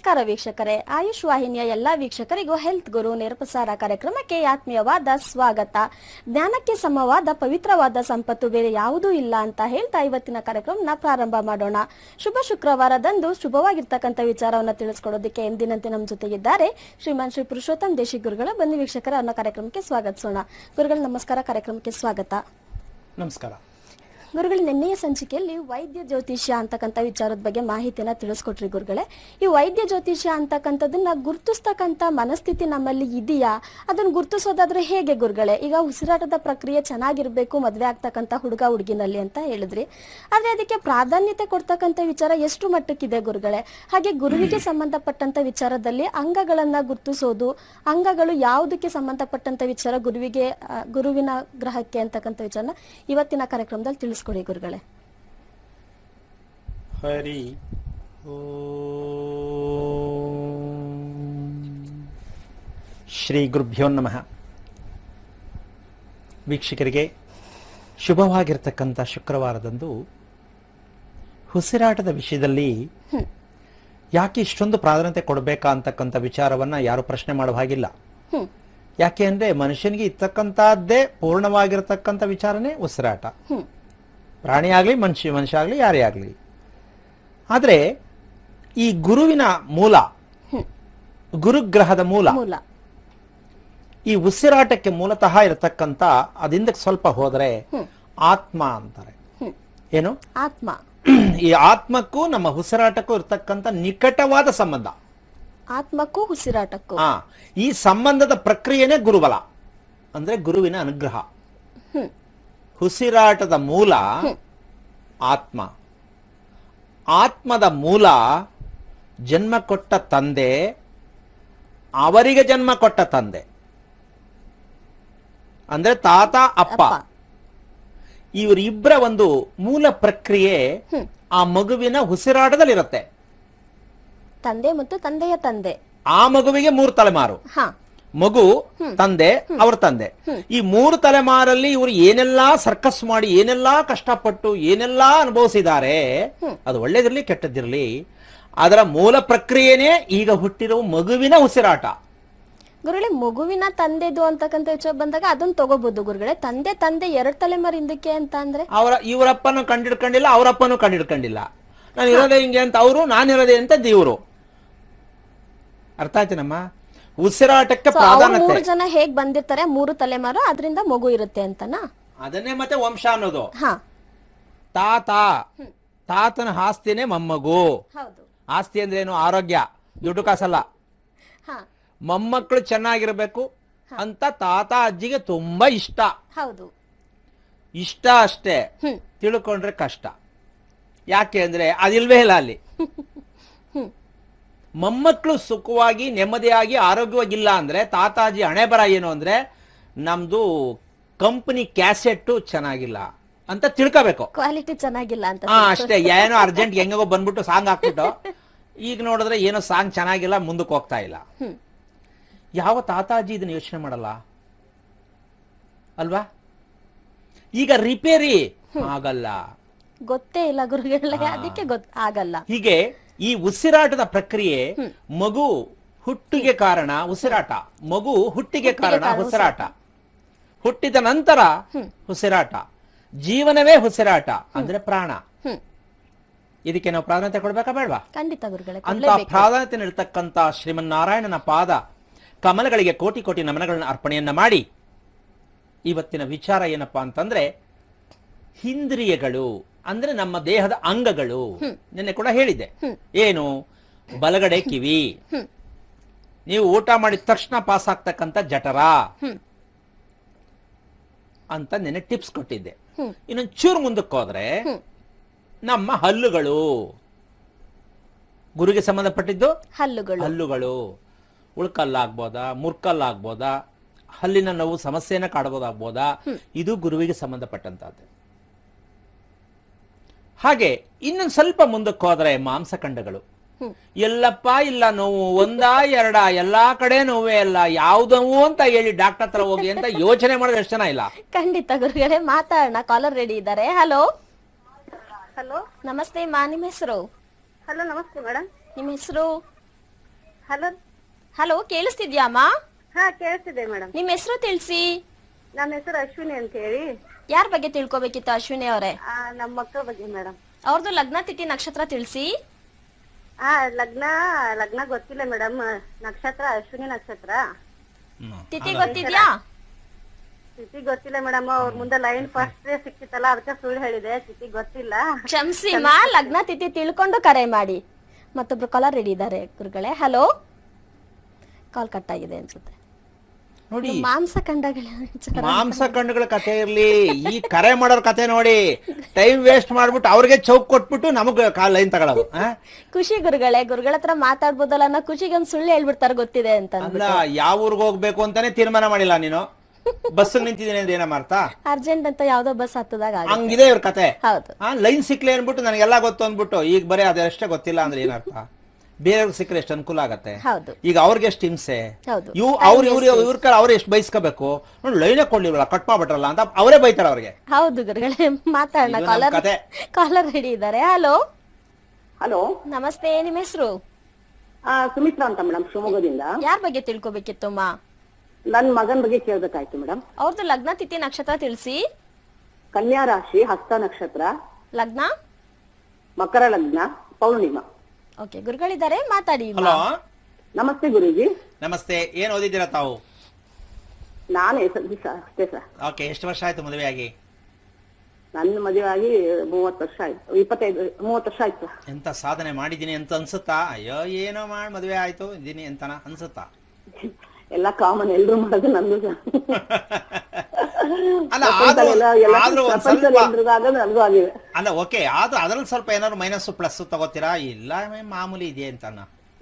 ನಮಸ್ಕಾರ ವೀಕ್ಷಕರೇ. ಆಯುಷ್ ವಾಹಿನಿಯ ಎಲ್ಲಾ ವೀಕ್ಷಕರಿಗೂ ಹೆಲ್ತ್ ಗುರು ನೇರಪ್ರಸಾರ ಕಾರ್ಯಕ್ರಮಕ್ಕೆ ಆತ್ಮೀಯವಾದ ಸ್ವಾಗತ. ಜ್ಞಾನಕ್ಕೆ ಸಮವಾದ, ಪವಿತ್ರವಾದ ಸಂಪತ್ತು ಬೇರೆ ಯಾವುದೂ ಇಲ್ಲ ಅಂತ ಹೇಳ್ತಾ ಇವತ್ತಿನ ಕಾರ್ಯಕ್ರಮನ ಪ್ರಾರಂಭ ಮಾಡೋಣ. ಶುಭ ಶುಕ್ರವಾರದಂದು ಶುಭವಾಗಿರ್ತಕ್ಕಂಥ ವಿಚಾರವನ್ನ ತಿಳಿಸ್ಕೊಡೋದಕ್ಕೆ ಎಂದಿನಂತೆ ನಮ್ಮ ಜೊತೆಗಿದ್ದಾರೆ ಶ್ರೀಮಾನ್ ಶ್ರೀ ಪುರುಷೋತ್ತಮ್ ದೇಶಿ ಗುರುಗಳ. ಬನ್ನಿ ವೀಕ್ಷಕರ ಅನ್ನೋ ಕಾರ್ಯಕ್ರಮಕ್ಕೆ ಸ್ವಾಗತಿಸೋಣ. ಗುರುಗಳ, ನಮಸ್ಕಾರ, ಕಾರ್ಯಕ್ರಮಕ್ಕೆ ಸ್ವಾಗತ. ನಮಸ್ಕಾರ. ಗುರುಗಳು, ನಿನ್ನೆಯ ಸಂಚಿಕೆಯಲ್ಲಿ ವೈದ್ಯ ಜ್ಯೋತಿಷ್ಯ ಅಂತಕ್ಕಂಥ ವಿಚಾರದ ಬಗ್ಗೆ ಮಾಹಿತಿಯನ್ನ ತಿಳಿಸ್ಕೊಟ್ರಿ ಗುರುಗಳೇ. ಈ ವೈದ್ಯ ಜ್ಯೋತಿಷ್ಯ ಅಂತಕ್ಕಂಥದ್ದನ್ನ ಗುರುತಿಸ್ತಕ್ಕಂಥ ಮನಸ್ಥಿತಿ ನಮ್ಮಲ್ಲಿ ಇದೆಯಾ? ಅದನ್ನು ಗುರುತಿಸೋದಾದ್ರೆ ಹೇಗೆ ಗುರುಗಳೇ? ಈಗ ಉಸಿರಾಟದ ಪ್ರಕ್ರಿಯೆ ಚೆನ್ನಾಗಿರ್ಬೇಕು, ಮದ್ವೆ ಆಗ್ತಕ್ಕಂಥ ಹುಡುಗ ಹುಡುಗಿನಲ್ಲಿ ಅಂತ ಹೇಳಿದ್ರಿ. ಆದ್ರೆ ಅದಕ್ಕೆ ಪ್ರಾಧಾನ್ಯತೆ ಕೊಡ್ತಕ್ಕಂಥ ವಿಚಾರ ಎಷ್ಟು ಮಟ್ಟಕ್ಕಿದೆ ಗುರುಗಳೇ? ಹಾಗೆ ಗುರುವಿಗೆ ಸಂಬಂಧಪಟ್ಟಂತ ವಿಚಾರದಲ್ಲಿ ಅಂಗಗಳನ್ನ ಗುರುತಿಸೋದು, ಅಂಗಗಳು ಯಾವುದಕ್ಕೆ ಸಂಬಂಧಪಟ್ಟಂತ ವಿಚಾರ ಗುರುವಿಗೆ ಗುರುವಿನ ಗ್ರಹಕ್ಕೆ ಅಂತಕ್ಕಂಥ ವಿಚಾರನ ಇವತ್ತಿನ ಕಾರ್ಯಕ್ರಮದಲ್ಲಿ ತಿಳಿಸ್ಕೊಡಿ ಗುರುಗಳೇ. ಹರಿ ಶ್ರೀ ಗುರುಭ್ಯೋ ನಮಃ. ವೀಕ್ಷಕರಿಗೆ ಶುಭವಾಗಿರ್ತಕ್ಕಂಥ ಶುಕ್ರವಾರದಂದು ಉಸಿರಾಟದ ವಿಷಯದಲ್ಲಿ ಯಾಕೆ ಇಷ್ಟೊಂದು ಪ್ರಾಧಾನ್ಯತೆ ಕೊಡಬೇಕಾ ಅಂತಕ್ಕಂಥ ವಿಚಾರವನ್ನ ಯಾರು ಪ್ರಶ್ನೆ ಮಾಡುವ ಹಾಗಿಲ್ಲ. ಯಾಕೆ ಅಂದ್ರೆ ಮನುಷ್ಯನಿಗೆ ಇರ್ತಕ್ಕಂಥದ್ದೇ ಪೂರ್ಣವಾಗಿರ್ತಕ್ಕಂಥ ವಿಚಾರನೇ ಉಸಿರಾಟ. ಪ್ರಾಣಿ ಆಗಲಿ ಮನುಷ್ಯ ಮನುಷ್ಯ ಆಗಲಿ ಯಾರೇ ಆಗಲಿ. ಆದರೆ ಈ ಗುರುವಿನ ಮೂಲ. ಗುರುಗ್ರಹದ ಮೂಲ ಈ ಉಸಿರಾಟಕ್ಕೆ ಮೂಲತಃ ಇರತಕ್ಕಂತ ಅದಿಂದ ಸ್ವಲ್ಪ ಹೋದರೆ ಆತ್ಮ ಅಂತಾರೆ. ಏನು? ಆತ್ಮ. ಈ ಆತ್ಮಕ್ಕೂ ನಮ್ಮ ಉಸಿರಾಟಕ್ಕೂ ಇರತಕ್ಕಂತ ನಿಕಟವಾದ ಸಂಬಂಧ. ಆತ್ಮಕ್ಕೂ ಉಸಿರಾಟಕ್ಕೂ. ಆ ಈ ಸಂಬಂಧದ ಪ್ರಕ್ರಿಯೆನೇ ಗುರುಬಲ ಅಂದ್ರೆ ಗುರುವಿನ ಅನುಗ್ರಹ. ಉಸಿರಾಟದ ಮೂಲ ಆತ್ಮ. ಆತ್ಮದ ಮೂಲ ಜನ್ಮ ಕೊಟ್ಟ ತಂದೆ ಅವರಿಗೆ ಜನ್ಮ ಕೊಟ್ಟ ತಂದೆ. ಅಂದ್ರೆ ತಾತ ಅಪ್ಪ. ಇವರಿಬ್ಬರ ಒಂದು ಮೂಲ ಪ್ರಕ್ರಿಯೆ ಆ ಮಗುವಿನ ಉಸಿರಾಟದಲ್ಲಿರುತ್ತೆ. ತಂದೆ ಮತ್ತು ತಂದೆಯ ತಂದೆ. ಆ ಮಗುವಿಗೆ ಮೂರು ತಲೆಮಾರು. ಮಗು ತಂದೆ ಅವ್ರ ತಂದೆ. ಈ ಮೂರು ತಲೆಮಾರಲ್ಲಿ ಇವರು ಏನೆಲ್ಲಾ ಸರ್ಕಸ್ ಮಾಡಿ ಏನೆಲ್ಲಾ ಕಷ್ಟಪಟ್ಟು ಏನೆಲ್ಲಾ ಅನುಭವಿಸಿದ್ದಾರೆ ಅದು ಒಳ್ಳೇದಿರ್ಲಿ ಕೆಟ್ಟದಿರ್ಲಿ ಅದರ ಮೂಲ ಪ್ರಕ್ರಿಯೆನೇ ಈಗ ಹುಟ್ಟಿರುವ ಮಗುವಿನ ಉಸಿರಾಟ. ಗುರುಗಳೇ ಮಗುವಿನ ತಂದೆದು ಅಂತಕ್ಕಂತ ವಿಚಾರ ಬಂದಾಗ ಅದನ್ನ ತಗೋಬಹುದು ಗುರುಗಳೇ. ತಂದೆ ತಂದೆ ಎರಡ್ ತಲೆಮಾರು ಹಿಂದಕ್ಕೆ ಅಂತ ಅಂದ್ರೆ? ಅವರ ಇವರಪ್ಪನೂ ಕಂಡಿಡ್ಕೊಂಡಿಲ್ಲ ಅವರಪ್ಪನು ಕಂಡಿಡ್ಕೊಂಡಿಲ್ಲ. ನಾನು ಇರೋದೇ ಹಿಂಗೆ ಅಂತ ಅವರು ನಾನಿರೋದೇ ಅಂತ ದೇವರು. ಅರ್ಥ ಆಯ್ತೇನಮ್ಮ? ಉಸಿರಾಟಕ್ಕೆ ಪ್ರಾಧಾನ್ಯತೆ. ಮೂರು ಜನ ಹೇಗ್ ಬಂದಿರ್ತಾರೆ? ಮೂರು ತಲೆಮಾರು ಅದರಿಂದ ಮಗು ಇರುತ್ತೆ ಅಂತನಾ? ಅದನ್ನೇ ಮತ್ತೆ ವಂಶ ಅನ್ನೋದು. ತಾತ. ತಾತನ ಆಸ್ತಿನೇ ಮೊಮ್ಮಗು. ಆಸ್ತಿ ಅಂದ್ರೆ ಏನು ಆರೋಗ್ಯ. ದುಡ್ಡು ಕಾಸಲ್ಲ. ಮೊಮ್ಮಕ್ಕಳು ಚೆನ್ನಾಗಿರ್ಬೇಕು ಅಂತ ತಾತ ಅಜ್ಜಿಗೆ ತುಂಬಾ ಇಷ್ಟ. ಹೌದು. ಇಷ್ಟ ಅಷ್ಟೇ. ತಿಳ್ಕೊಂಡ್ರೆ ಕಷ್ಟ. ಯಾಕೆ ಅಂದ್ರೆ ಅದಿಲ್ವೇ ಇಲ್ಲ ಅಲ್ಲಿ. ಮೊಮ್ಮಕ್ಕಳು ಸುಖವಾಗಿ ನೆಮ್ಮದಿಯಾಗಿ ಆರೋಗ್ಯವಾಗಿಲ್ಲ ಅಂದ್ರೆ ತಾತಾಜಿ ಹಣೆ ಬರ ಏನು ಅಂದ್ರೆ ನಮ್ದು ಕಂಪನಿ ಕ್ಯಾಸೆಟ್ಟು ಚೆನ್ನಾಗಿಲ್ಲ ಅಂತ ತಿಳ್ಕೋಬೇಕು. ಕ್ವಾಲಿಟಿ ಚೆನ್ನಾಗಿಲ್ಲ ಅಂತ ಹಾ ಅಷ್ಟೇ ಏನೋ ಅರ್ಜೆಂಟ್ ಹೆಂಗೋ ಬಂದ್ಬಿಟ್ಟು ಸಾಂಗ್ ಹಾಕ್ಬಿಟ್ಟು. ಈಗ ನೋಡಿದ್ರೆ ಏನೋ ಸಾಂಗ್ ಚೆನ್ನಾಗಿಲ್ಲ ಮುಂದಕ್ಕೆ ಹೋಗ್ತಾ ಇಲ್ಲ. ಯಾವ ತಾತಾಜಿ ಇದನ್ನ ಯೋಚನೆ ಮಾಡಲ್ಲ? ಅಲ್ವಾ? ಈಗ ರಿಪೇರಿ ಆಗಲ್ಲ. ಗೊತ್ತೇ ಇಲ್ಲ ಗುರುಗಳೇ ಅದಕ್ಕೆ ಗೊತ್ತ ಆಗಲ್ಲ. ಹೀಗೆ ಈ ಉಸಿರಾಟದ ಪ್ರಕ್ರಿಯೆ ಮಗು ಹುಟ್ಟಿಗೆ ಕಾರಣ ಉಸಿರಾಟ. ಮಗು ಹುಟ್ಟಿಗೆ ಕಾರಣ ಉಸಿರಾಟ. ಹುಟ್ಟಿದ ನಂತರ ಉಸಿರಾಟ. ಜೀವನವೇ ಉಸಿರಾಟ ಅಂದ್ರೆ ಪ್ರಾಣ. ಇದಕ್ಕೆ ನಾವು ಪ್ರಾಧಾನ್ಯತೆ ಕೊಡ್ಬೇಕಾ ಬೇಡವಾ? ಖಂಡಿತ ಗುರುಗಳೇ ಅಂತ ಪ್ರಾಧಾನ್ಯತೆ ನೀಡತಕ್ಕಂತ ಶ್ರೀಮನ್ನಾರಾಯಣನ ಪಾದ ಕಮಲಗಳಿಗೆ ಕೋಟಿ ಕೋಟಿ ನಮನಗಳನ್ನ ಅರ್ಪಣೆಯನ್ನ ಮಾಡಿ ಇವತ್ತಿನ ವಿಚಾರ ಏನಪ್ಪಾ ಅಂತಂದ್ರೆ ಇಂದ್ರಿಯಗಳು ಅಂದ್ರೆ ನಮ್ಮ ದೇಹದ ಅಂಗಗಳು. ನಿನ್ನೆ ಕೂಡ ಹೇಳಿದೆ ಏನು? ಬಲಗಡೆ ಕಿವಿ. ನೀವು ಊಟ ಮಾಡಿದ ತಕ್ಷಣ ಪಾಸ್ ಆಗ್ತಕ್ಕಂಥ ಜಠರ. ಅಂತ ನಿನ್ನೆ ಟಿಪ್ಸ್ ಕೊಟ್ಟಿದ್ದೆ. ಇನ್ನೊಂದು ಚೂರು ಮುಂದಕ್ಕೆ ಹೋದ್ರೆ ನಮ್ಮ ಹಲ್ಲುಗಳು. ಗುರುಗೆ ಸಂಬಂಧಪಟ್ಟಿದ್ದು? ಹಲ್ಲುಗಳು. ಹಲ್ಲುಗಳು. ಉಳ್ಕಲ್ಲಾಗ್ಬೋದಾ? ಮುರ್ಕಲ್ಲಾಗ್ಬೋದಾ? ಹಲ್ಲಿನ ನೋವು ಸಮಸ್ಯೆನ ಕಾಡಬಹುದಾಗ್ಬೋದಾ ಇದು ಗುರುವಿಗೆ ಸಂಬಂಧಪಟ್ಟಂತಹದ್ದು. ಹಾಗೆ ಇನ್ನೊಂದು ಸ್ವಲ್ಪ ಮುಂದಕ್ಕೆ ಹೋದ್ರೆ ಮಾಂಸಖಂಡಗಳು. ಎಲ್ಲಪ್ಪ ಇಲ್ಲ ನೋವು ಒಂದ ಎರಡ ಎಲ್ಲಾ ಕಡೆ ನೋವೇ ಅಲ್ಲ ಯಾವ್ದವು ಅಂತ ಹೇಳಿ ಡಾಕ್ಟರ್ ಹತ್ರ ಹೋಗಿ ಅಂತ ಯೋಚನೆ ಮಾಡಿದ್ರೆ ಎಷ್ಟು ಜನ ಇಲ್ಲ. ಖಂಡಿತ ಗುರುಗಳೇ ಮಾತಾಡೋಣ. ಕಾಲರ್ ರೆಡಿ ಇದ್ದಾರೆ. ಹಲೋ ಹಲೋ ನಮಸ್ತೆ ಮಾ ನಿಮ್ಮ ಹೆಸರು? ಹಲೋ ನಮಸ್ತೆ ಮೇಡಮ್ ನಿಮ್ಮ ಹೆಸರು? ಹಲೋ ಹಲೋ ಕೇಳಿಸ್ತಿದ್ಯಾ ಅಮ್ಮ ಹಾ ಕೇಳಿಸ್ತಿದೆ ಮೇಡಮ್ ನಿಮ್ಮ ಹೆಸರು ತಿಳಿಸಿ? ನನ್ನ ಹೆಸರು ಅಶ್ವಿನಿ ಅಂತ ಹೇಳಿ. ಯಾರ ಬಗ್ಗೆ ತಿಳ್ಕೊಬೇಕಿತ್ತು ಅಶ್ವಿನಿ ಅವರೇ? ಆ, ನಮ್ಮ ಮಕ್ಕಳ ಬಗ್ಗೆ ಮೇಡಮ್ ಅವ್ರದ್ದು ಲಗ್ನ ತಿಥಿ ನಕ್ಷತ್ರ ತಿಳಿಸಿ. ಆ ಲಗ್ನ ಲಗ್ನ ಗೊತ್ತಿಲ್ಲ ಮೇಡಮ್ ನಕ್ಷತ್ರ ಅಶ್ವಿನಿ ನಕ್ಷತ್ರ. ತಿಥಿ ಗೊತ್ತಿದ್ಯಾ? ತಿಥಿ ಗೊತ್ತಿಲ್ಲ ಮೇಡಮ್ ಅವ್ರ ಮುಂದೆ ಲೈನ್ ಫಸ್ಟ್ ಸಿಕ್ಕಿತ್ತಲ್ಲ ಅದಕ್ಕೆ ಸುಳ್ಳು ಹೇಳಿದೆ. ತಿಥಿ ಗೊತ್ತಿಲ್ಲ. ಕ್ಷಮಿಸಿ ಮಾ ಲಗ್ನ ತಿಥಿ ತಿಳ್ಕೊಂಡು ಕರೆ ಮಾಡಿ. ಮತ್ತೊಬ್ರು ಕಾಲರ್ ರೆಡಿ ಇದ್ದಾರೆ ಗುರುಗಳೇ. ಹಲೋ ಕಾಲ್ ಕಟ್ ಆಗಿದೆ ಅನ್ಸುತ್ತೆ. ನೋಡಿ. ಮಾಂಸ ಮಾಂಸ ಕಂಡಗಳ ಕಥೆ ಇರ್ಲಿ. ಈ ಕರೆ ಮಾಡೋರ್ ಕತೆ ನೋಡಿ. ಟೈಮ್ ವೇಸ್ಟ್ ಮಾಡ್ಬಿಟ್ಟು ಅವ್ರಿಗೆ ಚೌಕ್ ಕೊಟ್ಬಿಟ್ಟು ನಮಗ್ ಲೈನ್ ತಗೊಳ್ಳೋದು ಖುಷಿ ಗುರುಗಳೇ ಗುರುಗಳ ಹತ್ರ ಮಾತಾಡ್ಬೋದಲ್ಲ ಅನ್ನೋ ಖುಷಿಗೆ ಒಂದ್ ಸುಳ್ಳು ಹೇಳ್ಬಿಡ್ತಾರೆ ಗೊತ್ತಿದೆ ಅಂತ ಯಾವ ಊರ್ಗ್ ಹೋಗ್ಬೇಕು ಅಂತಾನೆ ತೀರ್ಮಾನ ಮಾಡಿಲ್ಲ ನೀನು? ಬಸ್ ನಿಂತಿದ್ದೀನಿ ಅಂದ್ರೆ ಏನ ಮಾಡ್ತಾ ಅರ್ಜೆಂಟ್ ಅಂತ ಯಾವ್ದೋ ಬಸ್ ಹತ್ತದಾಗ. ಹಂಗಿದೆ ಇವ್ರ ಕತೆ ಲೈನ್ ಸಿಕ್ಲೆ ಅನ್ಬಿಟ್ಟು ನನಗೆಲ್ಲ ಗೊತ್ತು ಅಂದ್ಬಿಟ್ಟು ಈಗ ಬರೀ ಅದಷ್ಟೇ ಗೊತ್ತಿಲ್ಲ ಅಂದ್ರೆ ಏನರ್ಥ ಬೇರೆಯವ್ರಿಗೆ ಸಿಕ್ಕರೆ ಎಷ್ಟು ಅನುಕೂಲ ಆಗತ್ತೆ? ಹೌದು. ಈಗ ಅವ್ರಿಗೆ ಎಷ್ಟು ಹಿಂಸೆ? ಹೌದು. ಇವ್ ಅವ್ರ ಇವ್ರ ಇವ್ರ ಕಡೆ ಅವ್ರು ಎಷ್ಟು ಬಯಸ್ಕೋಬೇಕು ನೋಡಿ ಲೈನೇ ಕೊಡ್ಲಿಲ್ವಲ್ಲ ಕಟ್ ಮಾಡ್ಬಿಟ್ರಲ್ಲ ಅಂತ ಅವರೇ ಬೈತಾರ ಅವ್ರಿಗೆ. ಹೌದು ಗುರುಗಳೇ ಮಾತಾಡೋಣ. ಇದು ನಮ್ ಕಾಲರ್ ಕತೆ. ಕಾಲರ್ ರೆಡಿ ಇದ್ದಾರೆ. ಹಲೋ ಹಲೋ ನಮಸ್ತೆ ನಿಮ್ಮ ಹೆಸರು? ಸುಮಿತ್ರಾ ಅಂತ ಮೇಡಮ್ ಶಿವಮೊಗ್ಗದಿಂದ. ಯಾರ ಬಗ್ಗೆ ತಿಳ್ಕೊಬೇಕಿತ್ತು ನನ್ನ ಮಗನ ಬಗ್ಗೆ ಕೇಳ್ಬೇಕಾಯ್ತು ಮೇಡಮ್ ಅವ್ರದ್ದು ಲಗ್ನ ತಿಥಿ ನಕ್ಷತ್ರ ತಿಳಿಸಿ. ಕನ್ಯಾ ರಾಶಿ ಹಸ್ತ ನಕ್ಷತ್ರ. ಲಗ್ನ? ಮಕರ ಲಗ್ನ ಪೌರ್ಣಿಮಾ. ಓಕೆ ಗುರುಗಳಿದ್ದಾರೆ ಮಾತಾಡಿ. ಹಲೋ. ನಮಸ್ತೆ ಗುರುಜಿ. ನಮಸ್ತೆ ಏನ್ ಓದಿದ್ದೀರಾ ತಾವು? ನಾನು ಎಸ್ ಎಲ್ ಸಿ ಅಷ್ಟೇ ಸರ್ ಓಕೆ ಎಷ್ಟು ವರ್ಷ ಆಯ್ತು ಮದುವೆ ಆಗಿ? ನನ್ನ ಮದುವೆ ಆಗಿ ಮೂವತ್ತು ವರ್ಷ ಆಯ್ತು ಇಪ್ಪತ್ತೈದು ಮೂವತ್ತು ವರ್ಷ ಆಯ್ತು ಎಂತ ಸಾಧನೆ ಮಾಡಿದೀನಿ ಅಂತ ಅನ್ಸುತ್ತಾ? ಅಯ್ಯೋ ಏನೋ ಮಾಡಿ ಮದುವೆ ಆಯ್ತು ಇದ್ದೀನಿ ಅಂತ ಅನ್ಸುತ್ತಾ? ಎಲ್ಲ ಕಾಮನ್ ಎಲ್ರು ಮಾಡೋದು ನನಗೂ ಅಲ್ಲ ಓಕೆ ಆದ್ರೂ ಅದ್ರಲ್ಲಿ ಸ್ವಲ್ಪ ಏನಾದ್ರು ಮೈನಸ್ ಪ್ಲಸ್ ತಗೋತೀರಾ? ಇಲ್ಲ ಮಾಮೂಲಿ ಇದೆ ಅಂತ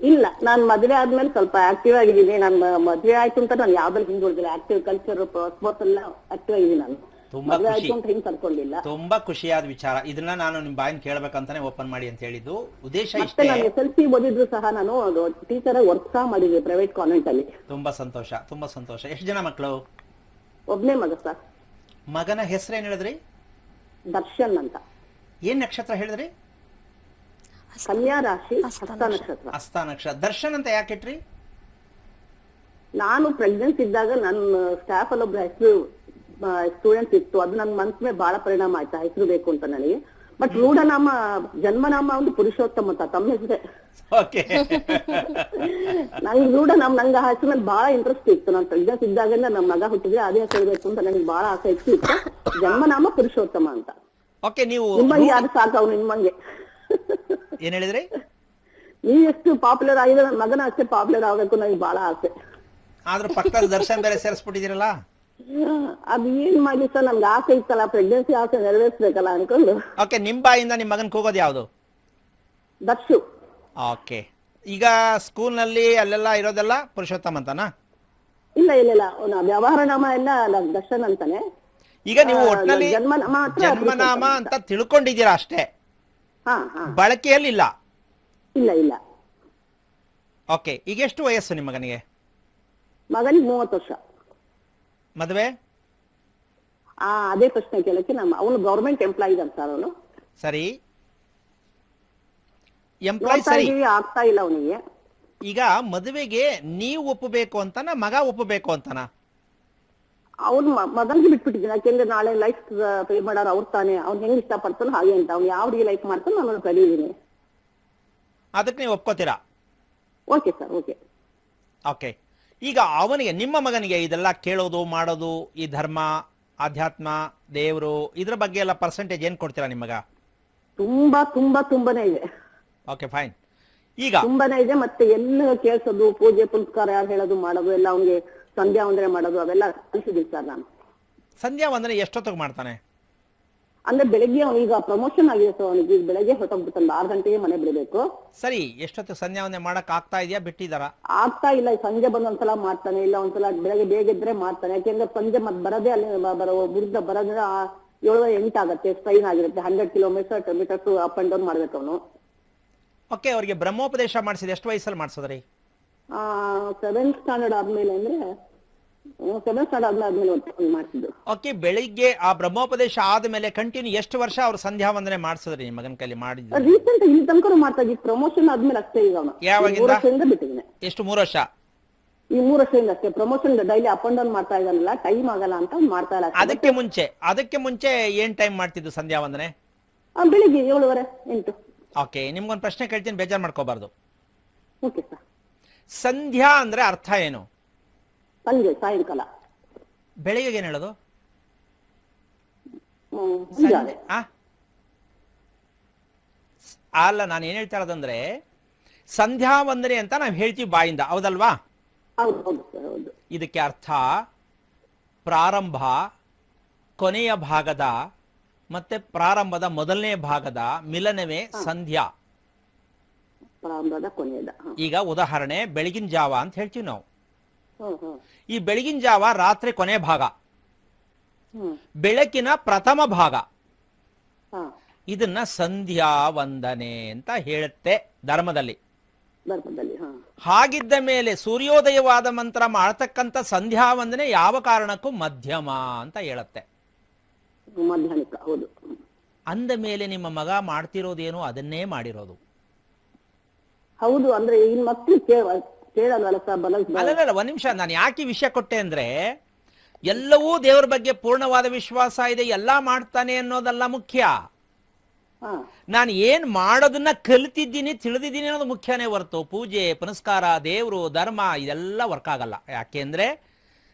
ಇಲ್ಲ ನಾನ್ ಮದ್ವೆ ಆದ್ಮೇಲೆ ಸ್ವಲ್ಪ ಆಕ್ಟಿವ್ ಆಗಿದ್ದೀನಿ. ನಾನು ಮದ್ವೆ ಆಯ್ತು ಅಂತ ನಾನು ಯಾವ್ದ್ರಲ್ಲಿ ಹಿಂದುಳಿದಿಲ್ಲ. ಆಕ್ಟಿವ್ ಕಲ್ಚರ್ ಸ್ಪೋರ್ಟ್ಸ್ ಎಲ್ಲ ಆಕ್ಟಿವ್ ಆಗಿದ್ದೀನಿ ನಾನು. ತುಂಬಾ ಕರ್ಕೊಂಡಿಲ್ಲ? ತುಂಬಾ ಖುಷಿಯಾದ ವಿಚಾರ. ಇದನ್ನ ನಾನು ನಿಮ್ ಬಾಯಿನ ಕೇಳ್ಬೇಕಂತಾನೆ ಓಪನ್ ಮಾಡಿ ಅಂತ ಹೇಳಿದ್ದು. ಉದ್ದೇಶ ಮತ್ತೆ ಇಷ್ಟೇ. ನಾನು ಎಸ್ ಎಲ್ ಸಿ ಓದಿದ್ರು ಸಹ ನಾನು ಟೀಚರ್ ವರ್ಕ್ ಸಹ ಮಾಡಿದ್ವಿ ಪ್ರೈವೇಟ್ ಕಾನ್ವೆಂಟ್ ಅಲ್ಲಿ. ತುಂಬಾ ಸಂತೋಷ ತುಂಬಾ ಸಂತೋಷ. ಎಷ್ಟು ಜನ ಮಕ್ಕಳು ಒಬ್ನೇ ಮಗ ಸರ್ ಮಗನ ಏನ್ ಹೇಳಿದ್ರಿ? ದರ್ಶನ್ ಅಂತ. ಏನ್ ನಕ್ಷತ್ರ ಹೇಳಿದ್ರಿ? ಕನ್ಯಾ ರಾಶಿ ಹಸ್ತ ಹಸ್ತ ನಕ್ಷತ್ರ. ಹಸ್ತ ನಕ್ಷತ್ರ. ದರ್ಶನ್ ಅಂತ ಯಾಕೆ ನಾನು ಪ್ರೆಗ್ನೆನ್ಸ್ ಇದ್ದಾಗ ನನ್ನ ಸ್ಟಾಫ್ ಅಲ್ಲಿ ಒಬ್ರು ಹೆಸರು ಸ್ಟೂಡೆಂಟ್ ಇತ್ತು. ಅದು ನನ್ನ ಮನ್ಸ್ ಮೇಲೆ ಬಹಳ ಪರಿಣಾಮ ಆಯ್ತಾ. ಹೆಸರು ಬೇಕು ಅಂತ ನನಗೆ. ಬಟ್ ರೂಢನಾಮ ಜನ್ಮನಾಮ ಒಂದು ಪುರುಷೋತ್ತಮ ಅಂತ ತಮ್ಮ ಹೆಸರೇ. ನಂಗೆ ರೂಢನಾಮ ನಂಗೆ ಆ ಹೆಸರು ಮೇಲೆ ಬಹಳ ಇಂಟ್ರೆಸ್ಟ್ ಇತ್ತು. ನಾನು ಪ್ರೆಗ್ನೆನ್ಸ್ ಇದ್ದಾಗಿಂದ ನಮ್ಮ ಮಗ ಹುಟ್ಟಿದ್ರೆ ಅದೇ ಹೆಸರು ಬೇಕು ಅಂತ ನನಗೆ ಬಹಳ ಆಸೆ ಇತ್ತು ಇತ್ತು. ಜನ್ಮನಾಮ ಪುರುಷೋತ್ತಮ ಅಂತ. ಓಕೆ ನೀವು ನಿಮ್ಮಂಗೆ ಯಾರು ಸಾಕು ಅವ್ನು ನಿಮ್ಮಂಗೆ ಏನ್ ಹೇಳಿದ್ರಿ? ನೀ ಎಷ್ಟು ಪಾಪ್ಯುಲರ್ ಆಗಿದೆ ನನ್ನ ಮಗನ ಅಷ್ಟೇ ಪಾಪ್ಯುಲರ್ ಆಗ್ಬೇಕು ನನಗೆ ಬಹಳ ಆಸೆ. ಆದ್ರೆ ಪಕ್ಕದ ದರ್ಶನ್ ಬೇರೆ ಸೇರಿಸ್ಬಿಟ್ಟಿದ್ದೀರಲ್ಲ? ಅದು ಏನ್ ಮಾಡಿ ಸರ್ ನಮ್ಗೆ ಆಸೆ ಇತ್ತಲ್ಲ ಪ್ರೆಗ್ನೆನ್ಸಿ ಆಸೆ ನೆರವೇರಿಸ್ಬೇಕಲ್ಲ ಅನ್ಕೊಂಡು. ಓಕೆ ನಿಮ್ಮ ಬಾಯಿಂದ ನಿಮ್ಮ ಮಗನ ಕೂಗೋದು ಯಾವುದು? ದರ್ಶು ಓಕೆ ಈಗ ಸ್ಕೂಲ್ನಲ್ಲಿ ಅಲ್ಲೆಲ್ಲ ಇರೋದೆಲ್ಲ ಪುರುಷೋತ್ತಮ ಅಂತಾನ? ಇಲ್ಲ ಇಲ್ಲ ಇಲ್ಲ. ಅವ್ನ ವ್ಯವಹಾರ ನಾಮ ಎಲ್ಲ ದ- ದರ್ಶನ್ ಅಂತಾನೆ. ಈಗ ನೀವು ಆ, ಒಟ್ನಲ್ಲಿ ಜನ್ಮನಾಮ ಜನ್ಮನಾಮ ಅಂತ ತಿಳ್ಕೊಂಡಿದ್ದೀರಾ ಅಷ್ಟೇ? ಹಾ ಹಾ. ಬಳಕೆಯಲ್ಲಿ ಇಲ್ಲ ಇಲ್ಲ. ಇಲ್ಲ ಓಕೆ ಈಗ ಎಷ್ಟು ವಯಸ್ಸು ನಿಮ್ಮ ಮಗನಿಗೆ? ಮಗನಿಗೆ ಮೂವತ್ತು ವರ್ಷ. ಮದುವೆ? ಆ ಅದೇ ಪ್ರಶ್ನೆ ಕೇಳಕ್ಕೆ ನಮ್ಮ ಅವನು ಗೌರ್ಮೆಂಟ್ ಎಂಪ್ಲಾಯಿ ಇದ್ದಾನೆ ಸರ್ ಅವನು. ಸರಿ. ಎಂಪ್ಲಾಯ್ ನೋಡ್ತಾ ಸರಿ. ಇದೀವಿ ಆಗ್ತಾ ಇಲ್ಲ ಅವನಿಗೆ. ಈಗ ಮದುವೆಗೆ ನೀವು ಒಪ್ಪಬೇಕು ಅಂತಾನ ಮಗ ಒಪ್ಪಬೇಕು ಅಂತಾನ? ಅವನು ಮಗನಿಗೆ ಬಿಟ್ಬಿಟ್ಟಿದ್ದೀನಿ ಯಾಕೆಂದ್ರೆ ನಾಳೆ ಲೈಫ್ ಪೇ ಮಾಡೋರು ಅವ್ರು ತಾನೆ. ಅವ್ನು ಹೆಂಗ್ ಇಷ್ಟಪಡ್ತಾನೋ ಹಾಗೆ ಅಂತ. ಅವ್ನು ಯಾವ ಲೈಕ್ ಲೈಫ್ ಮಾಡ್ತಾನೋ ನಾನು ಕಲಿಯಿದ್ದೀನಿ ಅದಕ್ಕೆ ನೀವು ಒಪ್ಕೋತೀರಾ? ಓಕೆ ಸರ್ ಓಕೆ ಓಕೆ ಈಗ ಅವನಿಗೆ ನಿಮ್ಮ ಮಗನಿಗೆ ಇದೆಲ್ಲ ಕೇಳೋದು ಮಾಡೋದು ಈ ಧರ್ಮ ಆಧ್ಯಾತ್ಮ ದೇವರು ಇದ್ರ ಬಗ್ಗೆ ಎಲ್ಲ ಪರ್ಸೆಂಟೇಜ್ ಏನ್ ಕೊಡ್ತೀರಾ ನಿಮಗ ತುಂಬಾ ತುಂಬಾ ತುಂಬಾನೇ ಇದೆ. ಓಕೆ ಫೈನ್ ಈಗ ತುಂಬಾನೇ ಇದೆ ಮತ್ತೆ ಎಲ್ಲ ಕೇಳಿಸೋದು ಪೂಜೆ ಪುನಸ್ಕಾರ ಯಾರು ಹೇಳೋದು ಮಾಡೋದು ಎಲ್ಲ ಅವ್ನಿಗೆ ಸಂಧ್ಯಾ ವಂದನೆ ಮಾಡೋದು ಅವೆಲ್ಲ ಕಲಿಸಿದ್ದೀನಿ ಸರ್ ನಾನು. ಸಂಧ್ಯಾ ವಂದನೆ ಎಷ್ಟೊತ್ತಿಗೆ ಮಾಡ್ತಾನೆ? ಅಂದ್ರೆ ಬೆಳಗ್ಗೆ ಈಗ ಪ್ರಮೋಷನ್ ಆಗಿದೆ ಸರ್ ಅವನಿಗೆ ಈಗ ಬೆಳಗ್ಗೆ ಹೊರಟೋಗ್ಬಿಟ್ಟಂದು ಆರು ಗಂಟೆಗೆ ಮನೆ ಬಿಡಬೇಕು. ಸರಿ ಎಷ್ಟೊತ್ತು ಸಂಧ್ಯಾವನೆ ಮಾಡಕ್ ಆಗ್ತಾ ಇದೆಯಾ? ಬಿಟ್ಟಿದಾರ? ಆಗ್ತಾ ಇಲ್ಲ ಸಂಜೆ ಬಂದ್ ಒಂದ್ಸಲ ಮಾಡ್ತಾನೆ ಇಲ್ಲ ಒಂದ್ಸಲ ಬೆಳಗ್ಗೆ ಬೇಗ ಇದ್ರೆ ಮಾಡ್ತಾನೆ. ಯಾಕೆಂದ್ರೆ ಸಂಜೆ ಮತ್ತೆ ಬರದೇ ಅಲ್ಲಿ ಬ- ಬರೋ ವಿರುದ್ಧ ಬರೋದ್ರೆ ಆ ಎಂಟು ಎಂಟಾಗತ್ತೆ ಸ್ಟ್ರೈನ್ ಆಗಿರುತ್ತೆ hundred kilometre metres up and down ಮಾಡ್ಬೇಕು ಅವನು. ಓಕೆ ಅವರಿಗೆ ಬ್ರಹ್ಮೋಪದೇಶ ಮಾಡಿಸಿದ ಎಷ್ಟು ವಯಸ್ಸಲ್ಲಿ ಮಾಡಿಸೋದ್ರಿ? ಸೆವೆಂತ್ ಸ್ಟ್ಯಾಂಡರ್ಡ್ ಆದ್ಮೇಲೆ ಅಂದ್ರೆ ಓಕೆ ಬೆಳಿಗ್ಗೆ ಆ ಬ್ರಹ್ಮೋಪದೇಶ ಆದ್ಮೇಲೆ ಕಂಟಿನ್ಯೂ ಎಷ್ಟು ವರ್ಷ ಅವ್ರು ಸಂಧ್ಯಾ ವಂದನೆ ಮಾಡಿಸಿದ್ರಿ ನಿಮ್ಮ ಮಗನ ಕೈಲಿ ಮಾಡಿದ್ರು ರೀಸೆಂಟ್ ಇಲ್ಲಿ ತನಕ ಮಾಡ್ತಾ ಇದ್ದೀವಿ ಪ್ರಮೋಷನ್ ಆದ್ಮೇಲೆ ಅಷ್ಟೇ ಈಗ ಯಾವಾಗಿಂದ? ಮೂರು ವರ್ಷದಿಂದ ಬಿಟ್ಟಿದ್ದೀನಿ. ಎಷ್ಟು ಮೂರು ವರ್ಷ? ಈ ಮೂರ್ ವರ್ಷದಿಂದ ಅಷ್ಟೇ. Promotion daily up and down ಮಾಡ್ತಾ ಇದ್ದಾನಲ್ಲ ಟೈಮ್ ಆಗಲ್ಲ ಅಂತ ಅವ್ನು ಮಾಡ್ತಾ ಇಲ್ಲ ಅಷ್ಟೇ. ಅದಕ್ಕೆ ಮುಂಚೆ ಅದಕ್ಕೆ ಮುಂಚೆ ಏನ್ ಟೈಮ್ ಮಾಡ್ತಿದ್ದು ಸಂಧ್ಯಾ ವಂದನೆ ಆ, ಬೆಳಿಗ್ಗೆ ಏಳುವರೆ ಎಂಟು. ಓಕೆ ನಿಮ್ಗೊಂದು ಪ್ರಶ್ನೆ ಕೇಳ್ತೀನಿ ಬೇಜಾರ್ ಮಾಡ್ಕೋಬಾರ್ದು. ಓಕೆ ಸರ್ ಸಂಧ್ಯಾ ಅಂದ್ರೆ ಅರ್ಥ ಏನು? ಸಂಜೆ ಸಾಯಂಕಾಲ. ಬೆಳಿಗ್ಗೆ ಏನ್ ಹೇಳೋದು ಹ್ಮ್, ಮುಂಜಾನೆ ಆ? ಅಲ್ಲ ನಾನು ಏನ್ ಹೇಳ್ತಾ ಇರೋದಂದ್ರೆ ಸಂಧ್ಯಾ ವಂದನೆ ಅಂತ ನಾವು ಹೇಳ್ತೀವಿ ಬಾಯಿಂದ. ಹೌದಲ್ವಾ? ಹೌದು ಹೌದು ಸರ್ ಹೌದು. ಇದಕ್ಕೆ ಅರ್ಥ ಪ್ರಾರಂಭ ಕೊನೆಯ ಭಾಗದ ಮತ್ತೆ ಪ್ರಾರಂಭದ ಮೊದಲನೇ ಭಾಗದ ಮಿಲನವೇ ಸಂಧ್ಯಾ. ಪ್ರಾರಂಭದ ಕೊನೆಯದ ಹ. ಈಗ ಉದಾಹರಣೆ ಬೆಳಗಿನ ಜಾವ ಅಂತ ಹೇಳ್ತೀವಿ ನಾವು. ಹ್ಮ್ ಹ್ಮ್. ಈ ಬೆಳಗಿನ ಜಾವ ರಾತ್ರಿ ಕೊನೆ ಭಾಗ. ಬೆಳಕಿನ ಪ್ರಥಮ ಭಾಗ. ಇದನ್ನ ಸಂಧ್ಯಾ ವಂದನೆ ಅಂತ ಹೇಳುತ್ತೆ ಧರ್ಮದಲ್ಲಿ. ಹಾಗಿದ್ದ ಮೇಲೆ ಸೂರ್ಯೋದಯವಾದ ಮಂತ್ರ ಮಾಡ್ತಕ್ಕಂಥ ಸಂಧ್ಯಾ ವಂದನೆ ಯಾವ ಕಾರಣಕ್ಕೂ ಮಧ್ಯಮ ಅಂತ ಹೇಳುತ್ತೆ. ಅಂದ ಮೇಲೆ ನಿಮ್ಮ ಮಗ ಮಾಡ್ತಿರೋದೇನು ಅದನ್ನೇ ಮಾಡಿರೋದು. ಹೌದು ಅಂದ್ರೆ ಕೇಳಲ್ವಲ್ಲ ಸರ್ ಬಲ ಅಲ್ಲಲ್ಲ ಒಂದ್ ನಿಮಿಷ. ನಾನು ಯಾಕೆ ವಿಷಯ ಕೊಟ್ಟೆ ಅಂದ್ರೆ ಎಲ್ಲವೂ ದೇವರ ಬಗ್ಗೆ ಪೂರ್ಣವಾದ ವಿಶ್ವಾಸ ಇದೆ ಎಲ್ಲಾ ಮಾಡ್ತಾನೆ ಅನ್ನೋದಲ್ಲ ಮುಖ್ಯ. ನಾನು ಏನ್ ಮಾಡೋದನ್ನ ಕಲಿತಿದ್ದೀನಿ ತಿಳಿದಿದ್ದೀನಿ ಅನ್ನೋದು ಮುಖ್ಯನೇ ಹೊರತು. ಪೂಜೆ ಪುನಸ್ಕಾರ ದೇವರು ಧರ್ಮ ಇದೆಲ್ಲ ವರ್ಕ್ ಆಗಲ್ಲ. ಯಾಕೆಂದ್ರೆ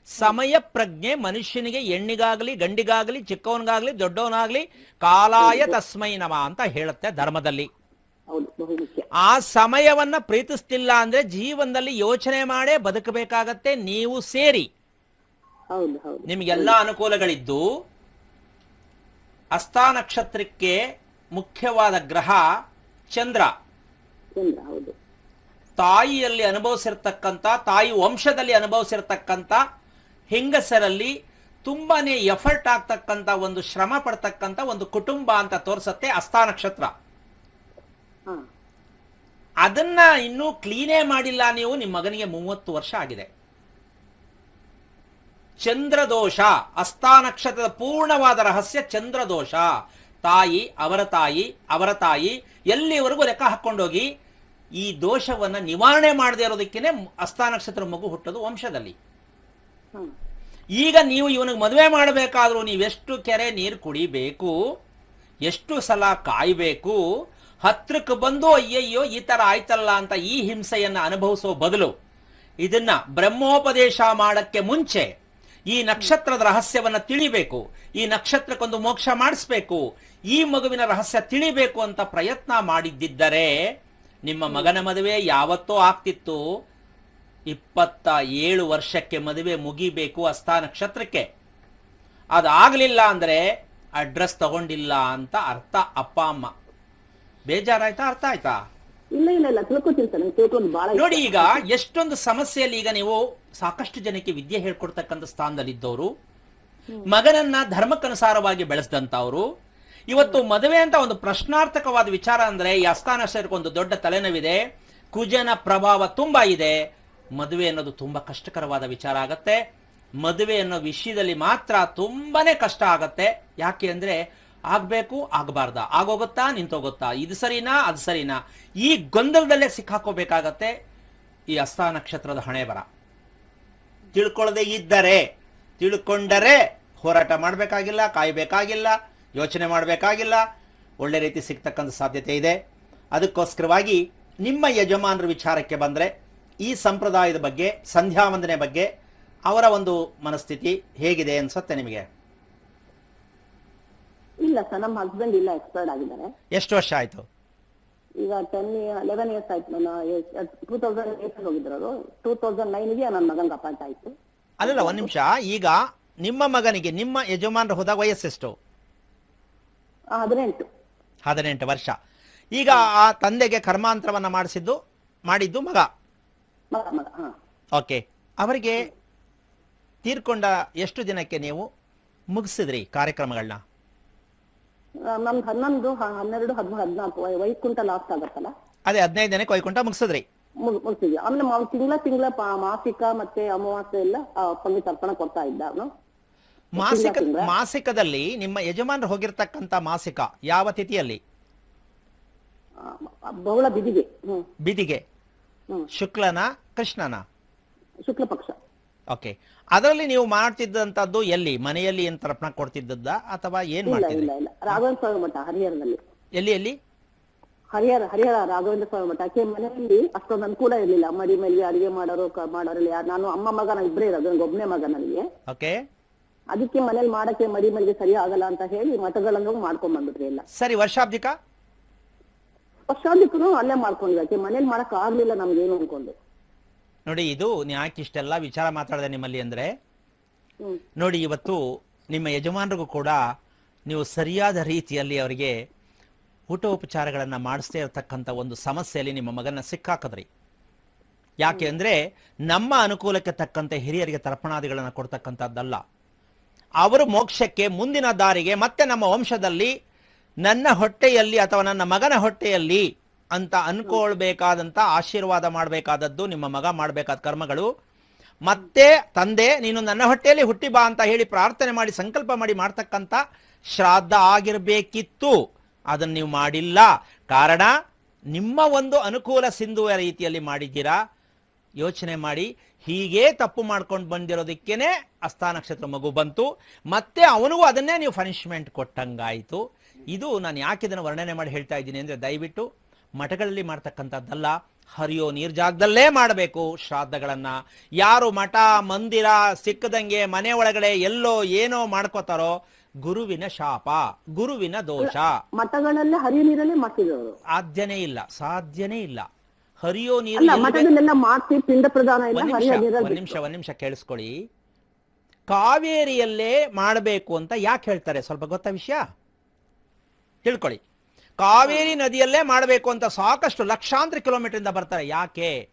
ಸಮಯ ಪ್ರಜ್ಞೆ ಮನುಷ್ಯನಿಗೆ ಹೆಣ್ಣಿಗಾಗಲಿ ಗಂಡಿಗಾಗಲಿ ಚಿಕ್ಕವನಿಗಾಗಲಿ ದೊಡ್ಡವನಾಗ್ಲಿ ಕಾಲಾಯ ತಸ್ಮೈ ನಮ ಅಂತ ಹೇಳುತ್ತೆ ಧರ್ಮದಲ್ಲಿ. ಆ ಸಮಯವನ್ನ ಪ್ರೀತಿಸ್ತಿಲ್ಲ ಅಂದ್ರೆ ಜೀವನದಲ್ಲಿ ಯೋಚನೆ ಮಾಡೇ ಬದುಕಬೇಕಾಗತ್ತೆ ನೀವು ಸೇರಿ. ನಿಮ್ಗೆಲ್ಲಾ ಅನುಕೂಲಗಳಿದ್ದು ಹಸ್ತಾ ನಕ್ಷತ್ರಕ್ಕೆ ಮುಖ್ಯವಾದ ಗ್ರಹ ಚಂದ್ರ. ತಾಯಿಯಲ್ಲಿ ಅನುಭವಿಸಿರ್ತಕ್ಕಂಥ ತಾಯಿ ವಂಶದಲ್ಲಿ ಅನುಭವಿಸಿರ್ತಕ್ಕಂಥ ಹೆಂಗಸರಲ್ಲಿ ತುಂಬಾನೇ ಎಫರ್ಟ್ ಆಗ್ತಕ್ಕಂಥ ಒಂದು ಶ್ರಮ ಪಡ್ತಕ್ಕಂಥ ಒಂದು ಕುಟುಂಬ ಅಂತ ತೋರಿಸತ್ತೆ ಅಸ್ಥಾನಕ್ಷತ್ರ ಹಾ ಅದನ್ನ ಇನ್ನೂ ಕ್ಲೀನೇ ಮಾಡಿಲ್ಲ ನೀವು ನಿಮ್ಮ ಮಗನಿಗೆ ಮೂವತ್ತು ವರ್ಷ ಆಗಿದೆ. ಚಂದ್ರದೋಷ ಅಸ್ತಾನಕ್ಷತ್ರದ ಪೂರ್ಣವಾದ ರಹಸ್ಯ ಚಂದ್ರದೋಷ. ತಾಯಿ ಅವರ ತಾಯಿ ಅವರ ತಾಯಿ ಎಲ್ಲಿವರೆಗೂ ಲೆಕ್ಕ ಹಾಕೊಂಡೋಗಿ ಈ ದೋಷವನ್ನ ನಿವಾರಣೆ ಮಾಡದೇ ಇರೋದಕ್ಕೇನೆ ಅಸ್ತಾ ನಕ್ಷತ್ರ ಮಗು ಹುಟ್ಟೋದು ವಂಶದಲ್ಲಿ. ಈಗ ನೀವು ಇವನಿಗೆ ಮದುವೆ ಮಾಡಬೇಕಾದ್ರೂ ನೀವೆಷ್ಟು ಕೆರೆ ನೀರು ಕುಡಿಬೇಕು ಎಷ್ಟು ಸಲ ಕಾಯಬೇಕು ಹತ್ರಕ್ಕೆ ಬಂದು ಅಯ್ಯಯ್ಯೋ, ಈ ತರ ಆಯ್ತಲ್ಲ ಅಂತ ಈ ಹಿಂಸೆಯನ್ನ ಅನುಭವಿಸೋ ಬದಲು ಇದನ್ನ ಬ್ರಹ್ಮೋಪದೇಶ ಮಾಡಕ್ಕೆ ಮುಂಚೆ ಈ ನಕ್ಷತ್ರದ ರಹಸ್ಯವನ್ನ ತಿಳಿಬೇಕು, ಈ ನಕ್ಷತ್ರಕ್ಕೊಂದು ಮೋಕ್ಷ ಮಾಡಿಸ್ಬೇಕು, ಈ ಮಗುವಿನ ರಹಸ್ಯ ತಿಳಿಬೇಕು ಅಂತ ಪ್ರಯತ್ನ ಮಾಡಿದ್ದಿದ್ದರೆ ನಿಮ್ಮ ಮಗನ ಮದುವೆ ಯಾವತ್ತೋ ಆಗ್ತಿತ್ತು. ಇಪ್ಪತ್ತ ಏಳು ವರ್ಷಕ್ಕೆ ಮದುವೆ ಮುಗಿಬೇಕು ಅಸ್ಥ ನಕ್ಷತ್ರಕ್ಕೆ. ಅದಾಗಲಿಲ್ಲ ಅಂದ್ರೆ ಅಡ್ರೆಸ್ ತಗೊಂಡಿಲ್ಲ ಅಂತ ಅರ್ಥ ಅಪ್ಪ, ಅಮ್ಮ. ಬೇಜಾರಾಯ್ತಾ? ಅರ್ಥ ಆಯ್ತಾ ಇಲ್ಲ ಇಲ್ಲ ಇಲ್ಲ. ತಿಳ್ಕೊತೀನಿ ಸರ್. ನಂಗೆ ತಿಳ್ಕೊಂಡು ಬಹಳ ಇಷ್ಟ. ನೋಡಿ ಈಗ ಎಷ್ಟೊಂದು ಸಮಸ್ಯೆಯಲ್ಲಿ ಈಗ ನೀವು ಸಾಕಷ್ಟು ಜನಕ್ಕೆ ವಿದ್ಯೆ ಹೇಳ್ಕೊಡ್ತಕ್ಕಂಥ ಸ್ಥಾನದಲ್ಲಿದ್ದವರು ಮಗನನ್ನ ಧರ್ಮಕ್ಕನುಸಾರವಾಗಿ ಬೆಳೆಸಿದಂಥವ್ರು ಇವತ್ತು ಮದುವೆ ಅಂತ ಒಂದು ಪ್ರಶ್ನಾರ್ಥಕವಾದ ವಿಚಾರ ಅಂದ್ರೆ ಈ ಅಸ್ಥಾನಶರಕ್ಕೆ ಒಂದು ದೊಡ್ಡ ತಲೆನೋವಿದೆ. ಕುಜನ ಪ್ರಭಾವ ತುಂಬಾ ಇದೆ. ಮದುವೆ ಅನ್ನೋದು ತುಂಬಾ ಕಷ್ಟಕರವಾದ ವಿಚಾರ ಆಗತ್ತೆ. ಮದುವೆ ಅನ್ನೋ ವಿಷಯದಲ್ಲಿ ಮಾತ್ರ ತುಂಬಾನೇ ಕಷ್ಟ ಆಗತ್ತೆ. ಯಾಕೆ ಅಂದ್ರೆ ಆಗ್ಬೇಕು, ಆಗಬಾರ್ದ. ಆಗೋಗುತ್ತಾ, ನಿಂತೋಗುತ್ತಾ? ಇದು ಸರಿನಾ, ಅದು ಸರಿನಾ? ಈ ಗೊಂದಲದಲ್ಲೇ ಸಿಕ್ಕಾಕೋಬೇಕಾಗತ್ತೆ ಈ ಅಸ್ತ ನಕ್ಷತ್ರದ ಹಣೆ ಬರ. ತಿಳ್ಕೊಳ್ಳದೆ ಇದ್ದರೆ, ತಿಳ್ಕೊಂಡರೆ ಹೋರಾಟ ಮಾಡಬೇಕಾಗಿಲ್ಲ, ಕಾಯಬೇಕಾಗಿಲ್ಲ, ಯೋಚನೆ ಮಾಡಬೇಕಾಗಿಲ್ಲ. ಒಳ್ಳೆ ರೀತಿ ಸಿಗ್ತಕ್ಕಂಥ ಸಾಧ್ಯತೆ ಇದೆ. ಅದಕ್ಕೋಸ್ಕರವಾಗಿ ನಿಮ್ಮ ಯಜಮಾನರ ವಿಚಾರಕ್ಕೆ ಬಂದರೆ, ಈ ಸಂಪ್ರದಾಯದ ಬಗ್ಗೆ ಸಂಧ್ಯಾ ವಂದನೆ ಬಗ್ಗೆ ಅವರ ಒಂದು ಮನಸ್ಥಿತಿ ಹೇಗಿದೆ ಅನ್ಸುತ್ತೆ ನಿಮಗೆ? ಇಲ್ಲ ಸರ್ ನಮ್ಮ ಹಸ್ಬೆಂಡ್ ಇಲ್ಲ ಎಕ್ಸ್ಪೈರ್ಡ್ ಆಗಿದ್ದಾರೆ. ಎಷ್ಟು ವರ್ಷ ಆಯ್ತು? ಈಗ ಟೆನ್ ಲೆವೆನ್ ಇಯರ್ಸ್ ಆಯ್ತು ನನ್ನ ಟೂ ತೌಸಂಡ್ ಏಟ್ ಹೋಗಿದ್ರು ಟೂ ತೌಸಂಡ್ ನೈನ್ಗೆ ನನ್ನ ಮಗನಿಗೆ ಅಪಾಯಿಂಟ್ ಆಯ್ತು. ಅಲ್ಲಲ್ಲ ಒಂದ್ ನಿಮಿಷ. ಈಗ ನಿಮ್ಮ ಮಗನಿಗೆ ನಿಮ್ಮ ಯಜಮಾನ್ ಹೋದ ವಯಸ್ಸೆಷ್ಟು? ಹದಿನೆಂಟು. ಹದಿನೆಂಟು ವರ್ಷ. ಈಗ ಆ ತಂದೆಗೆ ಕರ್ಮಾಂತರವನ್ನ ಮಾಡಿಸಿದ್ದು ಮಾಡಿದ್ದು ಮಗ? ಮಗ ಮಗ ಹಾ. ಓಕೆ. ಅವರಿಗೆ ತೀರ್ಕೊಂಡ ಎಷ್ಟು ದಿನಕ್ಕೆ ನೀವು ಮುಗಿಸಿದ್ರಿ ಕಾರ್ಯಕ್ರಮಗಳನ್ನ? ನಮ್ದು ಹನ್ನೊಂದು ಹನ್ನೆರಡು ಹದಿಮೂರು ಹದಿನಾಲ್ಕು ವೈಕುಂಠ ಲಾಸ್ಟ್ ಆಗತ್ತಲ್ಲ? ಅದೇ ಹದಿನೈದು ಜನಕ್ಕೆ ವೈಕುಂಠ ಮುಗಿಸಿದ್ರಿ. ಮುಗಿಸಿದ್ವಿ. ಆಮೇಲೆ ತಿಂಗಳ ತಿಂಗಳ ಮಾಸಿಕ ಮತ್ತೆ ಅಮಾವಾಸ್ಯೆ ಎಲ್ಲ ಆ, ಪಂಗಿ ತರ್ಪಣ ಕೊಡ್ತಾ ಇದ್ದ ಅವನು. ಮಾಸಿಕ ಮಾಸಿಕದಲ್ಲಿ ನಿಮ್ಮ ಯಜಮಾನರು ಹೋಗಿರ್ತಕ್ಕಂತ ಮಾಸಿಕ ಯಾವ ತಿಥಿಯಲ್ಲಿ? ಬಹಳ ಬಿದಿಗೆ. ಬಿದಿಗೆ. ಶುಕ್ಲನ ಕೃಷ್ಣನ? ಶುಕ್ಲ ಪಕ್ಷ ಓಕೆ ಅದರಲ್ಲಿ ನೀವು ಮಾಡ್ತಿದ್ದಂತದ್ದು ಎಲ್ಲಿ? ಮನೆಯಲ್ಲಿ ಏನ್ ತರ್ಪಣ ಕೊಡ್ತಿದ್ದದ್ದ ಅಥವಾ ಏನ್ ಇಲ್ಲ ಮಾಡ್ತಿದ್ರಿ? ಇಲ್ಲ ಇಲ್ಲ. ರಾಘವೇಂದ್ರ ಸ್ವಾಮಿ ಮಠ ಹರಿಹರದಲ್ಲಿ. ಎಲ್ಲಿ ಎಲ್ಲಿ? ಹರಿಹರ ಹರಿಹರ ರಾಘವೇಂದ್ರ ಸ್ವಾಮಿ ಮಠ. ಆಕೆ ಮನೆಯಲ್ಲಿ ಅಷ್ಟೊಂದು ಅನುಕೂಲ ಇರಲಿಲ್ಲ. ಮಡಿ ಮೇಲೆ ಅಡಿಗೆ ಮಾಡೋರು ಕ- ಮಾಡೋರಲ್ಲಿ ಯಾರು ನಾನು ಅಮ್ಮ ಮಗ ನಾನು ಇಬ್ಬರೇ ಇರೋದು ನನಗೆ ಒಬ್ಬನೇ ಮಗ ನನಗೆ. ಓಕೆ ಅದಕ್ಕೆ ಮನೇಲಿ ಮಾಡಕ್ಕೆ ಮಡಿ ಮನೆಗೆ ಸರಿ ಆಗಲ್ಲ ಅಂತ ಹೇಳಿ ಮಠಗಳನ್ನು ಹೋಗಿ ಮಾಡ್ಕೊಂಡ್ ಬಂದ್ಬಿಟ್ರಿ ಎಲ್ಲ. ಸರಿ ವರ್ಷಾಬ್ದಿಕ? ವರ್ಷಾದಿಕ್ಕೂ ಅಲ್ಲೇ ಮಾಡ್ಕೊಂಡಿದ್ದೆ. ಆಕೆ ಮನೇಲಿ ಮಾಡಕ್ ಆಗ್ಲಿಲ್ಲ ನಮ್ಗೇನು ಅನ್ಕೊಂಡು. ನೋಡಿ ಇದು ಯಾಕೆ ಇಷ್ಟೆಲ್ಲ ವಿಚಾರ ಮಾತಾಡಿದೆ ನಿಮ್ಮಲ್ಲಿ ಅಂದ್ರೆ ನೋಡಿ ಇವತ್ತು ನಿಮ್ಮ ಯಜಮಾನರಿಗೂ ಕೂಡ ನೀವು ಸರಿಯಾದ ರೀತಿಯಲ್ಲಿ ಅವರಿಗೆ ಊಟೋಪಚಾರಗಳನ್ನು ಮಾಡಿಸ್ತೇ ಇರತಕ್ಕಂಥ ಒಂದು ಸಮಸ್ಯೆಯಲ್ಲಿ ನಿಮ್ಮ ಮಗನ ಸಿಕ್ಕಾಕದ್ರಿ. ಯಾಕೆ ಅಂದ್ರೆ ನಮ್ಮ ಅನುಕೂಲಕ್ಕೆ ತಕ್ಕಂತೆ ಹಿರಿಯರಿಗೆ ತರ್ಪಣಾದಿಗಳನ್ನು ಕೊಡ್ತಕ್ಕಂಥದ್ದಲ್ಲ. ಅವರು ಮೋಕ್ಷಕ್ಕೆ ಮುಂದಿನ ದಾರಿಗೆ ಮತ್ತೆ ನಮ್ಮ ವಂಶದಲ್ಲಿ ನನ್ನ ಹೊಟ್ಟೆಯಲ್ಲಿ ಅಥವಾ ನನ್ನ ಮಗನ ಹೊಟ್ಟೆಯಲ್ಲಿ ಅಂತ ಅನ್ಕೊಳ್ಬೇಕಾದಂತ ಆಶೀರ್ವಾದ ಮಾಡಬೇಕಾದದ್ದು ನಿಮ್ಮ ಮಗ ಮಾಡಬೇಕಾದ ಕರ್ಮಗಳು. ಮತ್ತೆ ತಂದೆ, ನೀನು ನನ್ನ ಹೊಟ್ಟೆಯಲ್ಲಿ ಹುಟ್ಟಿ ಬಾ ಅಂತ ಹೇಳಿ ಪ್ರಾರ್ಥನೆ ಮಾಡಿ, ಸಂಕಲ್ಪ ಮಾಡಿ ಮಾಡ್ತಕ್ಕಂಥ ಶ್ರಾದ್ದ ಆಗಿರಬೇಕಿತ್ತು. ಅದನ್ನು ನೀವು ಮಾಡಿಲ್ಲ. ಕಾರಣ, ನಿಮ್ಮ ಒಂದು ಅನುಕೂಲ ಸಿಂಧುವ ರೀತಿಯಲ್ಲಿ ಮಾಡಿದ್ದೀರಾ? ಯೋಚನೆ ಮಾಡಿ. ಹೀಗೆ ತಪ್ಪು ಮಾಡ್ಕೊಂಡು ಬಂದಿರೋದಕ್ಕೇನೆ ಅಸ್ಥಾನಕ್ಷತ್ರ ಮಗು ಬಂತು. ಮತ್ತೆ ಅವನಿಗೂ ಅದನ್ನೇ ನೀವು ಪನಿಷ್ಮೆಂಟ್ ಕೊಟ್ಟಂಗಾಯಿತು. ಇದು ನಾನು ಯಾಕೆ ಇದನ್ನು ವರ್ಣನೆ ಮಾಡಿ ಹೇಳ್ತಾ ಇದ್ದೀನಿ ಅಂದ್ರೆ ದಯವಿಟ್ಟು ಮಠಗಳಲ್ಲಿ ಮಾಡ್ತಕ್ಕಂಥದ್ದಲ್ಲ ಹರಿಯೋ ನೀರ್ ಜಾಗದಲ್ಲೇ ಮಾಡಬೇಕು ಶ್ರಾದ್ದಗಳನ್ನ. ಯಾರು ಮಠ ಮಂದಿರ ಸಿಕ್ಕದಂಗೆ ಮನೆ ಒಳಗಡೆ ಎಲ್ಲೋ ಏನೋ ಮಾಡ್ಕೋತಾರೋ ಗುರುವಿನ ಶಾಪ ಗುರುವಿನ ದೋಷ. ಮಠಗಳಲ್ಲಿ ಹರಿಯ ನೀರಲ್ಲೇ ಮಾಡ್ತಿದ್ರು ಸಾಧ್ಯನೇ ಇಲ್ಲ ಸಾಧ್ಯನೇ ಇಲ್ಲ. ಹರಿಯೋ ನೀರು ಒಂದ್ ನಿಮಿಷ ಒಂದ್ ನಿಮಿಷ ಕೇಳಿಸ್ಕೊಳ್ಳಿ. ಕಾವೇರಿಯಲ್ಲೇ ಮಾಡಬೇಕು ಅಂತ ಯಾಕೆ ಹೇಳ್ತಾರೆ? ಸ್ವಲ್ಪ ಗೊತ್ತಾ ವಿಷಯ? ತಿಳ್ಕೊಳ್ಳಿ. ಕಾವೇರಿ ನದಿಯಲ್ಲೇ ಮಾಡಬೇಕು ಅಂತ ಸಾಕಷ್ಟು ಲಕ್ಷಾಂತರ ಕಿಲೋಮೀಟರ್ ಇಂದ ಬರ್ತಾರೆ. ಯಾಕೆ?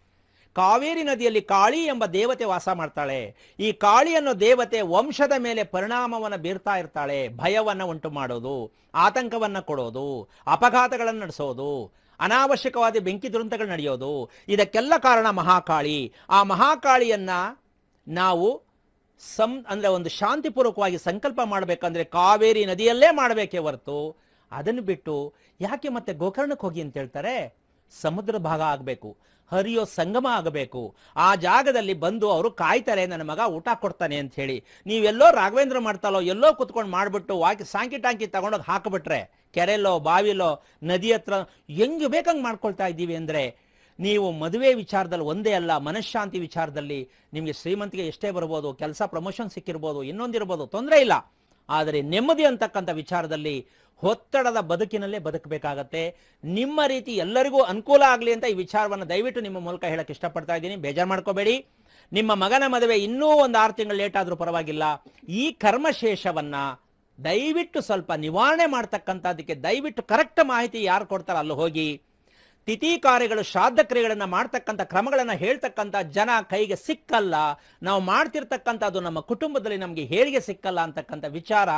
ಕಾವೇರಿ ನದಿಯಲ್ಲಿ ಕಾಳಿ ಎಂಬ ದೇವತೆ ವಾಸ ಮಾಡ್ತಾಳೆ. ಈ ಕಾಳಿ ಅನ್ನೋ ದೇವತೆ ವಂಶದ ಮೇಲೆ ಪರಿಣಾಮವನ್ನು ಬೀರ್ತಾ ಇರ್ತಾಳೆ. ಭಯವನ್ನು ಉಂಟು ಮಾಡೋದು, ಆತಂಕವನ್ನ ಕೊಡೋದು, ಅಪಘಾತಗಳನ್ನು ನಡೆಸೋದು, ಅನಾವಶ್ಯಕವಾದ ಬೆಂಕಿ ದುರಂತಗಳು ನಡೆಯೋದು, ಇದಕ್ಕೆಲ್ಲ ಕಾರಣ ಮಹಾಕಾಳಿ. ಆ ಮಹಾಕಾಳಿಯನ್ನ ನಾವು ಸಂ, ಅಂದ್ರೆ ಒಂದು ಶಾಂತಿಪೂರ್ವಕವಾಗಿ ಸಂಕಲ್ಪ ಮಾಡಬೇಕಂದ್ರೆ ಕಾವೇರಿ ನದಿಯಲ್ಲೇ ಮಾಡಬೇಕೇ ಹೊರತು. ಅದನ್ನು ಬಿಟ್ಟು ಯಾಕೆ ಮತ್ತೆ ಗೋಕರ್ಣಕ್ಕೆ ಹೋಗಿ ಅಂತ ಹೇಳ್ತಾರೆ? ಸಮುದ್ರ ಭಾಗ ಆಗಬೇಕು, ಹರಿಯೋ ಸಂಗಮ ಆಗಬೇಕು. ಆ ಜಾಗದಲ್ಲಿ ಬಂದು ಅವರು ಕಾಯ್ತಾರೆ, ನನ್ನ ಮಗ ಊಟ ಕೊಡ್ತಾನೆ ಅಂತ ಹೇಳಿ. ನೀವೆಲ್ಲೋ ರಾಘವೇಂದ್ರ ಮಾಡ್ತಾಲೋ, ಎಲ್ಲೋ ಕುತ್ಕೊಂಡು ಮಾಡಿಬಿಟ್ಟು ವಾಕಿ ಸಾಂಕಿ ಟಾಂಕಿ ತಗೊಂಡೋಗಿ ಹಾಕಿಬಿಟ್ರೆ, ಕೆರೆಲೋ, ಬಾವಿಲೋ, ನದಿ ಹತ್ರ ಹೆಂಗೆ ಬೇಕಂಗೆ ಮಾಡ್ಕೊಳ್ತಾ ಇದ್ದೀವಿ ಅಂದರೆ, ನೀವು ಮದುವೆ ವಿಚಾರದಲ್ಲಿ ಒಂದೇ ಅಲ್ಲ, ಮನಃಶಾಂತಿ ವಿಚಾರದಲ್ಲಿ ನಿಮಗೆ ಶ್ರೀಮಂತಿಗೆ ಎಷ್ಟೇ ಬರ್ಬೋದು, ಕೆಲಸ ಪ್ರಮೋಷನ್ ಸಿಕ್ಕಿರ್ಬೋದು, ಇನ್ನೊಂದಿರ್ಬೋದು, ತೊಂದರೆ ಇಲ್ಲ. ಆದರೆ ನೆಮ್ಮದಿ ಅಂತಕ್ಕಂಥ ವಿಚಾರದಲ್ಲಿ ಒತ್ತಡದ ಬದುಕಿನಲ್ಲೇ ಬದುಕಬೇಕಾಗತ್ತೆ. ನಿಮ್ಮ ರೀತಿ ಎಲ್ಲರಿಗೂ ಅನುಕೂಲ ಆಗಲಿ ಅಂತ ಈ ವಿಚಾರವನ್ನು ದಯವಿಟ್ಟು ನಿಮ್ಮ ಮೂಲಕ ಹೇಳಕ್ಕೆ ಇಷ್ಟಪಡ್ತಾ ಇದ್ದೀನಿ. ಬೇಜಾರು ಮಾಡ್ಕೋಬೇಡಿ. ನಿಮ್ಮ ಮಗನ ಮದುವೆ ಇನ್ನೂ ಒಂದು ಆರು ತಿಂಗಳು ಲೇಟ್ ಆದರೂ ಪರವಾಗಿಲ್ಲ. ಈ ಕರ್ಮಶೇಷವನ್ನ ದಯವಿಟ್ಟು ಸ್ವಲ್ಪ ನಿವಾರಣೆ ಮಾಡ್ತಕ್ಕಂಥದ್ದಕ್ಕೆ ದಯವಿಟ್ಟು ಕರೆಕ್ಟ್ ಮಾಹಿತಿ ಯಾರು ಕೊಡ್ತಾರ ಅಲ್ಲಿ ಹೋಗಿ. ತಿಥಿ ಕಾರ್ಯಗಳು, ಶ್ರಾದ್ದ ಮಾಡ್ತಕ್ಕಂಥ ಕ್ರಮಗಳನ್ನು ಹೇಳ್ತಕ್ಕಂಥ ಜನ ಕೈಗೆ ಸಿಕ್ಕಲ್ಲ. ನಾವು ಮಾಡ್ತಿರ್ತಕ್ಕಂಥದ್ದು ನಮ್ಮ ಕುಟುಂಬದಲ್ಲಿ ನಮಗೆ ಹೇಳಿಗೆ ಸಿಕ್ಕಲ್ಲ ಅಂತಕ್ಕಂಥ ವಿಚಾರ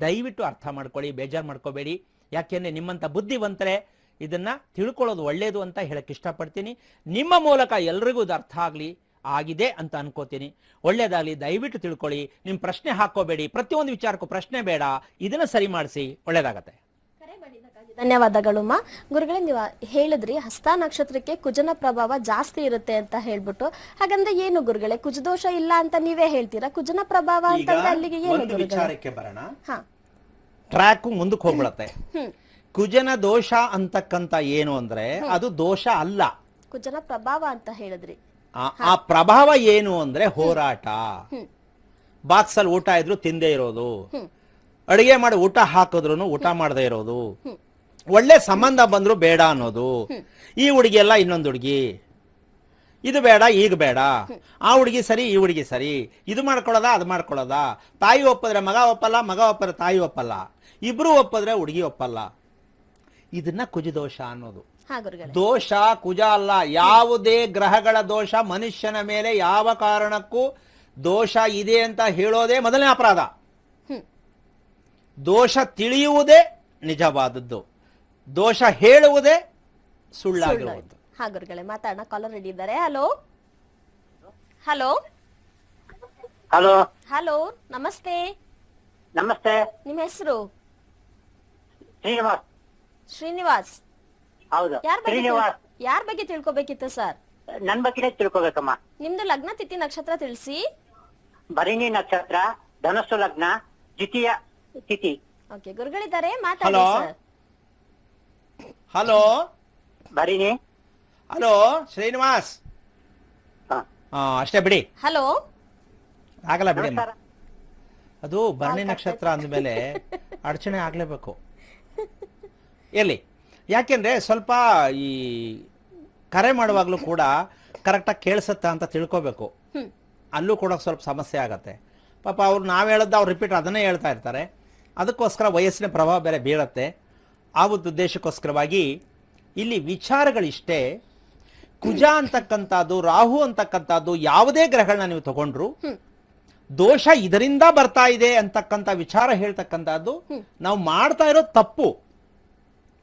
ದಯವಿಟ್ಟು ಅರ್ಥ ಮಾಡ್ಕೊಳ್ಳಿ, ಬೇಜಾರು ಮಾಡ್ಕೋಬೇಡಿ. ಯಾಕೆಂದ್ರೆ ನಿಮ್ಮಂಥ ಬುದ್ಧಿವಂತರೆ ಇದನ್ನ ತಿಳ್ಕೊಳ್ಳೋದು ಒಳ್ಳೆಯದು ಅಂತ ಹೇಳಕ್ಕೆ ಇಷ್ಟಪಡ್ತೀನಿ. ನಿಮ್ಮ ಮೂಲಕ ಎಲ್ರಿಗೂ ಇದು ಅರ್ಥ ಆಗಲಿ, ಆಗಿದೆ ಅಂತ ಅನ್ಕೋತೀನಿ. ಒಳ್ಳೇದಾಗ್ಲಿ, ದಯವಿಟ್ಟು ತಿಳ್ಕೊಳ್ಳಿ. ನಿಮ್ಮ ಪ್ರಶ್ನೆ ಹಾಕೋಬೇಡಿ. ಪ್ರತಿಯೊಂದು ವಿಚಾರಕ್ಕೂ ಪ್ರಶ್ನೆ ಬೇಡ. ಇದನ್ನ ಸರಿ ಮಾಡಿಸಿ. ಒಳ್ಳೇದಾಗತ್ತೆ. ಧನ್ಯವಾದಗಳು ಮಾ. ಗುರುಗಳೇ ನೀವು ಹೇಳಿದ್ರಿ ಹಸ್ತ ನಕ್ಷತ್ರಕ್ಕೆ ಕುಜನ ಪ್ರಭಾವ ಜಾಸ್ತಿ ಇರುತ್ತೆ ಅಂತ ಹೇಳ್ಬಿಟ್ಟು. ಹಾಗಂದ್ರೆ ಏನು ಗುರುಗಳೇ ಕುಜದೋಷ ಇಲ್ಲ ಅಂತ ನೀವೇ ಹೇಳ್ತೀರಾ? ಕುಜನ ಪ್ರಭಾವ ಅಂತಂದ್ರೆ ಅಲ್ಲಿಗೆ ಏನು ಒಂದು ಗುರುಗಳೇ? ವಿಚಾರಕ್ಕೆ ಬರೋಣ. ಹಾ. ಟ್ರ್ಯಾಕ್ ಮುಂದಕ್ಕೆ ಹೋಗ್ಬಿಡತ್ತೆ. ಹ್ಮ್. ಕುಜನ ದೋಷ ಅಂತಕ್ಕಂತ ಏನು ಅಂದ್ರೆ ಅದು ದೋಷ ಅಲ್ಲ. ಕುಜನ ಪ್ರಭಾವ ಅಂತ ಹೇಳಿದ್ರಿ. ಆ- ಆ ಪ್ರಭಾವ ಏನು ಅಂದ್ರೆ ಹೋರಾಟ. ಹ್ಮ್. ಬಾಕ್ಸಲ್ಲಿ ಊಟ ಇದ್ರು ತಿಂದೇ ಇರೋದು. ಹ್ಮ್. ಅಡಿಗೆ ಮಾಡಿ ಊಟ ಹಾಕಿದ್ರು ಊಟ ಮಾಡದೇ ಇರೋದು. ಹ್ಮ್. ಒಳ್ಳೆ ಸಂಬಂಧ ಬಂದ್ರು ಬೇಡ ಅನ್ನೋದು. ಈ ಹುಡುಗಿ ಎಲ್ಲ ಇನ್ನೊಂದು ಹುಡುಗಿ. ಇದು ಬೇಡ ಈಗ ಬೇಡ. ಆ ಹುಡುಗಿ ಸರಿ ಈ ಹುಡುಗಿ ಸರಿ. ಇದು ಮಾಡ್ಕೊಳ್ಳೋದ ಅದು ಮಾಡ್ಕೊಳ್ಳೋದ? ತಾಯಿ ಒಪ್ಪಿದ್ರೆ ಮಗ ಒಪ್ಪಲ್ಲ ಮಗ ಒಪ್ಪಿದ್ರೆ ತಾಯಿ ಒಪ್ಪಲ್ಲ. ಇಬ್ರು ಒಪ್ಪಿದ್ರೆ ಹುಡುಗಿ ಒಪ್ಪಲ್ಲ. ಇದನ್ನ ಕುಜದೋಷ ಅನ್ನೋದು. ದೋಷ ಕುಜ ಅಲ್ಲ. ಯಾವುದೇ ಗ್ರಹಗಳ ದೋಷ ಮನುಷ್ಯನ ಮೇಲೆ ಯಾವ ಕಾರಣಕ್ಕೂ ದೋಷ ಇದೆ ಅಂತ ಹೇಳೋದೇ ಮೊದಲನೇ ಅಪರಾಧ. ದೋಷ ತಿಳಿಯುವುದೇ ನಿಜವಾದದ್ದು. ದೋಷ ಹೇಳುವುದೇ ಸುಳ್ಳಾಗಿರುವುದು. ಹಾ ಗುರುಗಳೇ ಮಾತಾಡೋಣ. ಕಾಲರ್ ರೆಡಿ ಇದ್ದಾರೆ. ಹಲೋ ಹಲೋ ಹಲೋ ಹಲೋ ನಮಸ್ತೆ. ನಮಸ್ತೆ. ನಿಮ್ಮ ಹೆಸರು? ಶ್ರೀನಿವಾಸ್. ಶ್ರೀನಿವಾಸ್. ಹೌದು. ಯಾರ ಬಗ್ಗೆ ಶ್ರೀನಿವಾಸ್. ಯಾರ ಬಗ್ಗೆ ತಿಳ್ಕೊಬೇಕಿತ್ತು ಸರ್? ನನ್ ಬಗ್ಗೆ ತಿಳ್ಕೊಬೇಕಮ್ಮ. ನಿಮ್ದು ಲಗ್ನ ತಿಥಿ ನಕ್ಷತ್ರ ತಿಳಿಸಿ. ಭರಣಿ ನಕ್ಷತ್ರ ಧನಸ್ಸು ಲಗ್ನ ದ್ವಿತೀಯ ತಿಥಿ. ಓಕೆ ಗುರುಗಳಿದ್ದಾರೆ ಮಾತಾಡಿ ಸರ್. ಹಲೋ ಬರೀನಿ ಹಲೋ ಶ್ರೀನಿವಾಸ್ ಹಾ. ಅಷ್ಟೇ ಬಿಡಿ. ಹಲೋ ಆಗಲ್ಲ ಬಿಡಿ ಅಮ್ಮ. ಅದು ಭರಣಿ ನಕ್ಷತ್ರ ಅಂದಮೇಲೆ ಅಡಚಣೆ ಆಗ್ಲೇಬೇಕು. ಎಲ್ಲಿ? ಯಾಕೆಂದ್ರೆ ಸ್ವಲ್ಪ ಈ ಕರೆ ಮಾಡುವಾಗಲೂ ಕೂಡ ಕರೆಕ್ಟಾಗಿ ಕೇಳಿಸುತ್ತಾ ಅಂತ ತಿಳ್ಕೋಬೇಕು. ಹ್ಮ್. ಅಲ್ಲೂ ಕೂಡ ಸ್ವಲ್ಪ ಸಮಸ್ಯೆ ಆಗತ್ತೆ. ಪಾಪ ಅವ್ರು ನಾವು ಹೇಳದ್ದು ಅವ್ರು ರಿಪೀಟ್ ಅದನ್ನೇ ಹೇಳ್ತಾ ಇರ್ತಾರೆ. ಅದಕ್ಕೋಸ್ಕರ ವಯಸ್ಸಿನ ಪ್ರಭಾವ ಬೇರೆ ಬೀಳತ್ತೆ. ಆ ಒಂದು ಉದ್ದೇಶಕ್ಕೋಸ್ಕರವಾಗಿ ಇಲ್ಲಿ ವಿಚಾರಗಳಿಷ್ಟೇ. ಕುಜ ಅಂತಕ್ಕಂಥದ್ದು ರಾಹು ಅಂತಕ್ಕಂಥದ್ದು ಯಾವುದೇ ಗ್ರಹಗಳನ್ನ ನೀವು ತಗೊಂಡ್ರು. ದೋಷ ಇದರಿಂದ ಬರ್ತಾ ಇದೆ ಅಂತಕ್ಕಂಥ ವಿಚಾರ ಹೇಳ್ತಕ್ಕಂಥದ್ದು ನಾವು ಮಾಡ್ತಾ ಇರೋ ತಪ್ಪು.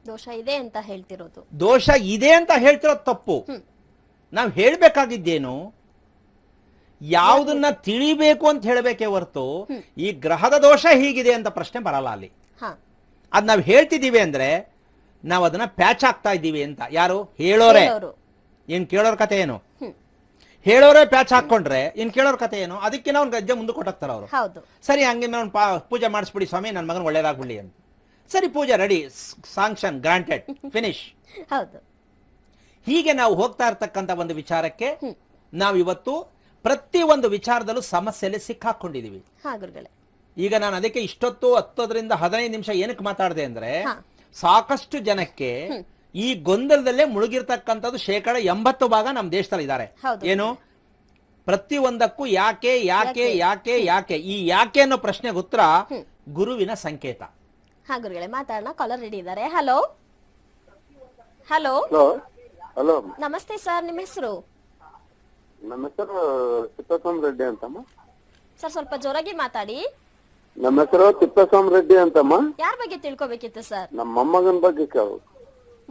ದೋಷ ಇದೆ ಅಂತ ಹೇಳ್ತಿರೋದು. ದೋಷ ಇದೆ ಅಂತ ಹೇಳ್ತಿರೋ ತಪ್ಪು. ನಾವು ಹೇಳ್ಬೇಕಾಗಿದ್ದೇನು ಯಾವುದನ್ನ ತಿಳಿಬೇಕು ಅಂತ ಹೇಳಬೇಕೇ ಹೊರತು ಈ ಗ್ರಹದ ದೋಷ ಹೀಗಿದೆ ಅಂತ ಪ್ರಶ್ನೆ ಬರಲ್ಲ ಅಲ್ಲಿ. ಅದ್ ನಾವು ಹೇಳ್ತಿದ್ದೀವಿ ಅಂದ್ರೆ ನಾವು ಅದನ್ನ ಪ್ಯಾಚ್ ಆಗ್ತಾ ಇದ್ದೀವಿ ಅಂತ. ಯಾರು? ಹೇಳೋರೆ. ಏನು ಕೇಳೋರ ಕತೆ ಏನು? ಹೇಳೋರೆ ಪ್ಯಾಚ್ ಹಾಕೊಂಡ್ರೆ ಇನ್ ಕೇಳೋರ್ ಕತೆ ಏನು? ಅದಕ್ಕೆ ನಾವು ಗಜ್ಜೆ ಮುಂದೆ ಕೊಟ್ಟಾಕ್ತಾರ ಅವರು. ಸರಿ ಹಂಗೆ ನಾನು ಪೂಜೆ ಮಾಡಿಸ್ಬಿಡಿ ಸ್ವಾಮಿ ನನ್ನ ಮಗನ ಒಳ್ಳೇದಾಗ್ಬಿಡಿ ಅಂತ. ಸರಿ ಪೂಜೆ ರೆಡಿ ಸಾಂಕ್ಷನ್ ಗ್ರಾಂಟೆಡ್ ಫಿನಿಶ್ ಹೌದು. ಹೀಗೆ ನಾವು ಹೋಗ್ತಾ ಇರ್ತಕ್ಕಂಥ ಒಂದು ವಿಚಾರಕ್ಕೆ ನಾವಿವತ್ತು ಪ್ರತಿ ಒಂದು ವಿಚಾರದಲ್ಲೂ ಸಮಸ್ಯೆಯಲ್ಲಿ ಸಿಕ್ಕಾಕೊಂಡಿದೀವಿ. ಈಗ ನಾನು ಅದಕ್ಕೆ ಇಷ್ಟೊತ್ತು ಹತ್ತೋದ್ರಿಂದ ಹದಿನೈದು ನಿಮಿಷ ಏನಕ್ಕೆ ಮಾತಾಡಿದೆ ಅಂದ್ರೆ ಸಾಕಷ್ಟು ಜನಕ್ಕೆ ಈ ಗೊಂದಲದಲ್ಲೇ ಮುಳುಗಿರ್ತಕ್ಕಂಥದ್ದು ಶೇಕಡ ಎಂಬತ್ತು ಭಾಗ ನಮ್ಮ ದೇಶದಲ್ಲಿ ಇದ್ದಾರೆ. ಏನು? ಪ್ರತಿ ಒಂದಕ್ಕೂ ಯಾಕೆ ಯಾಕೆ? ಯಾಕೆ ಯಾಕೆ? ಈ ಯಾಕೆ ಅನ್ನೋ ಪ್ರಶ್ನೆಗೆ ಉತ್ತರ ಗುರುವಿನ ಸಂಕೇತ. ಹಾ ಗುರುಗಳೇ ಮಾತಾಡೋಣ. ಕಾಲರ್ ರೆಡಿ ಇದ್ದಾರೆ. ಹಲೋ ಹಲೋ ಹಲೋ ನಮಸ್ತೆ ಸರ್ ನಿಮ್ಮ ಹೆಸರು? ನಮ್ಮ ಹೆಸರು ರೆಡ್ಡಿ ಅಂತಮ್ಮ. ಸರ್ ಸ್ವಲ್ಪ ಜೋರಾಗಿ ಮಾತಾಡಿ. ನಮ್ಮ ಹೆಸರು ತಿಪ್ಪಸ್ವಾಮಿ ರೆಡ್ಡಿ ಅಂತಮ್ಮ. ಯಾರ ಬಗ್ಗೆ ತಿಳ್ಕೊಬೇಕಿತ್ತು ಸರ್? ನಮ್ಮ ಮೊಮ್ಮಗನ ಬಗ್ಗೆ ಕೇಳು.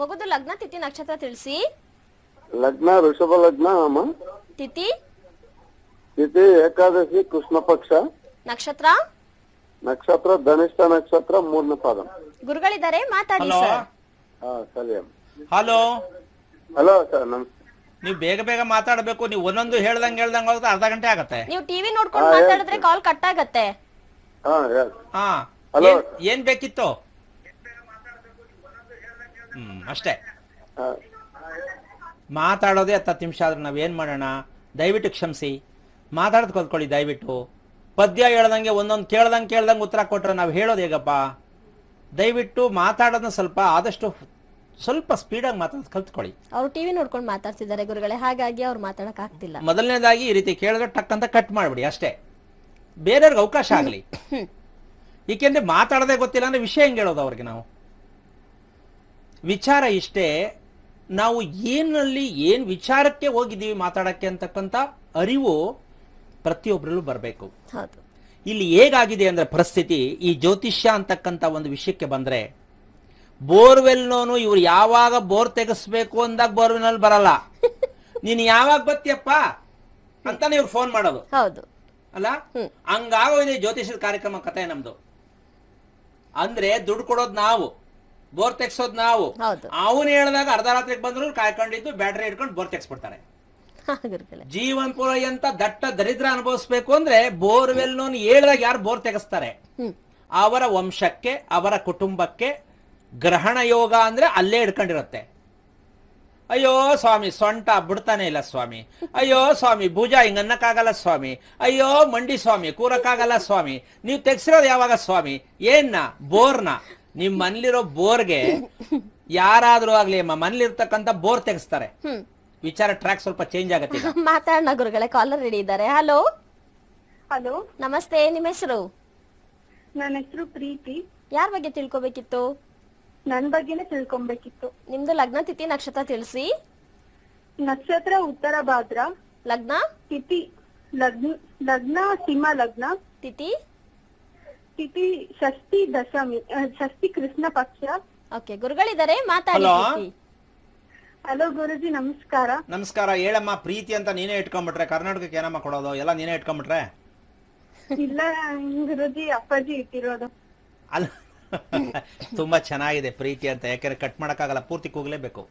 ಮಗುದು ಲಗ್ನ ತಿಥಿ ನಕ್ಷತ್ರ ತಿಳಿಸಿ. ಲಗ್ನ ಋಷಭ ಲಗ್ನ ಅಮ್ಮ. ತಿಥಿ? ತಿಥಿ ಏಕಾದಶಿ ಕೃಷ್ಣ ಪಕ್ಷ. ನಕ್ಷತ್ರ? ನಕ್ಷತ್ರ ಧನಿಷ್ಠ ನಕ್ಷತ್ರ ಮೂರನೇ ಪಾದ. ಗುರುಗಳಿದ್ದಾರೆ ಮಾತಾಡಿ ಹಲೋ ಸರ್. ಹಾ ಸರಿ ಅಮ್ಮ. ಹಲೋ ಹಲೋ ಸರ್ ನಮಸ್ತೆ ನೀವು ಬೇಗ ಬೇಗ ಮಾತಾಡಬೇಕು ನೀವು ಒಂದೊಂದು ಹೇಳ್ದಂಗೆ ಹೇಳ್ದಂಗೆ ಹೋದ್ರೆ ಅರ್ಧ ಗಂಟೆ ಆಗತ್ತೆ. ನೀವು ಟಿವಿ ನೋಡ್ಕೊಂಡು ಮಾತಾಡಿದ್ರೆ ಕಾಲ್ ಕಟ್ ಆಗತ್ತೆ. ಹಾ ಏನ್ ಬೇಕಿತ್ತು? ಹ್ಮ್ ಅಷ್ಟೇ. ಮಾತಾಡೋದೇ ಹತ್ತು ನಿಮಿಷ ಆದ್ರೆ ನಾವೇನ್ ಮಾಡೋಣ? ದಯವಿಟ್ಟು ಕ್ಷಮಿಸಿ. ಮಾತಾಡೋದು ಕಲ್ತ್ಕೊಳ್ಳಿ ದಯವಿಟ್ಟು. ಪದ್ಯ ಹೇಳ್ದಂಗೆ ಒಂದೊಂದು ಕೇಳ್ದಂಗೆ ಕೇಳ್ದಂಗೆ ಉತ್ತರ ಕೊಟ್ರೆ ನಾವು ಹೇಳೋದು ಹೇಗಪ್ಪ? ದಯವಿಟ್ಟು ಮಾತಾಡೋದನ್ನ ಸ್ವಲ್ಪ ಆದಷ್ಟು ಸ್ವಲ್ಪ ಸ್ಪೀಡಾಗಿ ಮಾತಾಡೋದು ಕಲ್ತ್ಕೊಳ್ಳಿ. ಅವ್ರು ಟಿವಿ ನೋಡ್ಕೊಂಡು ಮಾತಾಡ್ತಿದ್ದಾರೆ ಗುರುಗಳೇ ಹಾಗಾಗಿ ಅವ್ರು ಮಾತಾಡಕ್ ಆಗ್ತಿಲ್ಲ. ಮೊದಲನೇದಾಗಿ ಈ ರೀತಿ ಕೇಳಿದ್ರೆ ಟಕ್ ಅಂತ ಕಟ್ ಮಾಡ್ಬಿಡಿ ಅಷ್ಟೇ. ಬೇರೆಯವ್ರಿಗೆ ಅವಕಾಶ ಆಗಲಿ. ಏಕೆಂದ್ರೆ ಮಾತಾಡದೆ ಗೊತ್ತಿಲ್ಲ ಅಂದ್ರೆ ವಿಷಯ ಹೆಂಗೆ ಹೇಳೋದು ಅವ್ರಿಗೆ ನಾವು? ವಿಚಾರ ಇಷ್ಟೇ ನಾವು ಏನಲ್ಲಿ ಏನ್ ವಿಚಾರಕ್ಕೆ ಹೋಗಿದ್ದೀವಿ ಮಾತಾಡಕ್ಕೆ ಅಂತಕ್ಕಂಥ ಅರಿವು ಪ್ರತಿಯೊಬ್ಬರಲ್ಲೂ ಬರಬೇಕು. ಇಲ್ಲಿ ಹೇಗಾಗಿದೆ ಅಂದ್ರೆ ಪರಿಸ್ಥಿತಿ ಈ ಜ್ಯೋತಿಷ್ಯ ಅಂತಕ್ಕಂಥ ಒಂದು ವಿಷಯಕ್ಕೆ ಬಂದ್ರೆ ಬೋರ್ವೆಲ್ನೋನು ಇವ್ರು ಯಾವಾಗ ಬೋರ್ ತೆಗೆಸ್ಬೇಕು ಅಂದಾಗ ಬೋರ್ವೆಲ್ ಬರಲ್ಲ. ನೀನ್ ಯಾವಾಗ ಬತ್ತಿಯಪ್ಪ ಅಂತಾನೆ ಇವ್ರು ಫೋನ್ ಮಾಡೋದು. ಹೌದು. ಅಲ್ಲ? ಇದೆ ಜ್ಯೋತಿಷದ ಕಾರ್ಯಕ್ರಮ ಕತೆ ನಮ್ದು. ಅಂದ್ರೆ ದುಡ್ಡು ಕೊಡೋದು ನಾವು ಬೋರ್ ತೆಗ್ಸೋದ್ ನಾವು. ಅವನು ಹೇಳಿದಾಗ ಅರ್ಧ ರಾತ್ರಿಗೆ ಬಂದ್ರು ಕಾಯ್ಕೊಂಡಿದ್ದು ಬ್ಯಾಟ್ರಿ ಇಟ್ಕೊಂಡು ಬೋರ್ ತೆಗ್ಸ್ಬಿಡ್ತಾರೆ. ಜೀವನ್ ಪೂರೈಯಂತ ದಟ್ಟ ದರಿದ್ರ ಅನುಭವಿಸ್ಬೇಕು ಅಂದ್ರೆ ಬೋರ್ವೆಲ್ ಹೇಳಿದಾಗ ಯಾರು ಬೋರ್ ತೆಗೆಸ್ತಾರೆ? ಅವರ ವಂಶಕ್ಕೆ ಅವರ ಕುಟುಂಬಕ್ಕೆ ಗ್ರಹಣ ಯೋಗ ಅಂದ್ರೆ ಅಲ್ಲೇ ಹಿಡ್ಕೊಂಡಿರುತ್ತೆ. ಅಯ್ಯೋ ಸ್ವಾಮಿ ಸೊಂಟ ಬಿಡ್ತಾನೆ ಇಲ್ಲ ಸ್ವಾಮಿ. ಅಯ್ಯೋ ಸ್ವಾಮಿ ಭುಜ ಹಿಂಗ್ ಅನ್ನಕ್ಕಾಗಲ್ಲ ಸ್ವಾಮಿ. ಅಯ್ಯೋ ಮಂಡಿ ಸ್ವಾಮಿ ಕೂರಕ್ಕಾಗಲ್ಲ ಸ್ವಾಮಿ. ನೀವು ತೆಗ್ಸಿರೋದು ಯಾವಾಗ ಸ್ವಾಮಿ? ಏನ್ನ? ಬೋರ್ನ. ನಿಮ್ ಮನ್ಲಿರೋ ಬೋರ್ಗೆ ಯಾರಾದ್ರೂ ಆಗ್ಲಿ ಅಮ್ಮ ಮನ್ಲಿರ್ತಕ್ಕಂಥ ಬೋರ್ ತೆಗ್ಸ್ತಾರೆ. ವಿಚಾರ ಟ್ರ್ಯಾಕ್ ಸ್ವಲ್ಪ ಚೇಂಜ್ ಆಗುತ್ತೆ. ಮಾತಾಡೋಣ ಗುರುಗಳೇ ಕಾಲರ್ ರೆಡಿ ಇದ್ದಾರೆ. ಹಲೋ ಹಲೋ ನಮಸ್ತೆ ನಿಮ್ಮ ಹೆಸರು? ನನ್ನ ಹೆಸರು ಪ್ರೀತಿ. ಯಾರ ಬಗ್ಗೆ ತಿಳ್ಕೊಬೇಕಿತ್ತು? ನನ್ ಬಗ್ಗೆನೇ ತಿಳ್ಕೊಬೇಕಿತ್ತು. ನಿಮ್ದು ಲಗ್ನ ತಿಥಿ ನಕ್ಷತ್ರ ತಿಳಿಸಿ. ನಕ್ಷತ್ರ ಉತ್ತರ ಭಾದ್ರ. ಲಗ್ನ? ತಿಥಿ ಲಗ್ನ ಲಗ್ನ ಸಿಂಹ ಲಗ್ನ. ತಿಥಿ? ತಿಥಿ ಷಷ್ಠಿ ದಶಮಿ ಆ, ಷಷ್ಠಿ ಕೃಷ್ಣ ಪಕ್ಷ. ಓಕೆ ಗುರುಗಳಿದ್ದಾರೆ ಮಾತಾಡಿ Hello? ಹಲೋ ಗುರುಜಿ ನಮಸ್ಕಾರ. ನಮಸ್ಕಾರ ಹೇಳಮ್ಮ ಪ್ರೀತಿ ಅಂತ ನೀನೇ ಇಟ್ಕೊಂಡ್ಬಿಟ್ರೆ ಕರ್ನಾಟಕಕ್ಕೆ ಏನಮ್ಮ ಕೊಡೋದು? ಎಲ್ಲ ನೀನೇ ಇಟ್ಕೊಂಡ್ಬಿಟ್ರೆ ಇಲ್ಲ ಗುರುಜಿ ಅಪ್ಪಾಜಿ ಇಟ್ಟಿರೋದು. ಅಲ್ಲ ತುಂಬಾ ಚೆನ್ನಾಗಿದೆ ಪ್ರೀತಿ ಅಂತ. ಯಾಕಂದ್ರೆ ಕಟ್ ಮಾಡಕ್ಕಾಗಲ್ಲ ಪೂರ್ತಿ ಕೂಗ್ಲೇಬೇಕು.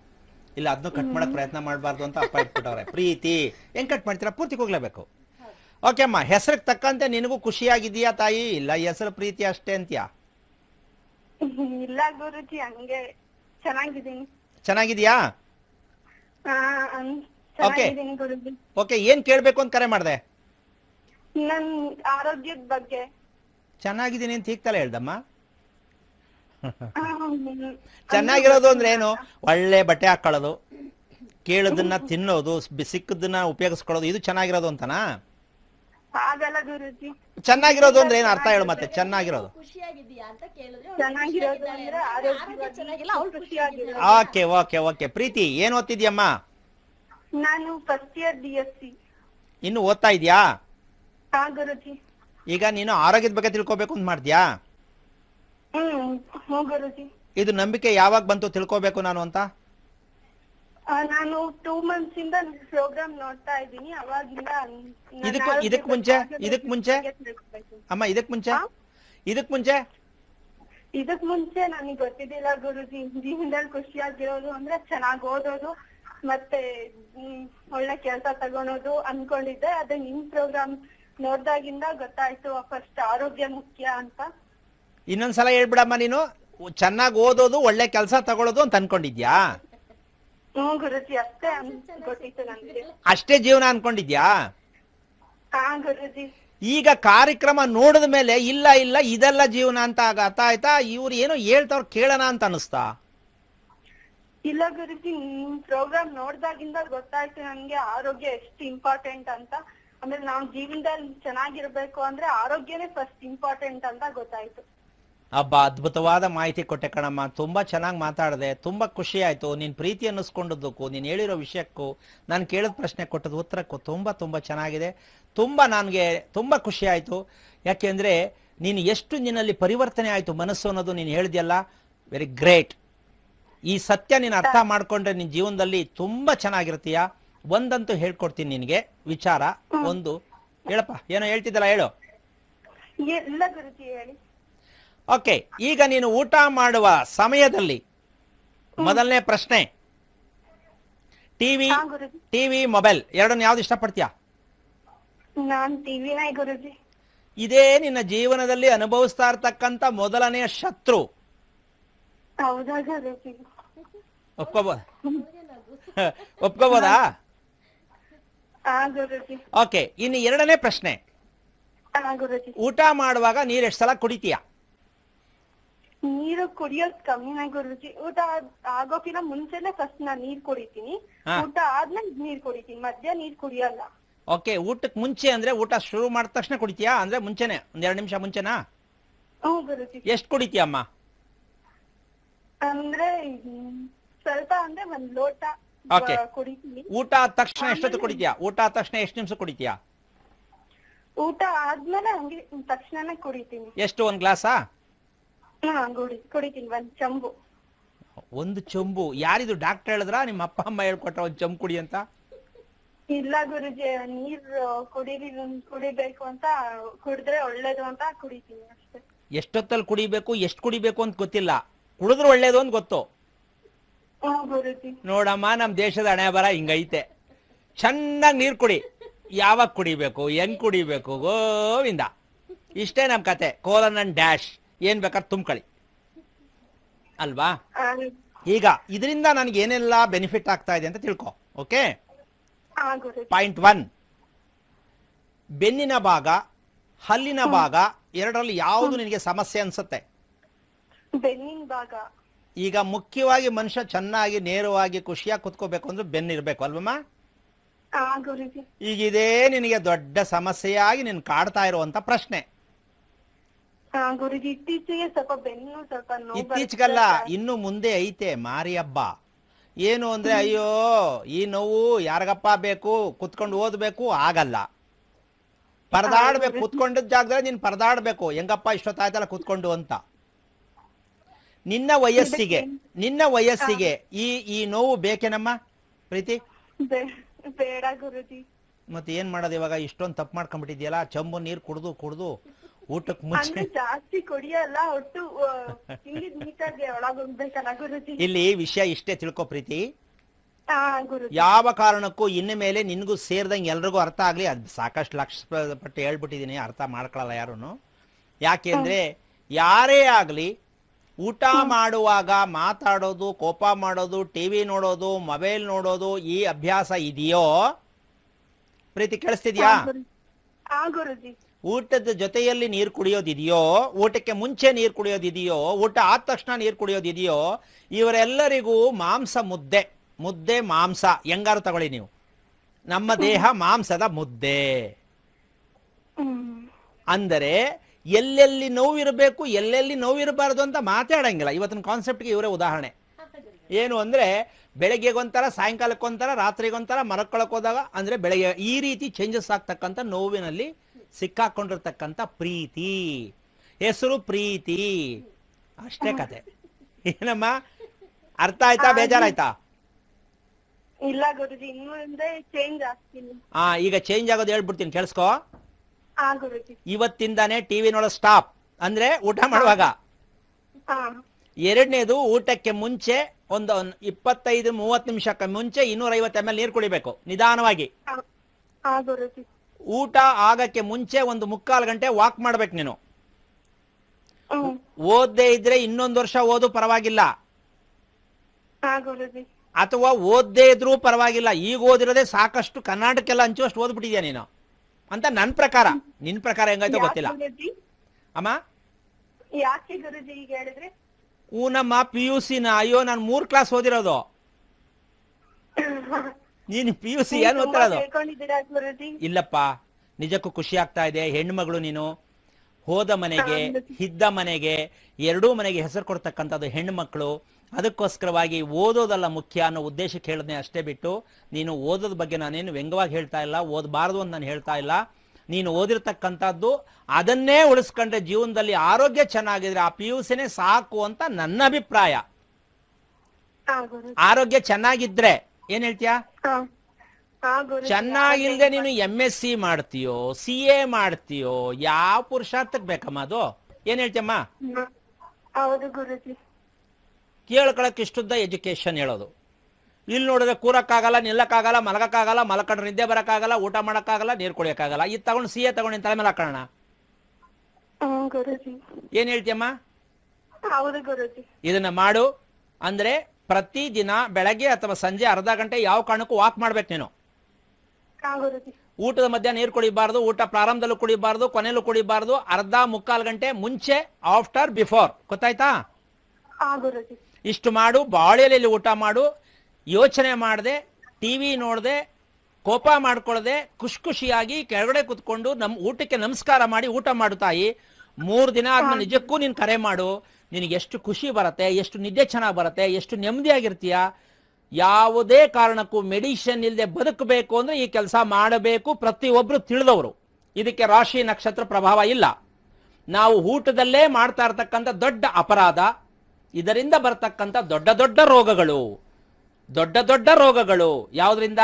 ಇಲ್ಲ ಅದನ್ನು ಕಟ್ ಮಾಡಕ್ ಪ್ರಯತ್ನ ಮಾಡಬಾರ್ದು ಅಂತ ಅಪ್ಪ ಇಟ್ಬಿಟ್ಟವ್ರೆ ಪ್ರೀತಿ ಹೆಂಗ್ ಕಟ್ ಮಾಡ್ತೀರಾ? ಪೂರ್ತಿ ಕೂಗ್ಲೇಬೇಕು. ಓಕೆ ಅಮ್ಮ ಹೆಸರಿಗೆ ತಕ್ಕಂತೆ ನಿನಗೂ ಖುಷಿಯಾಗಿದೆಯಾ ತಾಯಿ? ಇಲ್ಲ ಹೆಸರು ಪ್ರೀತಿ ಅಷ್ಟೇ ಅಂತೀಯಾ? ಇಲ್ಲ ಗುರುಜಿ ಹಂಗೆ ಚೆನ್ನಾಗಿದ್ದೀನಿ. ಚೆನ್ನಾಗಿದ್ಯಾ? ಚೆನ್ನಾಗಿದ್ದೀನಿ ಓಕೆ ಏನ್ ಕೇಳ್ಬೇಕು ಅಂತ ಕರೆ ಮಾಡ್ದೆ? ನನ್ ಆರೋಗ್ಯದ ಬಗ್ಗೆ. ಚೆನ್ನಾಗಿದ್ದೀನಿ ಅಂತ ಹೀಗ್ತಲ್ಲ ಹೇಳ್ದಮ್ಮ. ಚೆನ್ನಾಗಿರೋದು ಅಂದ್ರೆ ಏನು? ಒಳ್ಳೆ ಬಟ್ಟೆ ಹಾಕೊಳ್ಳೋದು ಕೇಳೋದನ್ನ ತಿನ್ನೋದು ಸಿಕ್ಕದನ್ನ ಉಪಯೋಗಿಸ್ಕೊಳ್ಳೋದು ಇದು ಚೆನ್ನಾಗಿರೋದು ಅಂತನಾ? ಚೆನ್ನಾಗಿರೋದು ಅಂದ್ರೆ ಏನು ಅರ್ಥ ಹೇಳು ಮತ್ತೆ ಚೆನ್ನಾಗಿರೋದು. ಖುಷಿಯಾಗಿದೆಯಾ ಅಂತ ಕೇಳಿದ್ರೆ ಚೆನ್ನಾಗಿರೋದು ಅಂದ್ರೆ ಆರೋಗ್ಯವಾಗಿ ಚೆನ್ನಾಗಿಲ್ಲ ಅವ್ಳು ಖುಷಿಯಾಗಿರೋದು ಓಕೆ ಓಕೆ ಓಕೆ. ಪ್ರೀತಿ ಏನ್ ಓದ್ತಿದ್ಯಮ್ಮ ನಾನು first year B S C ಇನ್ನು ಓದ್ತಾ ಇದ್ಯಾ? ಈಗ ನೀನು ಆರೋಗ್ಯದ ಬಗ್ಗೆ ತಿಳ್ಕೊಬೇಕು ಅಂತ ಮಾಡ್ದ್ಯಾ ಹ್ಮ್ ಗುರುಜಿ. ಇದು ನಂಬಿಕೆ ಯಾವಾಗ ಬಂತು ತಿಳ್ಕೊಬೇಕು ನಾನು ಅಂತ? ನಾನು ಟೂ ಮಂತ್ಸ್ ಇಂದ ಪ್ರೋಗ್ರಾಮ್ ನೋಡ್ತಾ ಇದ್ದೀನಿ. ಅವಾಗಿಂದ ಇದಕ್ ಇದಕ್ಕೂ- ಇದಕ್ ಮುಂಚೆ- ಇದಕ್ ಮುಂಚೆ? ಅಮ್ಮ ಇದಕ್ ಮುಂಚೆ? ಇದಕ್ ಮುಂಚೆ ಇದಕ್ ಮುಂಚೆ ನನಗೆ ಗೊತ್ತಿದ್ದಿಲ್ಲ ಗುರುಜಿ. ಜೀವನದಲ್ಲಿ ಖುಷಿಯಾಗಿರೋದು ಅಂದ್ರೆ ಚೆನ್ನಾಗಿ ಓದೋದು ಮತ್ತೆ ಒಳ್ಳೆ ಕೆಲಸ ತಗೊಳೋದು ಅನ್ಕೊಂಡಿದ್ದೆ. ಅದೇ ನಿಮ್ ಪ್ರೋಗ್ರಾಮ್ ನೋಡ್ದಾಗಿಂದ ಗೊತ್ತಾಯ್ತು ಫಸ್ಟ್ ಆರೋಗ್ಯ ಮುಖ್ಯ ಅಂತ. ಇನ್ನೊಂದ್ಸಲ ಹೇಳ್ಬಿಡಮ್ಮ ನೀನು ಚೆನ್ನಾಗಿ ಓದೋದು ಒಳ್ಳೆ ಕೆಲಸ ತಗೊಳ್ಳೋದು ಅಂತ ಅನ್ಕೊಂಡಿದ್ಯಾ? ಹ್ಮ್ ಗುರುಜಿ ಅಷ್ಟೇ ಅನ್- ಗೊತ್ತಿತ್ತು ನನ್ಗೆ ಅಷ್ಟೇ ಜೀವನ ಅನ್ಕೊಂಡಿದ್ಯಾ? ಹಾ ಗುರುಜಿ. ಈಗ ಕಾರ್ಯಕ್ರಮ ನೋಡಿದ ಮೇಲೆ ಇಲ್ಲ ಇಲ್ಲ ಇದೆಲ್ಲ ಜೀವನ ಅಂತ ಆಗ ಅರ್ಥ ಆಯ್ತಾ? ಇವ್ರು ಏನೋ ಹೇಳ್ತಾವ್ರು ಕೇಳೋಣ ಅಂತ ಅನಿಸ್ತಾ? ಇಲ್ಲ ಗುರುಜಿ ನಿಮ್ ಪ್ರೋಗ್ರಾಮ್ ನೋಡ್ದಾಗಿಂದ ಗೊತ್ತಾಯ್ತು ನನ್ಗೆ ಆರೋಗ್ಯ ಎಷ್ಟು ಇಂಪಾರ್ಟೆಂಟ್ ಅಂತ. ಆಮೇಲೆ ನಾವ್ ಜೀವನದಲ್ಲಿ ಚೆನ್ನಾಗಿರ್ಬೇಕು ಅಂದ್ರೆ ಆರೋಗ್ಯನೇ ಫಸ್ಟ್ ಇಂಪಾರ್ಟೆಂಟ್ ಅಂತ ಗೊತ್ತಾಯ್ತು. ಹಬ್ಬ ಅದ್ಭುತವಾದ ಮಾಹಿತಿ ಕೊಟ್ಟೆ ಕಣಮ್ಮ. ತುಂಬಾ ಚೆನ್ನಾಗಿ ಮಾತಾಡಿದೆ. ತುಂಬಾ ಖುಷಿ ಆಯ್ತು. ನೀನ್ ಪ್ರೀತಿ ಅನ್ನಿಸ್ಕೊಂಡದ್ದಕ್ಕೂ ನೀನ್ ಹೇಳಿರೋ ವಿಷಯಕ್ಕೂ ನಾನು ಕೇಳಿದ ಪ್ರಶ್ನೆ ಕೊಟ್ಟದ ಉತ್ತರಕ್ಕೂ ತುಂಬಾ ತುಂಬಾ ಚೆನ್ನಾಗಿದೆ. ತುಂಬಾ ನನಗೆ ತುಂಬಾ ಖುಷಿ ಆಯ್ತು. ಯಾಕೆಂದ್ರೆ ನೀನು ಎಷ್ಟು ನಿನ್ನಲ್ಲಿ ಪರಿವರ್ತನೆ ಆಯ್ತು ಮನಸ್ಸು ಅನ್ನೋದು ನೀನು ಹೇಳಿದ್ಯಲ್ಲ. ವೆರಿ ಗ್ರೇಟ್ ಈ ಸತ್ಯ ನೀನು ಅರ್ಥ ಮಾಡ್ಕೊಂಡ್ರೆ ನಿನ್ ಜೀವನದಲ್ಲಿ ತುಂಬಾ ಚೆನ್ನಾಗಿರ್ತೀಯ? ಒಂದಂತೂ ಹೇಳ್ಕೊಡ್ತೀನಿ ನಿನಗೆ. ವಿಚಾರ ಒಂದು. ಹೇಳಪ್ಪ. ಏನೋ ಹೇಳ್ತಿದ್ದಲ್ಲ ಹೇಳು. ಇಲ್ಲ ಗುರುಜಿ ಹೇಳಿ. ಓಕೆ ಈಗ ನೀನು ಊಟ ಮಾಡುವ ಸಮಯದಲ್ಲಿ ಮೊದಲನೇ ಪ್ರಶ್ನೆ. ಟಿವಿ ಹಾ ಗುರುಜಿ. ಟಿವಿ ಮೊಬೈಲ್ ಎರಡನ್ನ ಯಾವ್ದು ಇಷ್ಟಪಡ್ತೀಯಾ? ನಾನ್ ಟಿವಿನೇ ಗುರುಜಿ. ಇದೇ ನಿನ್ನ ಜೀವನದಲ್ಲಿ ಅನುಭವಿಸ್ತಾ ಇರ್ತಕ್ಕಂಥ ಮೊದಲನೆಯ ಶತ್ರು. ಹೌದಾ ಗುರುಜಿ? ಒಪ್ಕೋಬೋದ? ಒಪ್ಕೋಬೋದಾ? ಹಾ ಗುರುಜಿ. ಓಕೆ ಇನ್ನು ಎರಡನೇ ಪ್ರಶ್ನೆ. ಹಾ ಗುರುಜಿ. ಊಟ ಮಾಡುವಾಗ ನೀರು ಎಷ್ಟು ಸಲ ಕುಡಿತೀಯ? ನೀರು ಕುಡಿಯೋದ್ ಕಮ್ಮಿನೇ ಗುರುಜಿ ಊಟ ಆಗೋಕಿನ ಮುಂಚೆನೆ ಫಸ್ಟ್ ನಾನ್ ನೀರ್ ಕುಡಿತೀನಿ. ಹಾ. ಊಟ ಆದ್ಮೇಲೆ ನೀರ್ ಕುಡಿತೀನಿ ಮಧ್ಯ ನೀರ್ ಕುಡಿಯಲ್ಲ. ಓಕೆ ಊಟಕ್ಕೆ ಮುಂಚೆ ಅಂದ್ರೆ ಊಟ ಶುರು ಮಾಡಿದ ತಕ್ಷಣ ಕುಡಿತೀಯಾ? ಅಂದ್ರೆ ಮುಂಚೆನೆ ಒಂದ್ ಎರಡು ನಿಮಿಷ ಮುಂಚೆನಾ? ಎಷ್ಟ್ ಗುರುಜಿ. ಎಷ್ಟು ಕುಡಿತೀಯಮ್ಮ ಅಂದ್ರೆ ಹ್ಮ್, ಸ್ವಲ್ಪ ಅಂದ್ರೆ ಒಂದ್ ಲೋಟ Okay. ಕುಡಿತೀನಿ. ಊಟ ಆದ ತಕ್ಷಣ ಎಷ್ಟೊತ್ತು ಕುಡಿತೀಯಾ? ಊಟ ಆದ ತಕ್ಷಣ ಎಷ್ಟು ನಿಮಿಷ ಕುಡಿತೀಯಾ? ಊಟ ಆದ್ಮೇಲೆ ಹಂಗೆ ತಕ್ಷಣನೇ ಕುಡಿತೀನಿ. ಎಷ್ಟು ಒಂದ್ ಗ್ಲಾಸಾ? ಹಾ ಗುಡಿ ಕುಡಿತೀನಿ ಒಂದ್ ಚಂಬು. ಒಂದು ಚೊಂಬು. ಯಾರಿದು ಡಾಕ್ಟರ್ ಹೇಳಿದ್ರ? ನಿಮ್ಮ ಅಪ್ಪ ಅಮ್ಮ ಹೇಳ್ಕೊಟ್ರ ಒಂದ್ ಚಂಬು ಕುಡಿ ಅಂತ? ಇಲ್ಲ ಗುರುಜಿ ನೀರ್ ಕುಡೀರಿ ಕುಡಿಬೇಕು ಅಂತ ಕುಡಿದ್ರೆ ಒಳ್ಳೇದು ಅಂತ ಕುಡಿತೀನಿ ಅಷ್ಟೇ. ಎಷ್ಟೊತ್ತಲ್ಲಿ ಕುಡಿಬೇಕು ಎಷ್ಟು ಕುಡಿಬೇಕು ಅಂತ ಗೊತ್ತಿಲ್ಲ. ಕುಡಿದ್ರೆ ಒಳ್ಳೇದು ಅಂತ ಗೊತ್ತು. ಹ್ಞೂ ಗುರುಜಿ. ನೋಡಮ್ಮ ನಮ್ ದೇಶದ ಹಣೆ ಬರ ಹಿಂಗೈತೆ. ಚೆನ್ನಾಗಿ ನೀರ್ ಕುಡಿ. ಯಾವಾಗ ಕುಡಿಬೇಕು ಹೆಂಗ್ ಕುಡಿಬೇಕು ಗೋವಿಂದ. ಇಷ್ಟೇ ನಮ್ ಕತೆ. Colon and dash. ಏನ್ ಬೇಕಾದ್ರೆ ತುಂಬ್ಕೊಳ್ಳಿ. ಅಲ್ವಾ? ಈಗ ಇದರಿಂದ ನನಗೆ ಏನೆಲ್ಲ ಬೆನಿಫಿಟ್ ಆಗ್ತಾ ಇದೆ ಅಂತ ತಿಳ್ಕೊ ಓಕೆ ಪಾಯಿಂಟ್ ಒನ್ ಬೆನ್ನಿನ ಭಾಗ ಹಲ್ಲಿನ ಭಾಗ ಎರಡರಲ್ಲಿ ಯಾವುದು ನಿನಗೆ ಸಮಸ್ಯೆ ಅನ್ಸುತ್ತೆ? ಬೆನ್ನಿನ ಭಾಗ. ಈಗ ಮುಖ್ಯವಾಗಿ ಮನುಷ್ಯ ಚೆನ್ನಾಗಿ ನೇರವಾಗಿ ಖುಷಿಯಾಗಿ ಕುತ್ಕೋಬೇಕು ಅಂದ್ರೆ ಬೆನ್ನಿರ್ಬೇಕು ಅಲ್ವಮ್ಮ? ಈಗ ಇದೇ ನಿನಗೆ ದೊಡ್ಡ ಸಮಸ್ಯೆಯಾಗಿ ನಿನ್ ಕಾಡ್ತಾ ಇರುವಂತ ಪ್ರಶ್ನೆ. ಹಾ ಗುರುಜಿ ಇತ್ತೀಚೆಗೆ ಸ್ವಲ್ಪ ಬೆನ್ನು ಸ್ವಲ್ಪ ನೋವು ಇತ್ತೀಚೆಗಲ್ಲ ಇನ್ನು ಮುಂದೆ ಐತೆ ಮಾರಿ ಹಬ್ಬ ಏನು ಅಂದ್ರೆ ಅಯ್ಯೋ ಈ ನೋವು ಯಾರಿಗಪ್ಪ ಬೇಕು? ಕುತ್ಕೊಂಡು ಓದ್ಬೇಕು? ಆಗಲ್ಲ. ಪರದಾಡ್ಬೇಕು ಕುತ್ಕೊಂಡಿದ್ದ ಜಾಗದಲ್ಲಿ ನೀನ್ ಪರದಾಡ್ಬೇಕು. ಹೆಂಗಪ್ಪ ಇಷ್ಟೊತ್ತಾಯ್ತಲ್ಲ ಕುತ್ಕೊಂಡು ಅಂತ. ನಿನ್ನ ವಯಸ್ಸಿಗೆ ನಿನ್ನ ವಯಸ್ಸಿಗೆ ಈ ಈ ನೋವು ಬೇಕೇನಮ್ಮ ಪ್ರೀತಿ? ಬೇ- ಬೇಡ ಗುರುಜಿ. ಮತ್ತೆ ಏನ್ ಮಾಡೋದು ಇವಾಗ? ಇಷ್ಟೊಂದು ತಪ್ಪು ಮಾಡ್ಕೊಂಡ್ಬಿಟ್ಟಿದ್ಯಲ್ಲ ಚಂಬು ನೀರು ಕುಡ್ದು ಕುಡ್ದು. ಊಟಕ್ಕೆ ಮುಂಚೆ? ಜಾಸ್ತಿ ಕುಡಿಯಲ್ಲ ಒಟ್ಟು ತಿಂಗಿದ್ ನೀಟಾಗಿ ಒಳಗೋಗ್ಬೇಕಲ್ಲ ಗುರುಜಿ? ಇಲ್ಲಿ ವಿಷಯ ಇಷ್ಟೇ ತಿಳ್ಕೊ ಪ್ರೀತಿ. ಯಾವ ಕಾರಣಕ್ಕೂ ಇನ್ನು ಮೇಲೆ ನಿನ್ಗೂ ಸೇರ್ದಂಗೆ ಎಲ್ರಿಗೂ ಅರ್ಥ ಆಗ್ಲಿ ಅದ್ ಸಾಕಷ್ಟು ಲಕ್ಷ ಪಟ್ಟು ಹೇಳ್ಬಿಟ್ಟಿದೀನಿ ಅರ್ಥ ಮಾಡ್ಕೊಳಲ್ಲ ಯಾರು ಯಾಕೆಂದ್ರೆ ಯಾರೇ ಆಗ್ಲಿ ಊಟ ಮಾಡುವಾಗ ಮಾತಾಡೋದು ಕೋಪ ಮಾಡೋದು ಟಿವಿ ನೋಡೋದು ಮೊಬೈಲ್ ನೋಡೋದು ಈ ಅಭ್ಯಾಸ ಇದೆಯೋ? ಪ್ರೀತಿ ಕೇಳಿಸ್ತಿದ್ಯಾ? ಊಟದ ಜೊತೆಯಲ್ಲಿ ನೀರು ಕುಡಿಯೋದಿದೆಯೋ, ಊಟಕ್ಕೆ ಮುಂಚೆ ನೀರು ಕುಡಿಯೋದಿದೆಯೋ, ಊಟ ಆದ ತಕ್ಷಣ ನೀರು ಕುಡಿಯೋದಿದೆಯೋ, ಇವರೆಲ್ಲರಿಗೂ ಮಾಂಸ ಮುದ್ದೆ ಮುದ್ದೆ ಮಾಂಸ. ಹೆಂಗಾರು ತಗೊಳ್ಳಿ ನೀವು? ನಮ್ಮ ದೇಹ ಮಾಂಸದ ಮುದ್ದೆ. ಅಂದರೆ ಎಲ್ಲೆಲ್ಲಿ ನೋವಿರಬೇಕು, ಎಲ್ಲೆಲ್ಲಿ ನೋವಿರಬಾರದು ಅಂತ ಮಾತಾಡಂಗಿಲ್ಲ. ಇವತ್ತಿನ ಕಾನ್ಸೆಪ್ಟ್ಗೆ ಇವರೇ ಉದಾಹರಣೆ. ಏನು ಅಂದ್ರೆ, ಬೆಳಗ್ಗೆಗೊಂಥರ, ಸಾಯಂಕಾಲಕ್ಕೊಂಥರ, ರಾತ್ರಿಗೊಂಥರ ಮರಕ್ಕೊಳಕ್ಕೆ ಹೋದಾಗ, ಅಂದ್ರೆ ಬೆಳಗ್ಗೆ ಈ ರೀತಿ ಚೇಂಜಸ್ ಆಗ್ತಕ್ಕಂಥ ನೋವಿನಲ್ಲಿ ಸಿಕ್ಕಾಕೊಂಡಿರ್ತಕ್ಕಂಥ ಪ್ರೀತಿ. ಹೆಸರು ಪ್ರೀತಿ. ಅಷ್ಟೇ ಕತೆ. ಏನಮ್ಮ? ಅರ್ಥ ಆಯ್ತಾ? ಬೇಜಾರಾಯ್ತಾ? ಇಲ್ಲ ಗುರುಜಿ ಇನ್ನು ಮುಂದೆ ಚೇಂಜ್ ಆಗ್ತೀನಿ. ಆ ಈಗ ಚೇಂಜ್ ಆಗೋದು ಹೇಳ್ಬಿಡ್ತೀನಿ. ಕೇಳಿಸ್ಕೋ? ಇವತ್ತಿಂದಾನೆ ಗುರುಜಿ. ಇವತ್ತಿಂದಾನೇ ಟಿವಿ ನೋಡೋ ಸ್ಟಾಪ್ ಅಂದ್ರೆ ಊಟ ಮಾಡುವಾಗ. ಹಾ ಎರಡನೇದು ಊಟಕ್ಕೆ ಮುಂಚೆ ಒಂದು ಇಪ್ಪತ್ತೈದು ಮೂವತ್ತು ನಿಮಿಷಕ್ಕೆ ಮುಂಚೆ ಇನ್ನೂರ ಐವತ್ತು ಎಂ ಎಲ್ ನೀರು ಕುಡಿಬೇಕು. ನಿಧಾನವಾಗಿ. ಹಾ ಹಾ ಊಟ ಆಗಕ್ಕೆ ಮುಂಚೆ ಒಂದು ಮುಕ್ಕಾಲು ಗಂಟೆ ವಾಕ್ ಮಾಡ್ಬೇಕು ನೀನು. ಓದ್ದೆ ಇದ್ರೆ ಇನ್ನೊಂದು ವರ್ಷ ಓದು ಪರವಾಗಿಲ್ಲ. ಅಥವಾ ಓದ್ದೇ ಇದ್ರೂ ಪರವಾಗಿಲ್ಲ. ಈಗ ಓದಿರೋದೇ ಸಾಕಷ್ಟು ಕರ್ನಾಟಕೆಲ್ಲ ಹಂಚುವಷ್ಟು ಓದ್ಬಿಟ್ಟಿದ್ಯಾ ನೀನು? ಅಂತ ನನ್ನ ಪ್ರಕಾರ. ನಿನ್ ಪ್ರಕಾರ ಹೆಂಗಾಯ್ತೋ ಗೊತ್ತಿಲ್ಲ. ಅಮ್ಮ? ಊನಮ್ಮ ಪಿ ಯು ಸಿನ ಅಯ್ಯೋ ನಾನು ಮೂರ್ ಕ್ಲಾಸ್ ಓದಿರೋದು. ನೀನು ಪಿ ಯು ಸಿ ಏನ್ ಓದ್ತಿರೋದು ಇಲ್ಲಪ್ಪ ನಿಜಕ್ಕೂ ಖುಷಿ ಆಗ್ತಾ ಇದೆ. ಹೆಣ್ಮಗಳು ನೀನು ಹೋದ ಮನೆಗೆ ಇದ್ದ ಮನೆಗೆ ಎರಡೂ ಮನೆಗೆ ಹೆಸರು ಕೊಡ್ತಕ್ಕಂಥದ್ದು ಹೆಣ್ಮಕ್ಳು. ಮಕ್ಕಳು ಅದಕ್ಕೋಸ್ಕರವಾಗಿ ಓದೋದಲ್ಲ ಮುಖ್ಯ ಅನ್ನೋ ಉದ್ದೇಶಕ್ಕೆ ಹೇಳಿದ್ನೆ ಅಷ್ಟೇ ಬಿಟ್ಟು ನೀನು ಓದೋದ ಬಗ್ಗೆ ನಾನೇನು ವ್ಯಂಗ್ಯವಾಗಿ ಹೇಳ್ತಾ ಇಲ್ಲ ಓದಬಾರ್ದು ಅಂತ ನಾನು ಹೇಳ್ತಾ ಇಲ್ಲ. ನೀನು ಓದಿರ್ತಕ್ಕಂಥದ್ದು ಅದನ್ನೇ ಉಳಿಸ್ಕೊಂಡ್ರೆ ಜೀವನದಲ್ಲಿ ಆರೋಗ್ಯ ಚೆನ್ನಾಗಿದ್ರೆ ಆ ಪಿ ಯು ಸಿನೇ ಸಾಕು ಅಂತ ನನ್ನ ಅಭಿಪ್ರಾಯ. ಆರೋಗ್ಯ ಚೆನ್ನಾಗಿದ್ರೆ ಏನ್ ಹೇಳ್ತೀಯಾ? ಚೆನ್ನಾಗಿಲ್ದೆ ನೀನು ಎಂ ಎಸ್ ಸಿ ಮಾಡ್ತೀಯೋ ಸಿ ಎ ಮಾಡ್ತೀಯೋ ಯಾವ ಪುರುಷಾರ್ಥಕ್ ಬೇಕಮ್ಮ ಅದು ಏನ್ ಹೇಳ್ತಿಯಮ್ಮ? ಕೇಳ್ಕೊಳಕ್ ಇಷ್ಟುದ್ದ ಎಜುಕೇಶನ್ ಹೇಳೋದು. ಇಲ್ಲಿ ನೋಡಿದ್ರೆ ಕೂರಕ್ಕಾಗಲ್ಲ ನಿಲ್ಲಕ್ಕಾಗಲ್ಲ ಮಲಗಕ್ಕಾಗಲ್ಲ ಮಲಕಂಡ್ರೆ ನಿದ್ದೆ ಬರಕ್ಕಾಗಲ್ಲ ಊಟ ಮಾಡಕ್ಕಾಗಲ್ಲ ನೀರು ಕುಡಿಯಕ್ಕಾಗಲ್ಲ. ಇದು ತಗೊಂಡು ಸಿ ಎ ತಗೊಂಡು ನಿನ್ ತಲೆ ಮೇಲೆ ಹಾಕೋಣ. ಏನ್ ಹೇಳ್ತೀಯಮ್ಮ? ಇದನ್ನ ಮಾಡು. ಅಂದ್ರೆ ಪ್ರತಿ ದಿನ ಬೆಳಗ್ಗೆ ಅಥವಾ ಸಂಜೆ ಅರ್ಧ ಗಂಟೆ ಯಾವ ಕಾರಣಕ್ಕೂ ವಾಕ್ ಮಾಡ್ಬೇಕು ನೀನು. ಊಟದ ಮಧ್ಯ ನೀರು ಕುಡಿಬಾರ್ದು ಊಟ ಪ್ರಾರಂಭದಲ್ಲೂ ಕುಡಿಬಾರ್ದು ಕೊನೆಯಲ್ಲೂ ಕುಡಿಬಾರ್ದು ಅರ್ಧ ಮುಕ್ಕಾಲು ಗಂಟೆ ಮುಂಚೆ ಆಫ್ಟರ್ ಬಿಫೋರ್ ಗೊತ್ತಾಯ್ತಾ? ಇಷ್ಟು ಮಾಡು ಬಾಳೆಯಲ್ಲಿ ಊಟ ಮಾಡು ಯೋಚನೆ ಮಾಡದೆ ಟಿವಿ ನೋಡದೆ ಕೋಪ ಮಾಡ್ಕೊಳ್ಳದೆ ಖುಷಿ ಖುಷಿಯಾಗಿ ಕೆಳಗಡೆ ಕುತ್ಕೊಂಡು ನಮ್ ಊಟಕ್ಕೆ ನಮಸ್ಕಾರ ಮಾಡಿ ಊಟ ಮಾಡು ತಾಯಿ. ಮೂರು ದಿನ ಆದ್ಮೇಲೆ ನಿಜಕ್ಕೂ ನೀನ್ ಕರೆ ಮಾಡು. ನಿನಗೆ ಎಷ್ಟು ಖುಷಿ ಬರುತ್ತೆ, ಎಷ್ಟು ನಿದ್ದೆ ಚೆನ್ನಾಗಿ ಬರುತ್ತೆ, ಎಷ್ಟು ನೆಮ್ಮದಿಯಾಗಿರ್ತೀಯ ಯಾವುದೇ ಕಾರಣಕ್ಕೂ ಮೆಡಿಷನ್ ಇಲ್ಲದೆ ಬದುಕಬೇಕು ಅಂದ್ರೆ ಈ ಕೆಲಸ ಮಾಡಬೇಕು ಪ್ರತಿಯೊಬ್ರು ತಿಳಿದವರು. ಇದಕ್ಕೆ ರಾಶಿ ನಕ್ಷತ್ರ ಪ್ರಭಾವ ಇಲ್ಲ. ನಾವು ಊಟದಲ್ಲೇ ಮಾಡ್ತಾ ಇರ್ತಕ್ಕಂಥ ದೊಡ್ಡ ಅಪರಾಧ, ಇದರಿಂದ ಬರತಕ್ಕಂಥ ದೊಡ್ಡ ದೊಡ್ಡ ರೋಗಗಳು. ದೊಡ್ಡ ದೊಡ್ಡ ರೋಗಗಳು. ಯಾವುದರಿಂದ?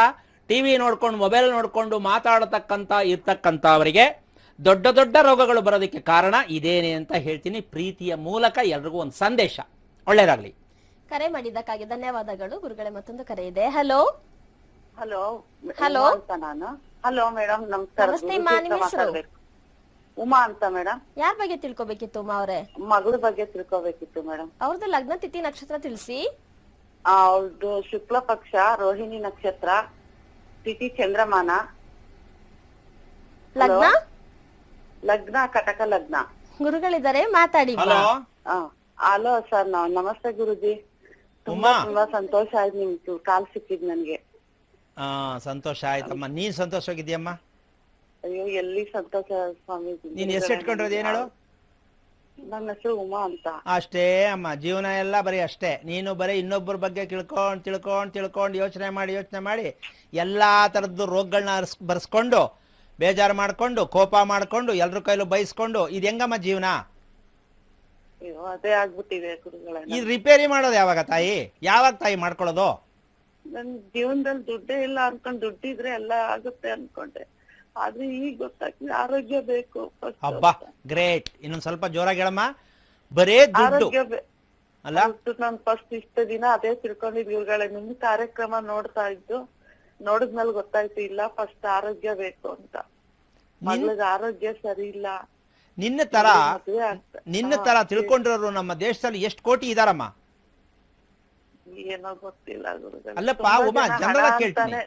ಟಿವಿ ನೋಡ್ಕೊಂಡು ಮೊಬೈಲ್ ನೋಡ್ಕೊಂಡು ಮಾತಾಡತಕ್ಕಂಥ, ಇರ್ತಕ್ಕಂಥವರಿಗೆ ದೊಡ್ಡ ದೊಡ್ಡ ರೋಗಗಳು ಬರೋದಕ್ಕೆ ಕಾರಣ ಇದೇನೆ ಅಂತ ಹೇಳ್ತೀನಿ. ಪ್ರೀತಿಯ ಮೂಲಕ ಎಲ್ರಿಗೂ ಒಂದು ಸಂದೇಶ. ಒಳ್ಳೇದಾಗ್ಲಿ ಕರೆ ಮಾಡಿದ್ದಕ್ಕಾಗಿ ಧನ್ಯವಾದಗಳು. ಗುರುಗಳೇ ಮತ್ತೊಂದು ಕರೆ ಇದೆ. ಹಲೋ ಹಲೋ ಹಲೋ ಅಂತ ನಾನು. ಹಲೋ ಮೇಡಮ್ ನಮಸ್ಕಾರ. ನಮಸ್ತೆ, ಅಮ್ಮ, ಹತ್ರ ನಿಮ್ಮ ಹೆಸರು? ಮಾತಾಡ್ಬೇಕು. ಉಮಾ ಅಂತ ಮೇಡಮ್ ಯಾರ ಬಗ್ಗೆ ತಿಳ್ಕೊಬೇಕಿತ್ತು ಉಮಾ ಅವರೇ? ಮಗಳ ಬಗ್ಗೆ ತಿಳ್ಕೊಬೇಕಿತ್ತು ಮೇಡಮ್ ಅವ್ರದ್ದು ಲಗ್ನ ತಿಥಿ ನಕ್ಷತ್ರ ತಿಳಿಸಿ. ಅವ್ರದ್ದು ಶುಕ್ಲ ಪಕ್ಷ ರೋಹಿಣಿ ನಕ್ಷತ್ರ ತಿಥಿ ಚಂದ್ರಮಾನ. ಲಗ್ನ? ಲಗ್ನ ಕಟಕ ಲಗ್ನ. ಗುರುಗಳಿದ್ದಾರೆ ಮಾತಾಡಿ. ಹಲೋ? ಸರ್ ನಾವು ನಮಸ್ತೆ ಗುರುಜಿ. ತುಂಬಾ ಉಮಾ. ತುಂಬಾ ಸಂತೋಷ ಆಯ್ತು ನಿಮ್ದು ಕಾಲ್ ಸಿಕ್ಕಿದ್ ನನ್ಗೆ. ಆ, ಸಂತೋಷ ಆಯ್ತಮ್ಮ. ನೀನ್ ಸಂತೋಷವಾಗಿದ್ಯಮ್ಮ ಅಯ್ಯೋ ಎಲ್ಲಿ ಸಂತೋಷ ಸ್ವಾಮೀಜಿ? ನೀನ್ ಹೆಸರು ಇಟ್ಕೊಂಡಿರೋದು ಏನ್ ಹೇಳು? ನನ್ನ ಹೆಸರು ಉಮಾ ಅಂತ. ಅಷ್ಟೇ ಅಮ್ಮ ಜೀವನ ಎಲ್ಲ ಬರೀ ಅಷ್ಟೇ. ನೀನು ಬರೀ ಇನ್ನೊಬ್ಬರ ಬಗ್ಗೆ ತಿಳ್ಕೊಂಡ್ ತಿಳ್ಕೊಂಡ್ ತಿಳ್ಕೊಂಡ್ ಯೋಚನೆ ಮಾಡಿ ಯೋಚನೆ ಮಾಡಿ ಎಲ್ಲಾ ತರದ್ದು ರೋಗಗಳನ್ನ ಬರ್ಸ್ಕೊಂಡು ಬೇಜಾರು ಮಾಡ್ಕೊಂಡು ಕೋಪ ಮಾಡ್ಕೊಂಡು ಎಲ್ರ ಕೈಲೂ ಬೈಸ್ಕೊಂಡು ಇದು ಹೆಂಗಮ್ಮ ಜೀವನ? ಅಯ್ಯೋ ಅದೇ ಆಗ್ಬಿಟ್ಟಿದೆ ಗುರುಗಳೇ ಈ ರಿಪೇರಿ ಮಾಡೋದು ಯಾವಾಗ ತಾಯಿ? ಯಾವಾಗ ತಾಯಿ ಮಾಡ್ಕೊಳ್ಳೋದು? ನನ್ ಜೀವನದಲ್ಲಿ ದುಡ್ಡೇ ಇಲ್ಲ ಅನ್ಕೊಂಡ್ ದುಡ್ಡಿದ್ರೆ ಎಲ್ಲ ಆಗುತ್ತೆ ಅನ್ಕೊಂಡೆ. ಆದ್ರೆ ಈಗ ಗೊತ್ತಾಗ್ತದೆ ಆರೋಗ್ಯ ಬೇಕು first ಹಬ್ಬಾ ಗ್ರೇಟ್. ಇನ್ನೊಂದ್ ಸ್ವಲ್ಪ ಜೋರಾಗಿ ಹೇಳಮ್ಮ. ಬರೇ ದುಡ್ಡು. ಆರೋಗ್ಯ ಬೇ- ಅಲ್ಲ? ನಾನ್ ಫಸ್ಟ್ ಇಷ್ಟ ದಿನ ಅದೇ ತಿಳ್ಕೊಂಡಿದ್ ಗುರುಗಳೇ ನಿಮ್ ಕಾರ್ಯಕ್ರಮ ನೋಡ್ತಾ ಇದ್ದು. ನೋಡಿದ್ಮೇಲೆ ಗೊತ್ತಾಯ್ತು ಇಲ್ಲ ಫಸ್ಟ್ ಆರೋಗ್ಯ ಬೇಕು ಅಂತ. ಮಗಳಿಗೆ ಆರೋಗ್ಯ ಸರಿ ಇಲ್ಲ. ನಿನ್ನ ತರ ನಿನ್ನ ತರ ತಿಳ್ಕೊಂಡಿರೋರು ನಮ್ಮ ದೇಶದಲ್ಲಿ ಎಷ್ಟು ಕೋಟಿ ಇದಾರಮ್ಮ? ಏನೋ ಗೊತ್ತಿಲ್ಲ ಅಲ್ಲಪ್ಪ, ಉಮಾ, ಕೇಳ್ತಾನೆ ಜನರಲ್ಲ ಕೇಳ್ತೀನಿ.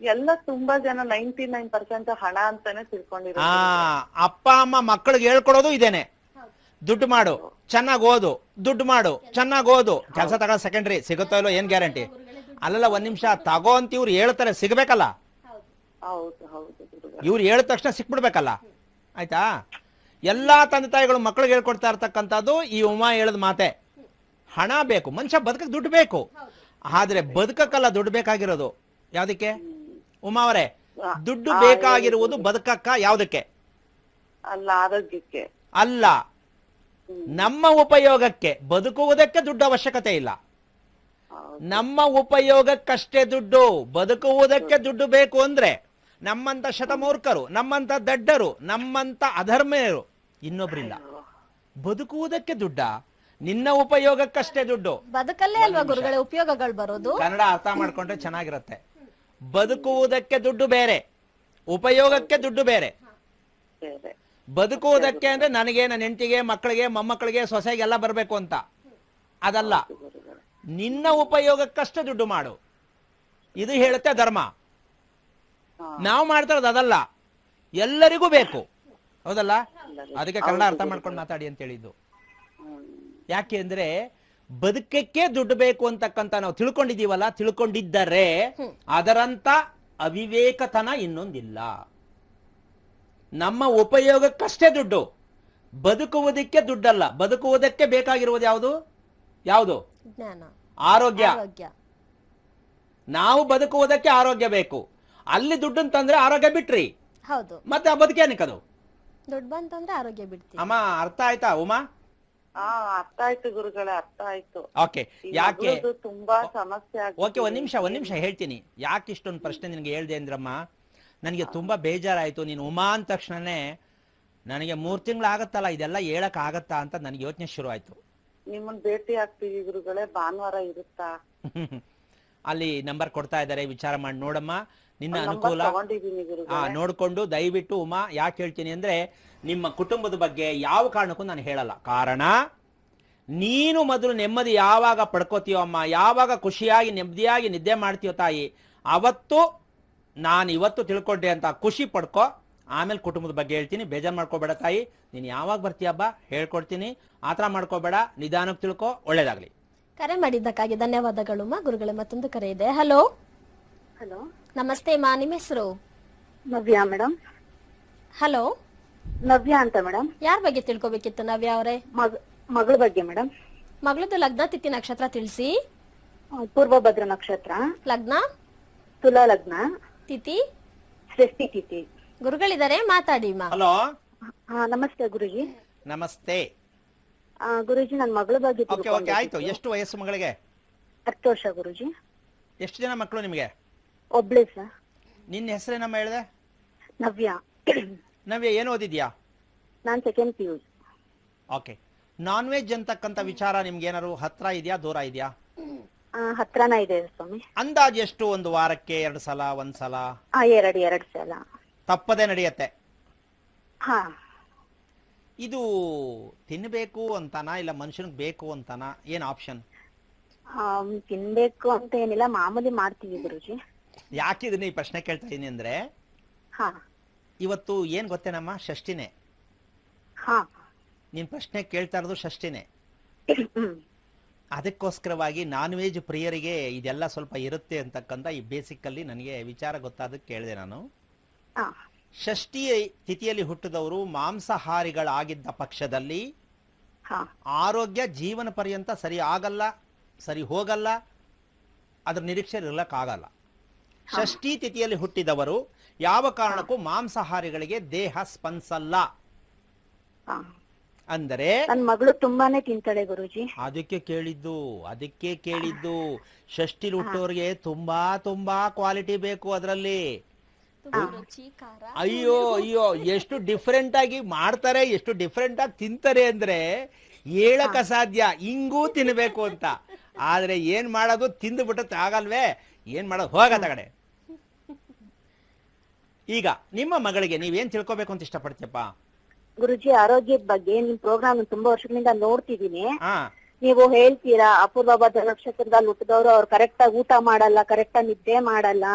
ಎಲ್ಲ ತುಂಬಾ ಜನ ನೈಂಟಿ ನೈನ್ ಪರ್ಸೆಂಟ್ ಹಣ ಅಂತಾನೆ ತಿಳ್ಕೊಂಡಿರೋ ಅಪ್ಪ ಅಮ್ಮ ಮಕ್ಕಳಿಗೆ ಹೇಳ್ಕೊಡೋದು ಇದೇನೆ. ದುಡ್ಡು ಮಾಡು ಚೆನ್ನಾಗಿ ಓದು ದುಡ್ಡು ಮಾಡು ಚೆನ್ನಾಗಿ ಓದು. ಕೆಲಸ ತಗೋ ಸೆಕೆಂಡ್ರಿ ಸಿಗುತ್ತೋ ಇಲ್ಲೋ ಏನ್ ಗ್ಯಾರಂಟಿ ಅಲ್ಲಲ್ಲ ಒಂದ್ ನಿಮಿಷ ತಗೋ ಅಂತ ಇವ್ರು ಹೇಳ್ತಾರೆ ಸಿಗ್ಬೇಕಲ್ಲ? ಇವ್ರು ಹೇಳಿದ ತಕ್ಷಣ ಸಿಕ್ಬಿಡ್ಬೇಕಲ್ಲ? ಆಯ್ತಾ? ಎಲ್ಲಾ ತಂದೆ ತಾಯಿಗಳು ಮಕ್ಕಳಿಗೆ ಹೇಳ್ಕೊಡ್ತಾ ಇರ್ತಕ್ಕಂಥದ್ದು ಈ ಉಮಾ ಹೇಳದ ಮಾತೆ. ಹಣ ಬೇಕು ಮನುಷ್ಯ ಬದುಕಕ್ಕೆ ದುಡ್ಡು ಬೇಕು. ಆದ್ರೆ ಬದುಕಕ್ಕಲ್ಲ ದುಡ್ಡು ಬೇಕಾಗಿರೋದು. ಯಾವ್ದಕ್ಕೆ? ಉಮಾ ಅವರೇ ದುಡ್ಡು ಬೇಕಾಗಿರುವುದು ಬದುಕಕ್ಕ ಯಾವ್ದಕ್ಕೆ? ಅಲ್ಲ ಆರೋಗ್ಯಕ್ಕೆ. ಅಲ್ಲ. ನಮ್ಮ ಉಪಯೋಗಕ್ಕೆ ಬದುಕುವುದಕ್ಕೆ ದುಡ್ಡು ಅವಶ್ಯಕತೆ ಇಲ್ಲ. ನಮ್ಮ ಉಪಯೋಗಕ್ಕಷ್ಟೇ ದುಡ್ಡು ಬದುಕುವುದಕ್ಕೆ ದುಡ್ಡು ಬೇಕು ಅಂದ್ರೆ ನಮ್ಮಂತ ಶತಮೂರ್ಖರು ನಮ್ಮಂತ ದಡ್ಡರು ನಮ್ಮಂತ ಅಧರ್ಮೀಯರು ಇನ್ನೊಬ್ರಿಲ್ಲ. ಬದುಕುವುದಕ್ಕೆ ದುಡ್ಡ ನಿನ್ನ ಉಪಯೋಗಕ್ಕಷ್ಟೇ ದುಡ್ಡು. ಬದುಕಲ್ಲೇ ಅಲ್ವಾ ಗುರುಗಳೇ ಉಪಯೋಗಗಳು ಬರೋದು? ಕನ್ನಡ ಅರ್ಥ ಮಾಡ್ಕೊಂಡ್ರೆ ಚೆನ್ನಾಗಿರುತ್ತೆ. ಬದುಕುವುದಕ್ಕೆ ದುಡ್ಡು ಬೇರೆ ಉಪಯೋಗಕ್ಕೆ ದುಡ್ಡು ಬೇರೆ. ಬದುಕುವುದಕ್ಕೆ ಅಂದ್ರೆ ನನಗೆ ನನ್ನ ಹೆಂಡತಿಗೆ ಮಕ್ಕಳಿಗೆ ಮೊಮ್ಮಕ್ಕಳಿಗೆ ಸೊಸೆಗೆಲ್ಲ ಬರಬೇಕು ಅಂತ. ಅದಲ್ಲ. ನಿನ್ನ ಉಪಯೋಗಕ್ಕಷ್ಟೇ ದುಡ್ಡು ಮಾಡು. ಇದು ಹೇಳುತ್ತೆ ಧರ್ಮ. ನಾವು ಮಾಡ್ತಾ ಇರೋದು ಅದಲ್ಲ. ಎಲ್ಲರಿಗೂ ಬೇಕು. ಹೌದಲ್ಲ? ಅದಕ್ಕೆ ಕನ್ನಡ ಅರ್ಥ ಮಾಡ್ಕೊಂಡು ಮಾತಾಡಿ ಅಂತ ಹೇಳಿದ್ದು. ಯಾಕೆ ಅಂದ್ರೆ ಬದುಕಕ್ಕೆ ದುಡ್ಡು ಬೇಕು ಅಂತಕ್ಕಂತ ನಾವು ತಿಳ್ಕೊಂಡಿದೀವಲ್ಲ ತಿಳ್ಕೊಂಡಿದ್ದರೆ ಅದರಂತ ಅವಿವೇಕತನ ಇನ್ನೊಂದಿಲ್ಲ. ನಮ್ಮ ಉಪಯೋಗಕ್ಕಷ್ಟೇ ದುಡ್ಡು. ಬದುಕುವುದಕ್ಕೆ ದುಡ್ಡಲ್ಲ. ಬದುಕುವುದಕ್ಕೆ ಬೇಕಾಗಿರುವುದು ಯಾವುದು? ಯಾವುದು? ಜ್ಞಾನ. ಆರೋಗ್ಯ. ಆರೋಗ್ಯ. ನಾವು ಬದುಕುವುದಕ್ಕೆ ಆರೋಗ್ಯ ಬೇಕು. ಅಲ್ಲಿ ದುಡ್ಡು ತಂದ್ರೆ ಆರೋಗ್ಯ ಬಿಟ್ರಿ. ಹೌದು. ಮತ್ತೆ ಆ ಬದುಕೇನಕ್ಕದು ದುಡ್ಡು ಬಂತಂದ್ರೆ ಆರೋಗ್ಯ ಬಿಡ್ತೀವಿ. ಅಮ್ಮ ಅರ್ಥ ಆಯ್ತಾ ಉಮಾ? ಅರ್ಥ ಆಯ್ತು ಗುರುಗಳೇ ಅರ್ಥ ಆಯ್ತು. ಓಕೆ ಯಾಕೆ? ತುಂಬಾ ಸಮಸ್ಯೆ ಓಕೆ ಒಂದ್ ನಿಮಿಷ ಒಂದ್ ನಿಮಿಷ ಹೇಳ್ತೀನಿ. ಯಾಕೆ ಇಷ್ಟೊಂದು ಪ್ರಶ್ನೆ ನಿನಗೆ ಹೇಳ್ದೆ ಅಂದ್ರಮ್ಮ? ನನಗೆ ತುಂಬಾ ಬೇಜಾರಾಯ್ತು. ನೀನು ಉಮಾ ಅಂದ ತಕ್ಷಣನೇ ನನಗೆ ಮೂರ್ ತಿಂಗಳಾಗತ್ತಲ್ಲ ಇದೆಲ್ಲ ಹೇಳಕ್ ಆಗತ್ತಾ ಅಂತ ನನಗೆ ಯೋಚನೆ ಶುರು ಆಯ್ತು ನಿಮ್ಮನ್ ಭೇಟಿ ಆಗ್ತೀವಿ ಗುರುಗಳೇ ಭಾನುವಾರ ಇರುತ್ತಾ? ಅಲ್ಲಿ ನಂಬರ್ ಕೊಡ್ತಾ ಇದ್ದಾರೆ ವಿಚಾರ ಮಾಡಿ ನೋಡಮ್ಮ. ನಿನ್ನ ಅನುಕೂಲ ನೋಡ್ಕೊಂಡು ದಯವಿಟ್ಟು ಉಮಾ ಯಾಕೆ ಹೇಳ್ತೀನಿ ಅಂದ್ರೆ ನಿಮ್ಮ ಕುಟುಂಬದ ಬಗ್ಗೆ ಯಾವ ಕಾರಣಕ್ಕೂ ನಾನು ಹೇಳಲ್ಲ. ಕಾರಣ ನೀನು ಮೊದಲು ನೆಮ್ಮದಿ ಯಾವಾಗ ಪಡ್ಕೋತೀಯೋ ಅಮ್ಮ ಯಾವಾಗ ಖುಷಿಯಾಗಿ ನೆಮ್ಮದಿಯಾಗಿ ನಿದ್ದೆ ಮಾಡ್ತೀಯೋ ತಾಯಿ ಅವತ್ತು ನಾನು ಇವತ್ತು ತಿಳ್ಕೊಂಡೆ ಅಂತ ಖುಷಿ ಪಡ್ಕೋ. ಆಮೇಲೆ ಕುಟುಂಬದ ಬಗ್ಗೆ ಹೇಳ್ತೀನಿ. ಬೇಜಾರು ಮಾಡ್ಕೋಬೇಡ ತಾಯಿ. ನೀನು ಯಾವಾಗ ಬರ್ತೀಯಬ್ಬ ಹೇಳ್ಕೊಡ್ತೀನಿ. ಆ ಥರ ಮಾಡ್ಕೋಬೇಡ. ನಿಧಾನಕ್ಕೆ ತಿಳ್ಕೊ. ಒಳ್ಳೇದಾಗ್ಲಿ. ಕರೆ ಮಾಡಿದ್ದಕ್ಕಾಗಿ ಧನ್ಯವಾದಗಳು ಮಾ. ಗುರುಗಳೇ ಮತ್ತೊಂದು ಕರೆ ಇದೆ. ಹಲೋ ಹಲೋ ನಮಸ್ತೆ ಮಾ. ನಿಮ್ಮ ಹೆಸರು? ನವ್ಯ ಮೇಡಮ್ ಹಲೋ ನವ್ಯಾ ಅಂತ ಮೇಡಮ್ ಯಾರ ಬಗ್ಗೆ ತಿಳ್ಕೊಬೇಕಿತ್ತು ನವ್ಯ ಅವರೇ? ಮಗ ಮಗಳ ಬಗ್ಗೆ ಮೇಡಮ್ ಮಗಳದ್ದು ಲಗ್ನ ತಿಥಿ ನಕ್ಷತ್ರ ತಿಳಿಸಿ. ಪೂರ್ವ ಭದ್ರ ನಕ್ಷತ್ರ. ಲಗ್ನ? ತುಲಾ ಲಗ್ನ. ತಿಥಿ? ಷಷ್ಠಿ ತಿಥಿ. ಗುರುಗಳಿದ್ದಾರೆ ಮಾತಾಡಿ ಮಾ. ಹಲೋ. ಹಾ ನಮಸ್ತೆ ಗುರುಜಿ. ನಮಸ್ತೆ. ಆ, ಗುರುಜಿ ನನ್ನ ಮಗಳ ಬಗ್ಗೆ ಓಕೆ ಓಕೆ ಆಯ್ತು. ಎಷ್ಟು ವಯಸ್ಸು ಮಗಳಿಗೆ? ಹತ್ತು ವರ್ಷ ಗುರುಜಿ. ಎಷ್ಟು ಜನ ಮಕ್ಕಳು ನಿಮಗೆ? ಒಬ್ಳೆ ಸರ್. ನಿನ್ನ ಹೆಸರೇನಮ್ಮ ಹೇಳಿದೆ? ನವ್ಯ. ನವ್ಯ ಏನು ಓದಿದ್ಯಾ? ನಾನ್ second P U okay non veg ಅಂತಕ್ಕಂಥ ವಿಚಾರ ನಿಮ್ಗೆ ಏನಾರು ಹತ್ರ ಇದೆಯಾ ದೂರ ಇದೆಯಾ? ಹತ್ರನ ಇದೆ ಸ್ವಾಮಿ. ಅಂದಾಜ್ ಎಷ್ಟು ಒಂದು ವಾರಕ್ಕೆ ಎರಡು ಸಲ ಒಂದ್ ಸಲ ಆ ಎರಡ್ ಎರಡ್ ಸಲ. ತಪ್ಪದೆ ನಡೆಯತ್ತೆ. ಇದು ತಿನ್ಬೇಕು ಅಂತಾನ ಇಲ್ಲ ಮನುಷ್ಯನಿಗೆ ಬೇಕು ಅಂತಾನ ಏನ್ ಆಪ್ಷನ್ ತಿನ್ಬೇಕು ಅಂತ ಏನಿಲ್ಲ ಮಾಮೂಲಿ ಮಾಡ್ತೀವಿ ಗುರುಜಿ. ಯಾಕೆ ಇದನ್ನ ಈ ಪ್ರಶ್ನೆ ಕೇಳ್ತಾ ಇದೀನಿ ಅಂದ್ರೆ ಹಾ. ಇವತ್ತು ಏನ್ ಗೊತ್ತೇನಮ್ಮ? ಷಷ್ಠಿನೇ. ನಿನ್ ನೀನ್ ಪ್ರಶ್ನೆ ಕೇಳ್ತಾ ಇರೋದು ಷಷ್ಠಿನೇ. ಅದಕ್ಕೋಸ್ಕರವಾಗಿ ನಾನ್ ವೆಜ್ ಪ್ರಿಯರಿಗೆ ಇದೆಲ್ಲ ಸ್ವಲ್ಪ ಇರುತ್ತೆ ಅಂತಕ್ಕಂಥ ಈ ಬೇಸಿಕ್ ಅಲ್ಲಿ ನನಗೆ ವಿಚಾರ ಗೊತ್ತಾದಕ್ಕೆ ಕೇಳಿದೆ ನಾನು. ಹಾ ಷಷ್ಠಿ ತಿಥಿಯಲ್ಲಿ ಹುಟ್ಟಿದವರು ಮಾಂಸಾಹಾರಿಗಳಾಗಿದ್ದ ಪಕ್ಷದಲ್ಲಿ ಆರೋಗ್ಯ ಜೀವನ ಪರ್ಯಂತ ಸರಿ ಆಗಲ್ಲ ಸರಿ ಹೋಗಲ್ಲ ಅದ್ರ ನಿರೀಕ್ಷೆ ಇರಲಿಕ್ಕಾಗಲ್ಲ. ಷಷ್ಠಿ ತಿಥಿಯಲ್ಲಿ ಹುಟ್ಟಿದವರು ಯಾವ ಕಾರಣಕ್ಕೂ ಮಾಂಸಾಹಾರಿಗಳಿಗೆ ದೇಹ ಸ್ಪಂದಿಸಲ್ಲ. ಅಂದರೆ ನನ್ನ ಮಗಳು ತುಂಬಾನೇ ತಿಂತಾಳೆ ಗುರುಜಿ. ಅದಕ್ಕೆ ಕೇಳಿದ್ದು ಅದಕ್ಕೆ ಕೇಳಿದ್ದು. ಷಷ್ಠಿಲ್ ಹುಟ್ಟೋರಿಗೆ ತುಂಬಾ ತುಂಬಾ ಕ್ವಾಲಿಟಿ ಬೇಕು ಅದರಲ್ಲಿ. ಅಯ್ಯೋ ಅಯ್ಯೋ ಎಷ್ಟು ಡಿಫ್ರೆಂಟ್ ಆಗಿ ಮಾಡ್ತಾರೆ ಎಷ್ಟು ಡಿಫ್ರೆಂಟ್ ಆಗಿ ತಿಂತಾರೆ ಅಂದ್ರೆ ಹೇಳಕ ಸಾಧ್ಯ ಹಿಂಗೂ ತಿನ್ಬೇಕು ಅಂತ. ಆದ್ರೆ ಏನ್ ಮಾಡೋದು? ತಿಂದು ಬಿಟ್ಟತ್ತೆ ಆಗಲ್ವೇ? ಏನ್ ಮಾಡೋದು? ಹೋಗ ತಗಡೆ ಈಗ ನಿಮ್ಮ ಮಗಳಿಗೆ ನೀವೇನ್ ತಿಳ್ಕೊಬೇಕು ಅಂತ ಇಷ್ಟಪಡ್ತೀಯಪ್ಪ? ಗುರುಜಿ ಆರೋಗ್ಯದ ಬಗ್ಗೆ ನಿಮ್ ಪ್ರೋಗ್ರಾಮ್ ತುಂಬಾ ವರ್ಷಗಳಿಂದ ನೋಡ್ತಿದೀನಿ ಹಾ. ನೀವು ಹೇಳ್ತೀರಾ ಅಪೂರ್ವ ಭದ್ರ ನಕ್ಷತ್ರದಲ್ಲಿ ಹುಟ್ಟಿದವರು ಅವ್ರು ಕರೆಕ್ಟ್ ಆಗಿ ಊಟ ಮಾಡಲ್ಲ ಕರೆಕ್ಟ್ ಆಗಿ ನಿದ್ದೆ ಮಾಡಲ್ಲ.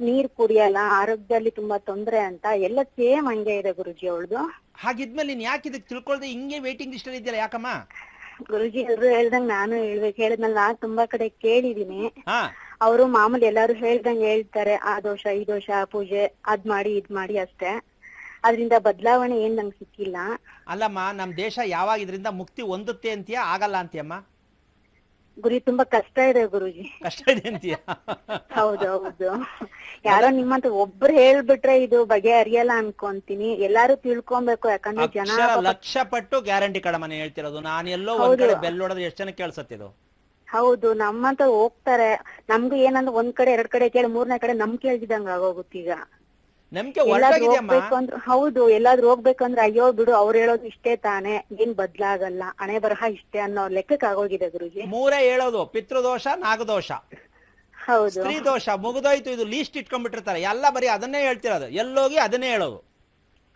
ನೀರ್ ಕುಡಿಯಲ್ಲ ಆರೋಗ್ಯದಲ್ಲಿ ತುಂಬಾ ತೊಂದ್ರೆ ಅಂತ ಎಲ್ಲ ಸೇಮ್ ಹಂಗೆ ಇದೆ ಗುರುಜಿ ಅವಳದು. ಹಾಗಿದ್ಮೇಲೆ ನೀನ್ ಯಾಕೆ ಇದಕ್ಕೆ ತಿಳ್ಕೊಳ್ದೆ? ಹಿಂಗೆ ವೇಟಿಂಗ್ ಲಿಸ್ಟ್ ಅಲ್ಲಿ ಇದೆಯಲ್ಲ ಯಾಕಮ್ಮ? ಗುರುಜಿ ಎಲ್ರು ಹೇಳ್ದಂಗ್ ನಾನು ಹೇಳ್ಬೇಕು. ಹೇಳಿದ್ಮೇಲೆ ನಾನ್ ತುಂಬಾ ಕಡೆ ಕೇಳಿದೀನಿ. ಹಾ. ಅವರು ಮಾಮೂಲಿ ಎಲ್ಲಾರು ಹೇಳ್ದಂಗ್ ಹೇಳ್ತಾರೆ ಆ ದೋಷ ಈ ದೋಷ ಪೂಜೆ ಅದ್ ಮಾಡಿ ಇದ್ ಮಾಡಿ ಅಷ್ಟೇ. ಅದರಿಂದ ಬದಲಾವಣೆ ಏನ್ ನಂಗೆ ಸಿಕ್ಕಿಲ್ಲ. ಅಲ್ಲಮ್ಮ ನಮ್ ದೇಶ ಯಾವಾಗ ಇದರಿಂದ ಮುಕ್ತಿ ಹೊಂದುತ್ತೆ ಅಂತೀಯ? ಆಗಲ್ಲ ಅಂತೀಯಮ್ಮ? ಗುರಿ ತುಂಬಾ ಕಷ್ಟ ಇದೆ ಗುರುಜಿ. ಕಷ್ಟ ಇದೆ ಅಂತೀಯ? ಹೌದು ಹೌದು. ಯಾರೋ ನಿಮ್ಮಂತ ಒಬ್ರು ಹೇಳ್ಬಿಟ್ರೆ ಇದು ಬಗೆ ಅರಿಯಲ್ಲ ಅನ್ಕೊಂತೀನಿ. ಎಲ್ಲಾರು ತಿಳ್ಕೊಬೇಕು ಯಾಕಂದ್ರೆ ಜನ ಲಕ್ಷ ಪಟ್ಟು ಗ್ಯಾರಂಟಿ ಕಡಮನೆ ಹೇಳ್ತಿರೋದು. ನಾನು ಎಲ್ಲೋ ಒಂದ್ ಕಡೆ ಬೆಲ್ ಹೊಡೆದ್ರೆ ಎಷ್ಟು ಜನ ಕೇಳಿಸತ್ತಿದು ಹೌದು ನಮ್ಮಂತ ಹೋಗ್ತಾರೆ. ನಮ್ಗೂ ಏನಂದ್ರೆ ಒಂದ್ ಕಡೆ ಎರಡ್ ಕಡೆ ಕೇಳಿ ಮೂರನೇ ಕಡೆ ನಮ್ ಕೇಳ್ದಿದಂಗ ಆಗೋಗುತ್ತೆ ಈಗ. ನಮ್ಗೆ ಹೌದು ಎಲ್ಲಾದ್ರೂ ಹೋಗ್ಬೇಕಂದ್ರೆ ಅಯ್ಯೋ ಬಿಡು ಅವ್ರು ಹೇಳೋದು ಇಷ್ಟೇ ತಾನೆ ಏನ್ ಬದ್ಲಾಗಲ್ಲ ಹಣೆ ಬರಹ ಇಷ್ಟೇ ಅನ್ನೋ ಲೆಕ್ಕಕ್ಕೆ ಆಗೋಗಿದೆ ಗುರುಜಿ. ಮೂರೇ ಹೇಳೋದು ಪಿತೃದೋಷ ನಾಗದೋಷ. ಹೌದು. ಸ್ತ್ರೀ ದೋಷ ಮುಗಿದೋಯ್ತು ಇದು ಲೀಸ್ಟ್ ಇಟ್ಕೊಂಡ್ಬಿಟ್ಟಿರ್ತಾರೆ. ಎಲ್ಲ ಬರೀ ಅದನ್ನೇ ಹೇಳ್ತಿರೋದು. ಎಲ್ಲೋಗಿ ಅದನ್ನೇ ಹೇಳೋದು.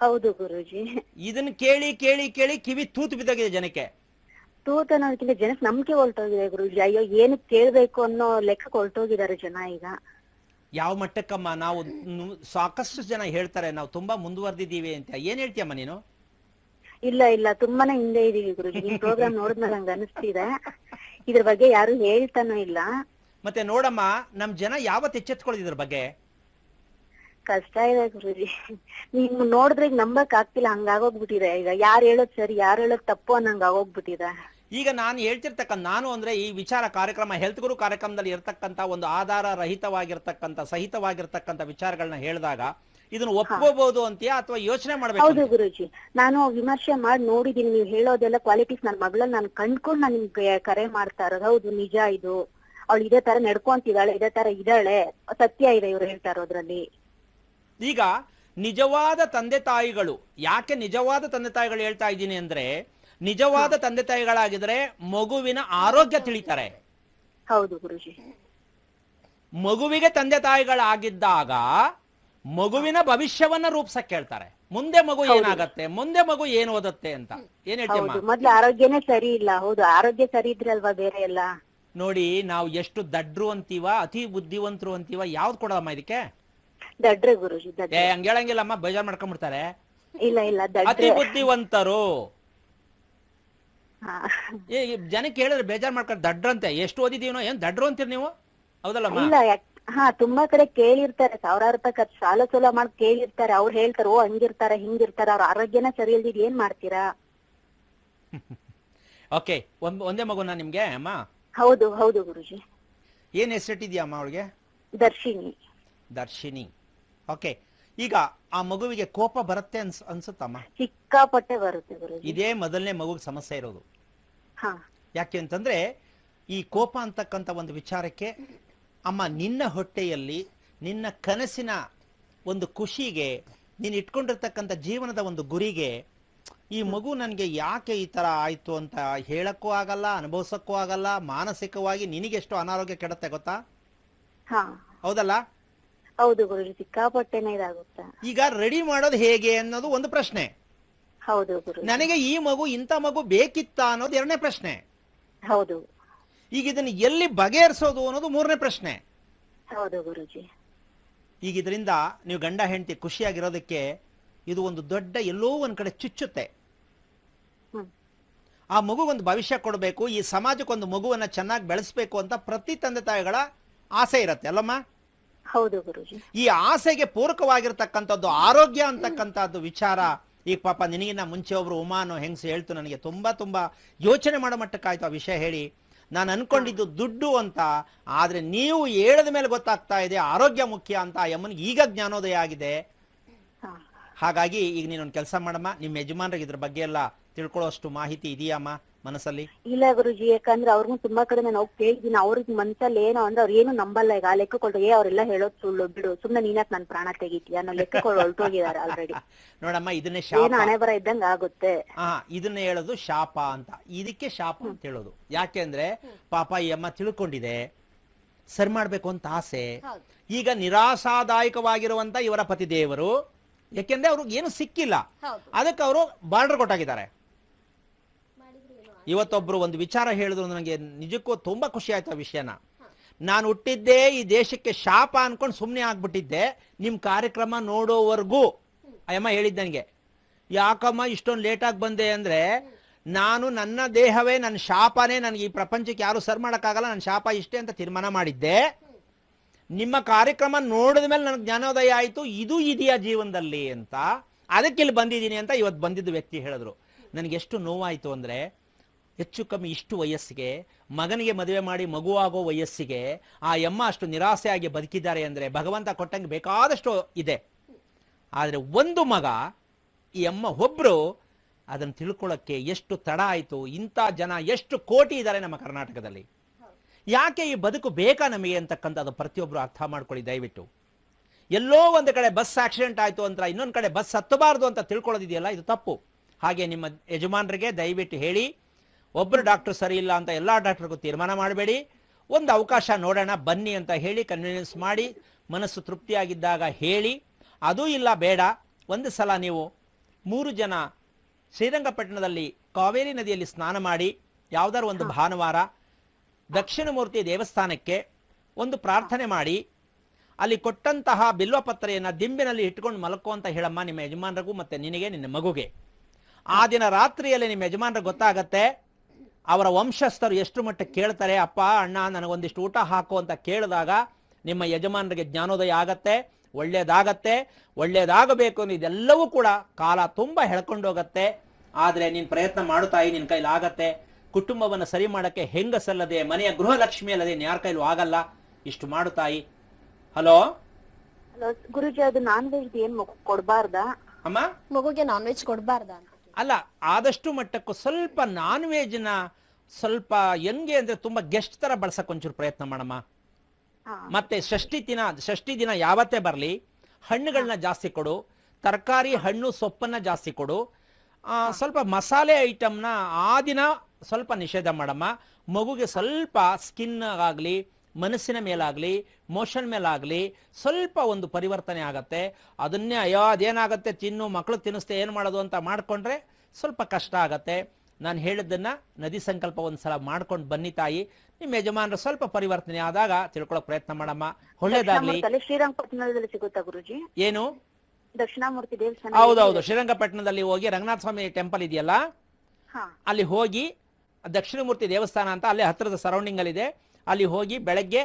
ಹೌದು ಗುರುಜಿ. ಇದನ್ನ ಕೇಳಿ ಕೇಳಿ ಕೇಳಿ ಕಿವಿ ತೂತು ಬಿದ್ದೋಗಿದೆ ಜನಕ್ಕೆ. ತೂತ ಅನ್ನೋದಕ್ಕಿಂತ ಜನಕ್ಕೆ ನಂಬಿಕೆ ಹೊಲ್ಟೋಗಿದೆ ಗುರುಜಿ. ಅಯ್ಯೋ ಏನಕ್ ಕೇಳ್ಬೇಕು ಅನ್ನೋ ಲೆಕ್ಕಕ್ಕೆ ಹೊರಟೋಗಿದ್ದಾರೆ ಜನ ಈಗ. ಯಾವ ಮಟ್ಟಕ್ಕಮ್ಮ ನಾವು ಸಾಕಷ್ಟು ಜನ ಹೇಳ್ತಾರೆ ನಾವು ತುಂಬಾ ಮುಂದುವರೆದಿದ್ದೀವಿ ಅಂತ. ಏನ್ ಹೇಳ್ತೀಯಮ್ಮ ನೀನು? ಇಲ್ಲ ಇಲ್ಲ. ತುಂಬಾನೇ ಹಿಂದೆ ಇದೀವಿ ಗುರುಜಿ. ನಿಮ್ ಪ್ರೋಗ್ರಾಮ್ ನೋಡಿದ್ಮೇಲೆ ನಂಗೆ ಅನಿಸ್ತಿದೆ. ಇದ್ರ ಬಗ್ಗೆ ಯಾರು ಹೇಳ್ತಾನೂ ಇಲ್ಲ. ಮತ್ತೆ ನೋಡಮ್ಮ ನಮ್ ಜನ ಯಾವತ್ ಎಚ್ಚೆತ್ಕೊಳ್ಳೋದು ಇದ್ರ ಬಗ್ಗೆ? ಕಷ್ಟ ಇದೆ ಗುರುಜಿ. ನಿಮ್ ನೋಡಿದ್ರೆ ನಂಬಕ್ ಆಗ್ತಿಲ್ಲ. ಹಂಗಾಗೋಗ್ಬಿಟ್ಟಿದೆ ಈಗ ಯಾರು ಹೇಳೋದ್ ಸರಿ ಯಾರು ಹೇಳೋದ್ ತಪ್ಪು ಅನ್ನಂಗ್ ಆಗೋಗ್ಬಿಟ್ಟಿದೆ. ಈಗ ನಾನು ಹೇಳ್ತಿರ್ತಕ್ಕಂಥ ನಾನು ಅಂದ್ರೆ ಈ ವಿಚಾರ ಕಾರ್ಯಕ್ರಮ ಹೆಲ್ತ್ ಗುರು ಕಾರ್ಯಕ್ರಮದಲ್ಲಿ ಇರ್ತಕ್ಕಂಥ ಒಂದು ಆಧಾರ ರಹಿತವಾಗಿರ್ತಕ್ಕಂಥ ಸಹಿತವಾಗಿರ್ತಕ್ಕಂಥ ವಿಚಾರಗಳನ್ನ ಹೇಳಿದಾಗ ಇದನ್ನ ಒಪ್ಕೋಬಹುದು ಅಂತೀಯಾ ಅಥವಾ ಯೋಚನೆ ಮಾಡಬೇಕು ಹೌದು ಗುರುಜಿ. ನಾನು ವಿಮರ್ಶೆ ಮಾಡಿ ನೋಡಿದೀನಿ ನೀವು ಹೇಳೋದೆಲ್ಲ ಕ್ವಾಲಿಟೀಸ್ ನನ್ನ ಮಗಳನ್ನ ನಾನು ಕಂಡ್ಕೊಂಡು ನಾನು ನಿಮ್ಗೆ ಕರೆ ಮಾಡ್ತಾ ಇರೋದು. ಹೌದು ನಿಜ ಇದು. ಅವಳು ಇದೇ ತರ ನಡ್ಕೊಂತಿದ್ದಾಳೆ ಇದೇ ತರ ಇದ್ದಾಳೆ. ಸತ್ಯ ಇದೆ ಇವ್ರು ಹೇಳ್ತಾ ಇರೋದ್ರಲ್ಲಿ. ಈಗ ನಿಜವಾದ ತಂದೆ ತಾಯಿಗಳು ಯಾಕೆ ನಿಜವಾದ ತಂದೆ ತಾಯಿಗಳು ಹೇಳ್ತಾ ಇದ್ದೀನಿ ಅಂದ್ರೆ ನಿಜವಾದ ತಂದೆ ತಾಯಿಗಳಾಗಿದ್ರೆ ಮಗುವಿನ ಆರೋಗ್ಯ ತಿಳಿತಾರೆ. ಹೌದು ಗುರುಜಿ. ಮಗುವಿಗೆ ತಂದೆ ತಾಯಿಗಳಾಗಿದ್ದಾಗ ಮಗುವಿನ ಭವಿಷ್ಯವನ್ನ ರೂಪಿಸಕ್ ಹೇಳ್ತಾರೆ ಮುಂದೆ ಮಗು ಏನಾಗತ್ತೆ ಮುಂದೆ ಮಗು ಏನ್ ಓದತ್ತೆ ಅಂತ. ಏನ್ ಹೇಳ್ತೀವಿ ಮೊದ್ಲು ಆರೋಗ್ಯನೇ ಸರಿ ಇಲ್ಲ. ಹೌದು ಆರೋಗ್ಯ ಸರಿ ಇದ್ರೆ ಅಲ್ವಾ ಬೇರೆ ಎಲ್ಲ? ನೋಡಿ ನಾವು ಎಷ್ಟು ದಡ್ರು ಅಂತೀವ ಅತಿ ಬುದ್ಧಿವಂತರು ಅಂತೀವ ಯಾವ್ದು ಕೊಡೋದಮ್ಮ ಇದಕ್ಕೆ? ದಡ್ರೆ ಗುರುಜಿ ಹಂಗ ದಡ್ರೆ ಹಂಗ್ ಹೇಳಂಗಿಲ್ಲಮ್ಮ ಬೇಜಾರ್ ಮಾಡ್ಕೊಂಡ್ಬಿಡ್ತಾರೆ ಇಲ್ಲ ಇಲ್ಲ ಅತಿ ಬುದ್ಧಿವಂತರು. ಜನಕ್ಕೆ ಹೇಳಿದ್ರೆ ಬೇಜಾರ್ ಮಾಡ್ಕೊಂಡು ದಡ್ರಂತೆ. ಎಷ್ಟು ಓದಿದೀವನೋ? ಏನ್ ದಡ್ರು ಅಂತೀರಿ ನೀವು? ಹೌದಲ್ಲ ಇಲ್ಲ ಹಾ ತುಂಬಾ ಕಡೆ ಕೇಳಿರ್ತಾರೆ. ಸಾವಿರಾರು ರೂಪಾಯಿ ಖರ್ಚು ಸಾಲ ಸೋಲ ಮಾಡಿ ಕೇಳಿರ್ತಾರೆ. ಅವ್ರು ಹೇಳ್ತಾರೆ ಓ ಹಂಗಿರ್ತಾರೆ ಹಿಂಗಿರ್ತಾರೆ. ಅವ್ರ ಆರೋಗ್ಯನ ಸರಿ ಇಲ್ದಿದ್ ಏನ್ ಮಾಡ್ತೀರಾ? ಓಕೆ ಒಂದ್ ಒಂದೇ ಮಗುನ ನಿಮ್ಗೆ ಅಮ್ಮ? ಹೌದು ಹೌದು ಗುರುಜಿ. ಏನ್ ಹೆಸರಿಟ್ಟಿದ್ಯಾ ಅಮ್ಮ ಅವಳಿಗೆ? ದರ್ಶಿನಿ ದರ್ಶಿನಿ ಓಕೆ ಈಗ ಆ ಮಗುವಿಗೆ ಕೋಪ ಬರುತ್ತೆ ಅನ್ಸ್ ಅನ್ಸುತ್ತಮ್ಮ? ಸಿಕ್ಕಾಪಟ್ಟೆ ಬರುತ್ತೆ ಗುರುಜಿ. ಇದೇ ಮೊದಲನೇ ಮಗುಗೆ ಸಮಸ್ಯೆ ಇರೋದು. ಯಾಕೆ ಅಂತಂದ್ರೆ ಈ ಕೋಪ ಅಂತಕ್ಕಂತ ಒಂದು ವಿಚಾರಕ್ಕೆ ಅಮ್ಮ ನಿನ್ನ ಹೊಟ್ಟೆಯಲ್ಲಿ ನಿನ್ನ ಕನಸಿನ ಒಂದು ಖುಷಿಗೆ ನೀನು ಇಟ್ಕೊಂಡಿರ್ತಕ್ಕಂಥ ಜೀವನದ ಒಂದು ಗುರಿಗೆ ಈ ಮಗು ನನಗೆ ಯಾಕೆ ಈ ತರ ಆಯಿತು ಅಂತ ಹೇಳಕ್ಕೂ ಆಗಲ್ಲ ಅನುಭವಿಸಕ್ಕೂ ಆಗಲ್ಲ ಮಾನಸಿಕವಾಗಿ ನಿನಗೆಷ್ಟು ಅನಾರೋಗ್ಯ ಕೆಡುತ್ತೆ ಗೊತ್ತಾ? ಹೌದಲ್ಲ? ಹೌದು ಗುರುಜಿ ಸಿಕ್ಕಾಪಟ್ಟೆನೆ ಇದಾಗುತ್ತೆ. ಈಗ ರೆಡಿ ಮಾಡೋದು ಹೇಗೆ ಅನ್ನೋದು ಒಂದು ಪ್ರಶ್ನೆ. ಹೌದು ನನಗೆ ಈ ಮಗು ಇಂಥ ಮಗು ಬೇಕಿತ್ತ ಅನ್ನೋದು ಎರಡನೇ ಪ್ರಶ್ನೆ. ಹೌದು. ಈಗ ಇದನ್ನು ಎಲ್ಲಿ ಬಗೆಹರಿಸೋದು ಅನ್ನೋದು ಮೂರನೇ ಪ್ರಶ್ನೆ. ಹೌದು ಗುರುಜಿ. ಈಗ ಇದರಿಂದ ನೀವು ಗಂಡ ಹೆಂಡತಿ ಖುಷಿಯಾಗಿರೋದಕ್ಕೆ ಇದು ಒಂದು ದೊಡ್ಡ ಎಲ್ಲೋ ಒಂದ್ ಕಡೆ ಚುಚ್ಚುತ್ತೆ. ಆ ಮಗುಗೊಂದು ಭವಿಷ್ಯ ಕೊಡಬೇಕು ಈ ಸಮಾಜಕ್ಕೊಂದು ಮಗುವನ್ನ ಚೆನ್ನಾಗಿ ಬೆಳೆಸಬೇಕು ಅಂತ ಪ್ರತಿ ತಂದೆ ತಾಯಿಗಳ ಆಸೆ ಇರತ್ತೆ ಅಲ್ಲಮ್ಮ? ಹೌದು ಗುರುಜಿ. ಈ ಆಸೆಗೆ ಪೂರಕವಾಗಿರ್ತಕ್ಕಂಥದ್ದು ಆರೋಗ್ಯ ಅಂತಕ್ಕಂಥದ್ದು ವಿಚಾರ ಈಗ ಪಾಪ ನಿನಗಿನ್ನ ಮುಂಚೆ ಒಬ್ರು ಉಮಾನು ಹೆಂಗಸು ಹೇಳ್ತು ನನಗೆ ತುಂಬಾ ತುಂಬಾ ಯೋಚನೆ ಮಾಡೋ ಮಟ್ಟಕ್ಕಾಯ್ತು ಆ ವಿಷಯ ಹೇಳಿ. ನಾನು ಅನ್ಕೊಂಡಿದ್ದು ದುಡ್ಡು ಅಂತ ಆದ್ರೆ ನೀವು ಹೇಳದ ಮೇಲೆ ಗೊತ್ತಾಗ್ತಾ ಇದೆ ಆರೋಗ್ಯ ಮುಖ್ಯ ಅಂತ ಯಮ್ಮನಿಗೆ ಈಗ ಜ್ಞಾನೋದಯ ಆಗಿದೆ. ಹಾಗಾಗಿ ಈಗ ನೀನೊಂದು ಕೆಲಸ ಮಾಡಮ್ಮ ನಿಮ್ಮ ಯಜಮಾನ್ರಿಗೆ ಇದ್ರ ಬಗ್ಗೆ ಎಲ್ಲ ತಿಳ್ಕೊಳ್ಳೋಷ್ಟು ಮಾಹಿತಿ ಇದೆಯಮ್ಮ ಮನಸ್ಸಲ್ಲಿ? ಇಲ್ಲ ಗುರುಜಿ ಯಾಕಂದ್ರೆ ಅವ್ರಿಗೂ ತುಂಬಾ ಕಡೆ ನಾನು ಹೋಗಿ ಕೇಳಿದೀನಿ ಅವ್ರಿಗೆ ಮನ್ಸಲ್ಲಿ ಏನೋ ಅಂದ್ರೆ ಅವ್ರು ಏನು ನಂಬಲ್ಲ ಈಗ. ಲೆಕ್ಕ ಕೊಟ್ಟು ಏ ಅವ್ರೆಲ್ಲ ಹೇಳೋದ್ ಸುಳ್ಳು ಬಿಡು. ಸುಮ್ನೆ ನೀನಕ್ ನನ್ ಪ್ರಾಣ ತೆಗಿತೀಯ? ಅನ್ನೋ ಲೆಕ್ಕ ಕೊಟ್ಟು ಹೊರಟೋಗಿದಾರೆ ಆಲ್ರೆಡಿ ನೋಡಮ್ಮ ಇದನ್ನೇ ಏನು ಶಾಪ. ಹಣೆ ಬರ ಇದ್ದಂಗ ಆಗುತ್ತೆ. ಹಾ ಇದನ್ನ ಹೇಳೋದು ಶಾಪ ಅಂತ. ಇದಕ್ಕೆ ಶಾಪ ಅಂತ ಹೇಳೋದು. ಯಾಕೆಂದ್ರೆ ಪಾಪ ಈ ಅಮ್ಮ ತಿಳ್ಕೊಂಡಿದೆ. ಸರಿ ಮಾಡ್ಬೇಕು ಅಂತ ಆಸೆ. ಈಗ ನಿರಾಶಾದಾಯಕವಾಗಿರುವಂತ ಇವರ ಪತಿದೇವರು ಯಾಕೆಂದ್ರೆ ಅವ್ರಿಗೆ ಏನು ಸಿಕ್ಕಿಲ್ಲ. ಅದಕ್ಕೆ ಅವರು ಬಾರ್ಡರ್ ಕೊಟ್ಟಾಗಿದ್ದಾರೆ. ಇವತ್ತೊಬ್ರು ಒಂದು ವಿಚಾರ ಹೇಳಿದ್ರು ನನಗೆ ನಿಜಕ್ಕೂ ತುಂಬಾ ಖುಷಿ ಆಯ್ತು ಆ ವಿಷಯನ. ನಾನು ಹುಟ್ಟಿದ್ದೇ ಈ ದೇಶಕ್ಕೆ ಶಾಪ ಅನ್ಕೊಂಡು ಸುಮ್ಮನೆ ಆಗ್ಬಿಟ್ಟಿದ್ದೆ. ನಿಮ್ ಕಾರ್ಯಕ್ರಮ ನೋಡೋವರೆಗೂ, ಅಯ್ಯಮ್ಮ ಹೇಳಿದ್ದ ನನಗೆ ಯಾಕಮ್ಮ ಇಷ್ಟೊಂದು ಲೇಟಾಗಿ ಬಂದೆ ಅಂದ್ರೆ ನಾನು ನನ್ನ ದೇಹವೇ, ನನ್ನ ಶಾಪನೇ, ನನಗೆ ಈ ಪ್ರಪಂಚಕ್ಕೆ ಯಾರು ಸರ್ ಮಾಡೋಕ್ಕಾಗಲ್ಲ, ನನ್ನ ಶಾಪ ಇಷ್ಟೇ ಅಂತ ತೀರ್ಮಾನ ಮಾಡಿದ್ದೆ. ನಿಮ್ಮ ಕಾರ್ಯಕ್ರಮ ನೋಡಿದ ಮೇಲೆ ನನಗೆ ಜ್ಞಾನೋದಯ ಆಯಿತು. ಇದು ಇದೆಯಾ ಜೀವನದಲ್ಲಿ ಅಂತ. ಅದಕ್ಕೆ ಇಲ್ಲಿ ಬಂದಿದ್ದೀನಿ ಅಂತ ಇವತ್ತು ಬಂದಿದ್ದ ವ್ಯಕ್ತಿ ಹೇಳಿದ್ರು. ನನಗೆ ಎಷ್ಟು ನೋವಾಯಿತು ಅಂದರೆ ಹೆಚ್ಚು ಕಮ್ಮಿ ಇಷ್ಟು ವಯಸ್ಸಿಗೆ, ಮಗನಿಗೆ ಮದುವೆ ಮಾಡಿ ಮಗುವಾಗೋ ವಯಸ್ಸಿಗೆ, ಆ ಯಮ್ಮ ಅಷ್ಟು ನಿರಾಸೆಯಾಗಿ ಬದುಕಿದ್ದಾರೆ ಅಂದರೆ ಭಗವಂತ ಕೊಟ್ಟಂಗೆ ಬೇಕಾದಷ್ಟು ಇದೆ. ಆದರೆ ಒಂದು ಮಗ, ಈ ಅಮ್ಮ ಒಬ್ಬರು ಅದನ್ನು ತಿಳ್ಕೊಳ್ಳೋಕ್ಕೆ ಎಷ್ಟು ತಡ ಆಯಿತು, ಇಂಥ ಜನ ಎಷ್ಟು ಕೋಟಿ ಇದ್ದಾರೆ ನಮ್ಮ ಕರ್ನಾಟಕದಲ್ಲಿ. ಯಾಕೆ ಈ ಬದುಕು ಬೇಕಾ ನಮಗೆ ಅಂತಕ್ಕಂಥದ್ದು ಪ್ರತಿಯೊಬ್ಬರು ಅರ್ಥ ಮಾಡ್ಕೊಳ್ಳಿ ದಯವಿಟ್ಟು. ಎಲ್ಲೋ ಒಂದು ಕಡೆ ಬಸ್ ಆಕ್ಸಿಡೆಂಟ್ ಆಯಿತು ಅಂತ ಇನ್ನೊಂದು ಕಡೆ ಬಸ್ ಹತ್ತಬಾರ್ದು ಅಂತ ತಿಳ್ಕೊಳ್ಳೋದಿದೆಯಲ್ಲ, ಇದು ತಪ್ಪು. ಹಾಗೆ ನಿಮ್ಮ ಯಜಮಾನರಿಗೆ ದಯವಿಟ್ಟು ಹೇಳಿ ಒಬ್ಬರು ಡಾಕ್ಟರ್ ಸರಿ ಇಲ್ಲ ಅಂತ ಎಲ್ಲ ಡಾಕ್ಟರ್ಗೂ ತೀರ್ಮಾನ ಮಾಡಬೇಡಿ. ಒಂದು ಅವಕಾಶ ನೋಡೋಣ ಬನ್ನಿ ಅಂತ ಹೇಳಿ ಕನ್ವಿನ್ಸ್ ಮಾಡಿ ಮನಸ್ಸು ತೃಪ್ತಿಯಾಗಿದ್ದಾಗ ಹೇಳಿ. ಅದೂ ಇಲ್ಲ ಬೇಡ. ಒಂದು ಸಲ ನೀವು ಮೂರು ಜನ ಶ್ರೀರಂಗಪಟ್ಟಣದಲ್ಲಿ ಕಾವೇರಿ ನದಿಯಲ್ಲಿ ಸ್ನಾನ ಮಾಡಿ ಯಾವುದಾದ್ರು ಒಂದು ಭಾನುವಾರ ದಕ್ಷಿಣ ಮೂರ್ತಿ ದೇವಸ್ಥಾನಕ್ಕೆ ಒಂದು ಪ್ರಾರ್ಥನೆ ಮಾಡಿ ಅಲ್ಲಿ ಕೊಟ್ಟಂತಹ ಬಿಲ್ವಪತ್ರೆಯನ್ನು ದಿಂಬಿನಲ್ಲಿ ಇಟ್ಕೊಂಡು ಮಲಕೋ ಅಂತ ಹೇಳಮ್ಮ ನಿಮ್ಮ ಯಜಮಾನರಿಗೂ ಮತ್ತೆ ನಿನಗೆ ನಿನ್ನ ಮಗುಗೆ. ಆ ದಿನ ರಾತ್ರಿಯಲ್ಲಿ ನಿಮ್ಮ ಯಜಮಾನರಿಗೆ ಗೊತ್ತಾಗತ್ತೆ ಅವರ ವಂಶಸ್ಥರು ಎಷ್ಟು ಮಟ್ಟಕ್ಕೆ ಕೇಳ್ತಾರೆ ಅಪ್ಪ ಅಣ್ಣ ನನಗೊಂದಿಷ್ಟು ಊಟ ಹಾಕು ಅಂತ ಕೇಳಿದಾಗ ನಿಮ್ಮ ಯಜಮಾನರಿಗೆ ಜ್ಞಾನೋದಯ ಆಗತ್ತೆ ಒಳ್ಳೇದಾಗತ್ತೆ ಒಳ್ಳೇದಾಗಬೇಕು ಅನ್ನೋ ಇದೆಲ್ಲವೂ ಕೂಡ ಕಾಲ ತುಂಬ ಹೆಳ್ಕೊಂಡೋಗತ್ತೆ ಆದರೆ ನೀನು ಪ್ರಯತ್ನ ಮಾಡುತ್ತಾಯಿ ನಿನ್ನ ಕೈಲಾಗತ್ತೆ ಕುಟುಂಬವನ್ನು ಸರಿ ಮಾಡೋಕ್ಕೆ ಹೆಂಗಸಲ್ಲದೆ ಮನೆಯ ಗೃಹಲಕ್ಷ್ಮಿ ಅಲ್ಲದೆ ಯಾರ ಕೈಲೂ ಆಗಲ್ಲ. ಇಷ್ಟು ಮಾಡುತ್ತಾಯಿ ಹಲೋ? ಗುರುಜಿ ಅದು ನಾನ್ ವೆಜ್ ಏನ್ ಮಗು ಕೊಡ್ಬಾರ್ದಾ? ಅಮ್ಮ? ಮಗುಗೆ ನಾನ್ ವೆಜ್ ಕೊಡಬಾರ್ದ ಅಲ್ಲ ಆದಷ್ಟು ಮಟ್ಟಕ್ಕೂ ಸ್ವಲ್ಪ ನಾನ್ ವೆಜ್ನ ಸ್ವಲ್ಪ ಹೆಂಗೆ ಅಂದ್ರೆ ತುಂಬಾ ಗೆಸ್ಟ್ ತರ ಬಳಸಕ್ ಒಂಚೂರು ಪ್ರಯತ್ನ ಮಾಡಮ್ಮ. ಮತ್ತೆ ಷಷ್ಠಿ ದಿನ ಷಷ್ಠಿ ದಿನ ಯಾವತ್ತೇ ಬರಲಿ ಹಣ್ಣುಗಳನ್ನ ಜಾಸ್ತಿ ಕೊಡು ತರಕಾರಿ ಹಣ್ಣು ಸೊಪ್ಪನ್ನ ಜಾಸ್ತಿ ಕೊಡು ಸ್ವಲ್ಪ ಮಸಾಲೆ ಐಟಮ್ನ ಆ ದಿನ ಸ್ವಲ್ಪ ನಿಷೇಧ ಮಾಡಮ್ಮ. ಮಗುಗೆ ಸ್ವಲ್ಪ ಸ್ಕಿನ್ ಆಗಲಿ ಮನಸ್ಸಿನ ಮೇಲಾಗಲಿ ಮೋಷನ್ ಮೇಲಾಗಲಿ ಸ್ವಲ್ಪ ಒಂದು ಪರಿವರ್ತನೆ ಆಗತ್ತೆ. ಅದನ್ನೇ ಅಯ್ಯೋ ಅದೇನಾಗತ್ತೆ ತಿನ್ನು ಮಕ್ಕಳು ತಿನ್ನಿಸ್ತೆ ಏನು ಮಾಡೋದು ಅಂತ ಮಾಡಿಕೊಂಡ್ರೆ ಸ್ವಲ್ಪ ಕಷ್ಟ ಆಗತ್ತೆ. ನಾನು ಹೇಳಿದ್ದನ್ನು ನದಿ ಸಂಕಲ್ಪ ಒಂದ್ಸಲ ಮಾಡ್ಕೊಂಡು ಬನ್ನಿ ತಾಯಿ. ನಿಮ್ಮ ಯಜಮಾನರು ಸ್ವಲ್ಪ ಪರಿವರ್ತನೆ ಆದಾಗ ತಿಳ್ಕೊಳಕ್ ಪ್ರಯತ್ನ ಮಾಡಮ್ಮ. ಒಳ್ಳೇದಾಗ್ಲಿ. ಶ್ರೀರಂಗಪಟ್ಟಣದಲ್ಲಿ ಸಿಗುತ್ತಾ ಗುರುಜಿ? ಏನು? ದಕ್ಷಿಣಾಮೂರ್ತಿ ದೇವಸ್ಥಾನ ಹೌದೌದು ಶ್ರೀರಂಗಪಟ್ಟಣದಲ್ಲಿ ಹೋಗಿ ರಂಗನಾಥ ಸ್ವಾಮಿ ಟೆಂಪಲ್ ಇದೆಯಲ್ಲ? ಅಲ್ಲಿ ಹೋಗಿ ದಕ್ಷಿಣಮೂರ್ತಿ ದೇವಸ್ಥಾನ ಅಂತ ಅಲ್ಲಿ ಹತ್ತಿರದ ಸರೌಂಡಿಂಗ್ ಅಲ್ಲಿ ಇದೆ ಅಲ್ಲಿ ಹೋಗಿ ಬೆಳಗ್ಗೆ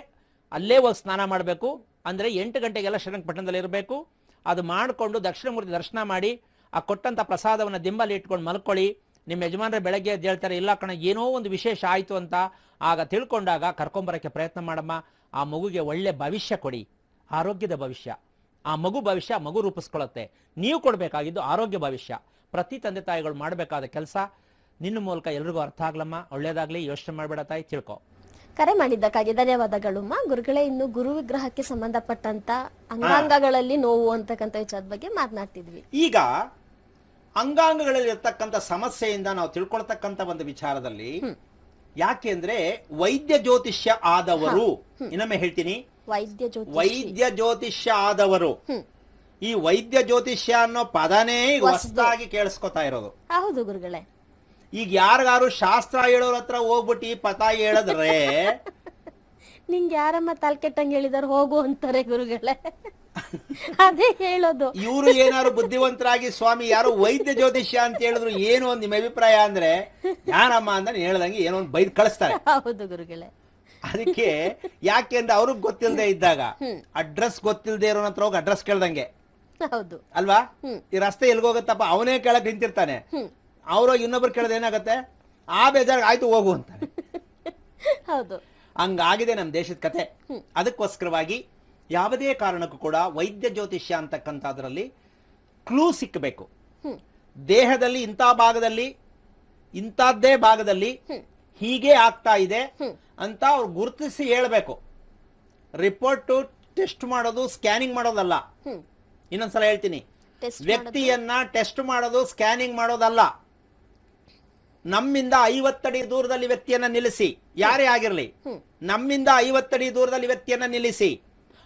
ಅಲ್ಲೇ ಹೋಗಿ ಸ್ನಾನ ಮಾಡಬೇಕು. ಅಂದರೆ ಎಂಟು ಗಂಟೆಗೆಲ್ಲ ಶ್ರೀರಂಗಪಟ್ಟಣದಲ್ಲಿ ಇರಬೇಕು. ಅದು ಮಾಡಿಕೊಂಡು ದಕ್ಷಿಣಮೂರ್ತಿ ದರ್ಶನ ಮಾಡಿ, ಆ ಕೊಟ್ಟಂಥ ಪ್ರಸಾದವನ್ನು ದಿಂಬಲ್ಲಿ ಇಟ್ಕೊಂಡು ಮಲ್ಕೊಳ್ಳಿ. ನಿಮ್ಮ ಯಜಮಾನರೇ ಬೆಳಗ್ಗೆ ಹೇಳ್ತಾರೆ, ಇಲ್ಲ ಕಣ, ಏನೋ ಒಂದು ವಿಶೇಷ ಆಯಿತು ಅಂತ. ಆಗ ತಿಳ್ಕೊಂಡಾಗ ಕರ್ಕೊಂಬರೋಕ್ಕೆ ಪ್ರಯತ್ನ ಮಾಡಮ್ಮ. ಆ ಮಗುಗೆ ಒಳ್ಳೆ ಭವಿಷ್ಯ ಕೊಡಿ. ಆರೋಗ್ಯದ ಭವಿಷ್ಯ. ಆ ಮಗು ಭವಿಷ್ಯ ಮಗು ರೂಪಿಸ್ಕೊಳ್ಳುತ್ತೆ. ನೀವು ಕೊಡಬೇಕಾಗಿದ್ದು ಆರೋಗ್ಯ ಭವಿಷ್ಯ. ಪ್ರತಿ ತಂದೆ ತಾಯಿಗಳು ಮಾಡಬೇಕಾದ ಕೆಲಸ ನಿನ್ನ ಮೂಲಕ ಎಲ್ರಿಗೂ ಅರ್ಥ ಆಗ್ಲಮ್ಮ. ಒಳ್ಳೇದಾಗಲಿ, ಯೋಚನೆ ಮಾಡಬೇಡ ತಾಯಿ, ತಿಳ್ಕೊ. ಕರೆ ಮಾಡಿದ್ದಕ್ಕಾಗಿ ಧನ್ಯವಾದಗಳು ಮಾ. ಗುರುಗಳೇ ಇನ್ನು ಗುರು ವಿಗ್ರಹಕ್ಕೆ ಸಂಬಂಧಪಟ್ಟಂತ ಅಂಗಾಂಗಗಳಲ್ಲಿ ನೋವು ಅಂತಕ್ಕಂಥ ವಿಚಾರದ ಬಗ್ಗೆ ಮಾತನಾಡ್ತಿದ್ವಿ. ಈಗ ಅಂಗಾಂಗಗಳಲ್ಲಿ ಇರ್ತಕ್ಕಂಥ ಸಮಸ್ಯೆಯಿಂದ ನಾವು ತಿಳ್ಕೊಳ್ತಕ್ಕಂಥ ಒಂದು ವಿಚಾರದಲ್ಲಿ ಯಾಕೆಂದ್ರೆ ವೈದ್ಯ ಜ್ಯೋತಿಷ್ಯ ಆದವರು. ಇನ್ನೊಮ್ಮೆ ಹೇಳ್ತೀನಿ. ವೈದ್ಯ ಜ್ಯೋತಿ ವೈದ್ಯ ಜ್ಯೋತಿಷ್ಯ ಆದವರು. ಈ ವೈದ್ಯ ಜ್ಯೋತಿಷ್ಯ ಅನ್ನೋ ಪದನೇ ಹೊಸದಾಗಿ ಕೇಳಿಸ್ಕೊತಾ ಇರೋದು. ಹೌದು ಗುರುಗಳೇ. ಈಗ ಯಾರಿಗಾರು ಶಾಸ್ತ್ರ ಹೇಳೋರ ಹತ್ರ ಹೋಗ್ಬಿಟ್ಟು ಈ ಪತ ಹೇಳಿದ್ರೆ? ನಿಂಗೆ ಯಾರಮ್ಮ ತಲೆ ಕೆಟ್ಟಂಗೆ ಹೇಳಿದಾರೆ? ಹೋಗು ಅಂತಾರೆ ಗುರುಗಳೇ. ಅದೇ ಹೇಳೋದು. ಇವರು ಏನಾರು ಬುದ್ಧಿವಂತರಾಗಿ ಸ್ವಾಮಿ ಯಾರು ವೈದ್ಯ ಜ್ಯೋತಿಷ್ಯ ಅಂತ ಹೇಳಿದ್ರು ಏನು ಒಂದು ನಿಮ್ಮ ಅಭಿಪ್ರಾಯ ಅಂದ್ರೆ ಯಾರಮ್ಮ? ಅಂತ ನೀನ್ ಹೇಳ್ದಂಗೆ ಏನೋ ಒಂದು ಬೈದ್ ಕಳಿಸ್ತಾರೆ. ಹೌದು ಗುರುಗಳೇ. ಅದಕ್ಕೆ ಯಾಕೆ ಅಂದ್ರೆ ಅವ್ರಿಗೆ ಗೊತ್ತಿಲ್ಲದೆ ಇದ್ದಾಗ ಅಡ್ರೆಸ್ ಗೊತ್ತಿಲ್ಲದೆ ಇರೋ ಹತ್ರ ಹೋಗಿ ಅಡ್ರೆಸ್ ಕೇಳ್ದಂಗೆ. ಹೌದು. ಅಲ್ವಾ? ಈ ರಸ್ತೆ ಎಲ್ಗೋಗತ್ತಪ್ಪ ಅವನೇ ಕೇಳಕ್ ನಿಂತಿರ್ತಾನೆ. ಅವರು ಇನ್ನೊಬ್ರು ಕೇಳೋದು ಏನಾಗುತ್ತೆ? ಆ ಬೇಜಾರ್ ಆಯ್ತು ಹೋಗು ಅಂತ ಹೌದು. ಹಂಗಾಗಿದೆ ನಮ್ಮ ದೇಶದ ಕತೆ. ಅದಕ್ಕೋಸ್ಕರವಾಗಿ ಯಾವುದೇ ಕಾರಣಕ್ಕೂ ಕೂಡ ವೈದ್ಯ ಜ್ಯೋತಿಷ್ಯ ಅಂತಕ್ಕಂಥದ್ರಲ್ಲಿ ಕ್ಲೂ ಸಿಕ್ಕಬೇಕು ದೇಹದಲ್ಲಿ ಇಂಥ ಭಾಗದಲ್ಲಿ ಇಂಥದ್ದೇ ಭಾಗದಲ್ಲಿ ಹೀಗೆ ಆಗ್ತಾ ಇದೆ ಅಂತ ಅವ್ರು ಗುರುತಿಸಿ ಹೇಳಬೇಕು. ರಿಪೋರ್ಟ್ ಟೆಸ್ಟ್ ಮಾಡೋದು ಸ್ಕ್ಯಾನಿಂಗ್ ಮಾಡೋದಲ್ಲ. ಇನ್ನೊಂದ್ಸಲ ಹೇಳ್ತೀನಿ. ವ್ಯಕ್ತಿಯನ್ನ ಟೆಸ್ಟ್ ಮಾಡೋದು ಸ್ಕ್ಯಾನಿಂಗ್ ಮಾಡೋದಲ್ಲ. ನಮ್ಮಿಂದ ಐವತ್ತಡಿ ದೂರದಲ್ಲಿ ವ್ಯಕ್ತಿಯನ್ನ ನಿಲ್ಲಿಸಿ. ಯಾರೇ ಆಗಿರಲಿ. ನಮ್ಮಿಂದ ಐವತ್ತಡಿ ದೂರದಲ್ಲಿ ವ್ಯಕ್ತಿಯನ್ನ ನಿಲ್ಲಿಸಿ.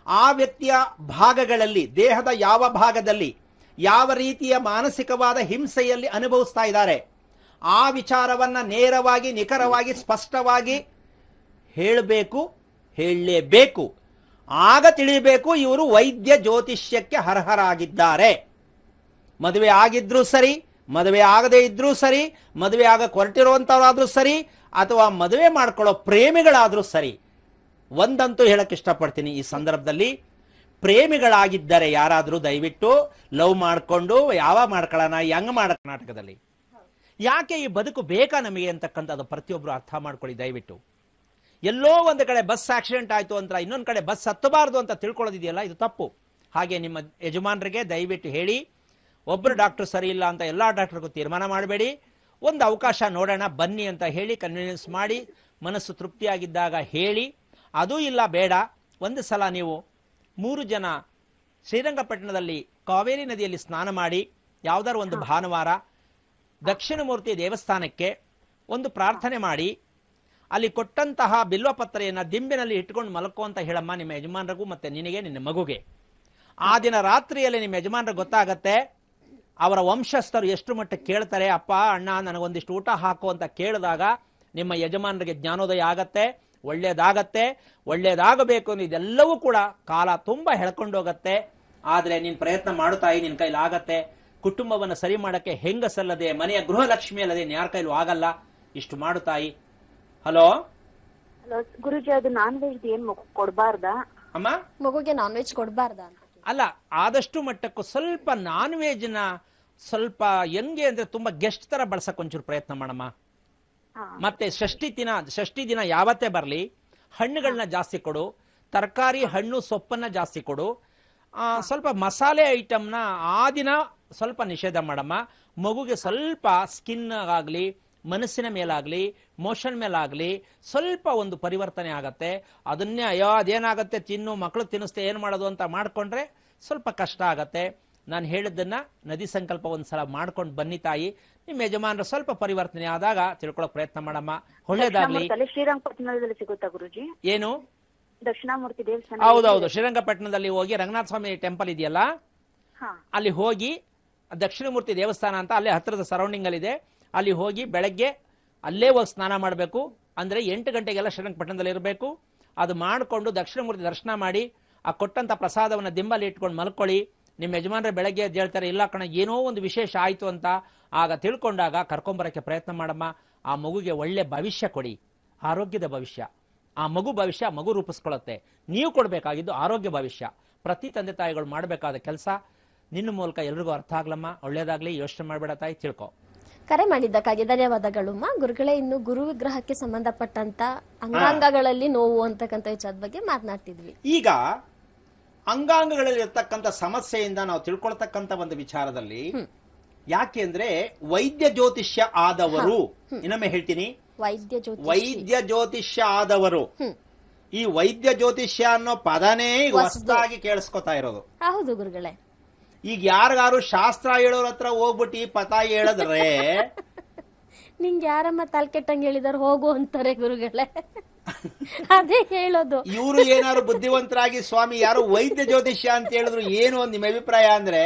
ಆ ವ್ಯಕ್ತಿಯ ಭಾಗಗಳಲ್ಲಿ ದೇಹದ ಯಾವ ಭಾಗದಲ್ಲಿ ಯಾವ ರೀತಿಯ ಮಾನಸಿಕವಾದ ಹಿಂಸೆಯಲ್ಲಿ ಅನುಭವಿಸ್ತಾ ಇದ್ದಾರೆ ಆ ವಿಚಾರವನ್ನ ನೇರವಾಗಿ ನಿಖರವಾಗಿ ಸ್ಪಷ್ಟವಾಗಿ ಹೇಳಬೇಕು ಹೇಳಲೇಬೇಕು. ಆಗ ತಿಳಿಬೇಕು ಇವರು ವೈದ್ಯ ಜ್ಯೋತಿಷ್ಯಕ್ಕೆ ಅರ್ಹರಾಗಿದ್ದಾರೆ. ಮದುವೆ ಆಗಿದ್ರೂ ಸರಿ ಮದುವೆ ಆಗದೇ ಇದ್ರೂ ಸರಿ, ಮದುವೆ ಆಗ ಹೊರಟಿರುವಂತವರಾದ್ರೂ ಸರಿ, ಅಥವಾ ಮದುವೆ ಮಾಡ್ಕೊಳ್ಳೋ ಪ್ರೇಮಿಗಳಾದರೂ ಸರಿ. ಒಂದಂತೂ ಹೇಳಕ್ ಇಷ್ಟಪಡ್ತೀನಿ ಈ ಸಂದರ್ಭದಲ್ಲಿ. ಪ್ರೇಮಿಗಳಾಗಿದ್ದರೆ ಯಾರಾದರೂ ದಯವಿಟ್ಟು ಲವ್ ಮಾಡಿಕೊಂಡು, ಯಾವ ಮಾಡ್ಕೊಳ್ಳೋಣ ಹೆಂಗ್ ಮಾಡ ಕರ್ನಾಟಕದಲ್ಲಿ. ಯಾಕೆ ಈ ಬದುಕು ಬೇಕಾ ನಮಗೆ ಅಂತಕ್ಕಂಥದ್ದು ಪ್ರತಿಯೊಬ್ಬರು ಅರ್ಥ ಮಾಡ್ಕೊಳ್ಳಿ ದಯವಿಟ್ಟು. ಎಲ್ಲೋ ಒಂದು ಕಡೆ ಬಸ್ ಆಕ್ಸಿಡೆಂಟ್ ಆಯಿತು ಅಂತ ಇನ್ನೊಂದು ಕಡೆ ಬಸ್ ಹತ್ತಬಾರ್ದು ಅಂತ ತಿಳ್ಕೊಳ್ಳೋದಿದೆಯಲ್ಲ, ಇದು ತಪ್ಪು. ಹಾಗೆ ನಿಮ್ಮ ಯಜಮಾನರಿಗೆ ದಯವಿಟ್ಟು ಹೇಳಿ ಒಬ್ಬರು ಡಾಕ್ಟರ್ ಸರಿ ಇಲ್ಲ ಅಂತ ಎಲ್ಲ ಡಾಕ್ಟರ್ಗೂ ತೀರ್ಮಾನ ಮಾಡಬೇಡಿ. ಒಂದು ಅವಕಾಶ ನೋಡೋಣ ಬನ್ನಿ ಅಂತ ಹೇಳಿ ಕನ್ವಿನ್ಸ್ ಮಾಡಿ ಮನಸ್ಸು ತೃಪ್ತಿಯಾಗಿದ್ದಾಗ ಹೇಳಿ. ಅದೂ ಇಲ್ಲ ಬೇಡ. ಒಂದು ಸಲ ನೀವು ಮೂರು ಜನ ಶ್ರೀರಂಗಪಟ್ಟಣದಲ್ಲಿ ಕಾವೇರಿ ನದಿಯಲ್ಲಿ ಸ್ನಾನ ಮಾಡಿ ಯಾವುದಾದ್ರು ಒಂದು ಭಾನುವಾರ ದಕ್ಷಿಣ ಮೂರ್ತಿ ದೇವಸ್ಥಾನಕ್ಕೆ ಒಂದು ಪ್ರಾರ್ಥನೆ ಮಾಡಿ ಅಲ್ಲಿ ಕೊಟ್ಟಂತಹ ಬಿಲ್ವಪತ್ರೆಯನ್ನು ದಿಂಬಿನಲ್ಲಿ ಇಟ್ಕೊಂಡು ಮಲಕೋ ಅಂತ ಹೇಳಮ್ಮ ನಿಮ್ಮ ಯಜಮಾನರಿಗೂ ಮತ್ತೆ ನಿನಗೆ ನಿನ್ನ ಮಗುಗೆ. ಆ ದಿನ ರಾತ್ರಿಯಲ್ಲಿ ನಿಮ್ಮ ಯಜಮಾನರಿಗೆ ಗೊತ್ತಾಗತ್ತೆ ಅವರ ವಂಶಸ್ಥರು ಎಷ್ಟು ಮಟ್ಟಕ್ಕೆ ಕೇಳ್ತಾರೆ ಅಪ್ಪ ಅಣ್ಣ ನನಗೊಂದಿಷ್ಟು ಊಟ ಹಾಕು ಅಂತ ಕೇಳಿದಾಗ ನಿಮ್ಮ ಯಜಮಾನರಿಗೆ ಜ್ಞಾನೋದಯ ಆಗತ್ತೆ ಒಳ್ಳೇದಾಗತ್ತೆ ಒಳ್ಳೇದಾಗಬೇಕು ಅನ್ನೋ ಇದೆಲ್ಲವೂ ಕೂಡ ಕಾಲ ತುಂಬ ಹೆಳ್ಕೊಂಡೋಗತ್ತೆ ಆದರೆ ನೀನು ಪ್ರಯತ್ನ ಮಾಡುತ್ತಾಯಿ ನಿನ್ ಕೈಲಿ ಆಗತ್ತೆ. ಕುಟುಂಬವನ್ನ ಸರಿ ಮಾಡೋಕ್ಕೆ ಹೆಂಗಸಲ್ಲದೆ ಮನೆಯ ಗೃಹಲಕ್ಷ್ಮಿ ಅಲ್ಲದೆ ಯಾರ ಕೈಲೂ ಆಗಲ್ಲ. ಇಷ್ಟು ಮಾಡುತ್ತಾಯಿ ಹಲೋ? ಹಲೋ ಗುರುಜಿ ಅದು ನಾನ್ ವೆಜ್ ಏನ್ ಮಗು ಕೊಡ್ಬಾರ್ದಾ? ಅಮ್ಮ? ಮಗುಗೆ ನಾನ್ ವೆಜ್ ಕೊಡಬಾರ್ದ ಅಂತ. ಅಲ್ಲ ಆದಷ್ಟು ಮಟ್ಟಕ್ಕೂ ಸ್ವಲ್ಪ ನಾನ್ ವೆಜ್ನ ಸ್ವಲ್ಪ ಹೆಂಗೆ ಅಂದ್ರೆ ತುಂಬಾ ಗೆಸ್ಟ್ ತರ ಬಳಸಕ್ ಒಂಚೂರು ಪ್ರಯತ್ನ ಮಾಡಮ್ಮ. ಮತ್ತೆ ಷಷ್ಠಿ ದಿನ ಷಷ್ಠಿ ದಿನ ಯಾವತ್ತೇ ಬರಲಿ ಹಣ್ಣುಗಳನ್ನ ಜಾಸ್ತಿ ಕೊಡು ತರಕಾರಿ ಹಣ್ಣು ಸೊಪ್ಪನ್ನ ಜಾಸ್ತಿ ಕೊಡು. ಆ, ಸ್ವಲ್ಪ ಮಸಾಲೆ ಐಟಮ್ನ ಆ ದಿನ ಸ್ವಲ್ಪ ನಿಷೇಧ ಮಾಡಮ್ಮ. ಮಗುಗೆ ಸ್ವಲ್ಪ ಸ್ಕಿನ್ ಆಗಲಿ ಮನಸ್ಸಿನ ಮೇಲಾಗ್ಲಿ ಮೋಷನ್ ಮೇಲಾಗ್ಲಿ ಸ್ವಲ್ಪ ಒಂದು ಪರಿವರ್ತನೆ ಆಗತ್ತೆ. ಅದನ್ನೇ ಅಯ್ಯೋ ಅದೇನಾಗತ್ತೆ ತಿನ್ನು ಮಕ್ಕಳು ತಿನ್ನಿಸ್ತೆ ಏನು ಮಾಡೋದು ಅಂತ ಮಾಡ್ಕೊಂಡ್ರೆ ಸ್ವಲ್ಪ ಕಷ್ಟ ಆಗತ್ತೆ. ನಾನು ಹೇಳಿದ್ದನ್ನ ನದಿ ಸಂಕಲ್ಪ ಒಂದ್ಸಲ ಮಾಡ್ಕೊಂಡು ಬನ್ನಿ ತಾಯಿ. ನಿಮ್ಮ ಯಜಮಾನರು ಸ್ವಲ್ಪ ಪರಿವರ್ತನೆ ಆದಾಗ ತಿಳ್ಕೊಳಕ್ ಪ್ರಯತ್ನ ಮಾಡಮ್ಮ. ಒಳ್ಳೇದಾಗ್ಲಿ. ಶ್ರೀರಂಗಪಟ್ಟಣದಲ್ಲಿ ಸಿಗುತ್ತಾ ಗುರುಜಿ? ಏನು? ದಕ್ಷಿಣಾಮೂರ್ತಿ ದೇವಸ್ಥಾನ ಹೌದೌದು ಶ್ರೀರಂಗಪಟ್ಟಣದಲ್ಲಿ ಹೋಗಿ ರಂಗನಾಥ ಸ್ವಾಮಿ ಟೆಂಪಲ್ ಇದೆಯಲ್ಲ? ಅಲ್ಲಿ ಹೋಗಿ ದಕ್ಷಿಣಮೂರ್ತಿ ದೇವಸ್ಥಾನ ಅಂತ ಅಲ್ಲೇ ಹತ್ತಿರದ ಸರೌಂಡಿಂಗ್ ಅಲ್ಲಿ ಇದೆ ಅಲ್ಲಿ ಹೋಗಿ ಬೆಳಗ್ಗೆ ಅಲ್ಲೇ ಹೋಗಿ ಸ್ನಾನ ಮಾಡಬೇಕು. ಅಂದ್ರೆ ಎಂಟು ಗಂಟೆಗೆಲ್ಲ ಶ್ರೀರಂಗಪಟ್ಟಣದಲ್ಲಿ ಇರಬೇಕು. ಅದು ಮಾಡಿಕೊಂಡು ದಕ್ಷಿಣಮೂರ್ತಿ ದರ್ಶನ ಮಾಡಿ ಆ ಕೊಟ್ಟಂತ ಪ್ರಸಾದವನ್ನ ದಿಂಬಲ್ಲಿ ಇಟ್ಕೊಂಡು ಮಲ್ಕೊಳ್ಳಿ. ನಿಮ್ಮ ಯಜಮಾನ್ರೆ ಬೆಳಗ್ಗೆ ಎದ್ದು ಹೇಳ್ತಾರೆ ಇಲ್ಲ ಕಣ ಏನೋ ಒಂದು ವಿಶೇಷ ಆಯ್ತು ಅಂತ. ಆಗ ತಿಳ್ಕೊಂಡಾಗ ಕರ್ಕೊಂಬರಕ್ಕೆ ಪ್ರಯತ್ನ ಮಾಡಮ್ಮ ಆ ಮಗುಗೆ ಒಳ್ಳೆ ಭವಿಷ್ಯ ಕೊಡಿ ಆರೋಗ್ಯದ ಭವಿಷ್ಯ. ಆ ಮಗು ಭವಿಷ್ಯ ಮಗು ರೂಪಿಸ್ಕೊಳ್ಳುತ್ತೆ. ನೀವು ಕೊಡಬೇಕಾಗಿದ್ದು ಆರೋಗ್ಯ ಭವಿಷ್ಯ. ಪ್ರತಿ ತಂದೆ ತಾಯಿಗಳು ಮಾಡಬೇಕಾದ ಕೆಲಸ ನಿನ್ನ ಮೂಲಕ ಎಲ್ರಿಗೂ ಅರ್ಥ ಆಗ್ಲಮ್ಮ ಒಳ್ಳೇದಾಗ್ಲಿ ಯೋಚನೆ ಮಾಡಬೇಡ ತಾಯಿ ತಿಳ್ಕೊ. ಕರೆ ಮಾಡಿದ್ದಕ್ಕಾಗಿ ಧನ್ಯವಾದಗಳು ಗುರುಗಳೇ ಇನ್ನು ಗುರು ವಿಗ್ರಹಕ್ಕೆ ಸಂಬಂಧಪಟ್ಟಂತ ಅಂಗಾಂಗಗಳಲ್ಲಿ ನೋವು ಅಂತಕ್ಕಂಥ ವಿಚಾರದ ಬಗ್ಗೆ ಮಾತನಾಡ್ತಿದ್ವಿ. ಈಗ ಅಂಗಾಂಗಗಳಲ್ಲಿ ಇರ್ತಕ್ಕಂಥ ಸಮಸ್ಯೆಯಿಂದ ನಾವು ತಿಳ್ಕೊಳ್ತಕ್ಕಂಥ ಒಂದು ವಿಚಾರದಲ್ಲಿ ಯಾಕೆ ಅಂದ್ರೆ ವೈದ್ಯ ಜ್ಯೋತಿಷ್ಯ ಆದವರು ಇನ್ನೊಮ್ಮೆ ಹೇಳ್ತೀನಿ. ವೈದ್ಯ ಜ್ಯೋತಿ ವೈದ್ಯ ಜ್ಯೋತಿಷ್ಯ ಆದವರು. ಈ ವೈದ್ಯ ಜ್ಯೋತಿಷ್ಯ ಅನ್ನೋ ಪದನೇ ಈಗ ಹೊಸದಾಗಿ ಕೇಳಿಸ್ಕೊತಾ ಇರೋದು. ಹೌದು ಗುರುಗಳೇ. ಈಗ ಯಾರಿಗಾರು ಶಾಸ್ತ್ರ ಹೇಳೋರ ಹತ್ರ ಹೋಗ್ಬಿಟ್ಟು ಈ ಪದ ಹೇಳಿದ್ರೆ ನಿಂಗೆ ಯಾರಮ್ಮ ತಲೆ ಕೆಟ್ಟಂಗೆ ಹೇಳಿದಾರೆ? ಹೋಗು ಅಂತಾರೆ ಗುರುಗಳೇ. ಅದೇ ಹೇಳೋದು. ಇವರು ಏನಾದ್ರು ಬುದ್ಧಿವಂತರಾಗಿ ಸ್ವಾಮಿ ಯಾರು ವೈದ್ಯ ಜ್ಯೋತಿಷ್ಯ ಅಂತ ಹೇಳಿದ್ರು ಏನು ಒಂದ್ ನಿಮ್ಮ ಅಭಿಪ್ರಾಯ ಅಂದ್ರೆ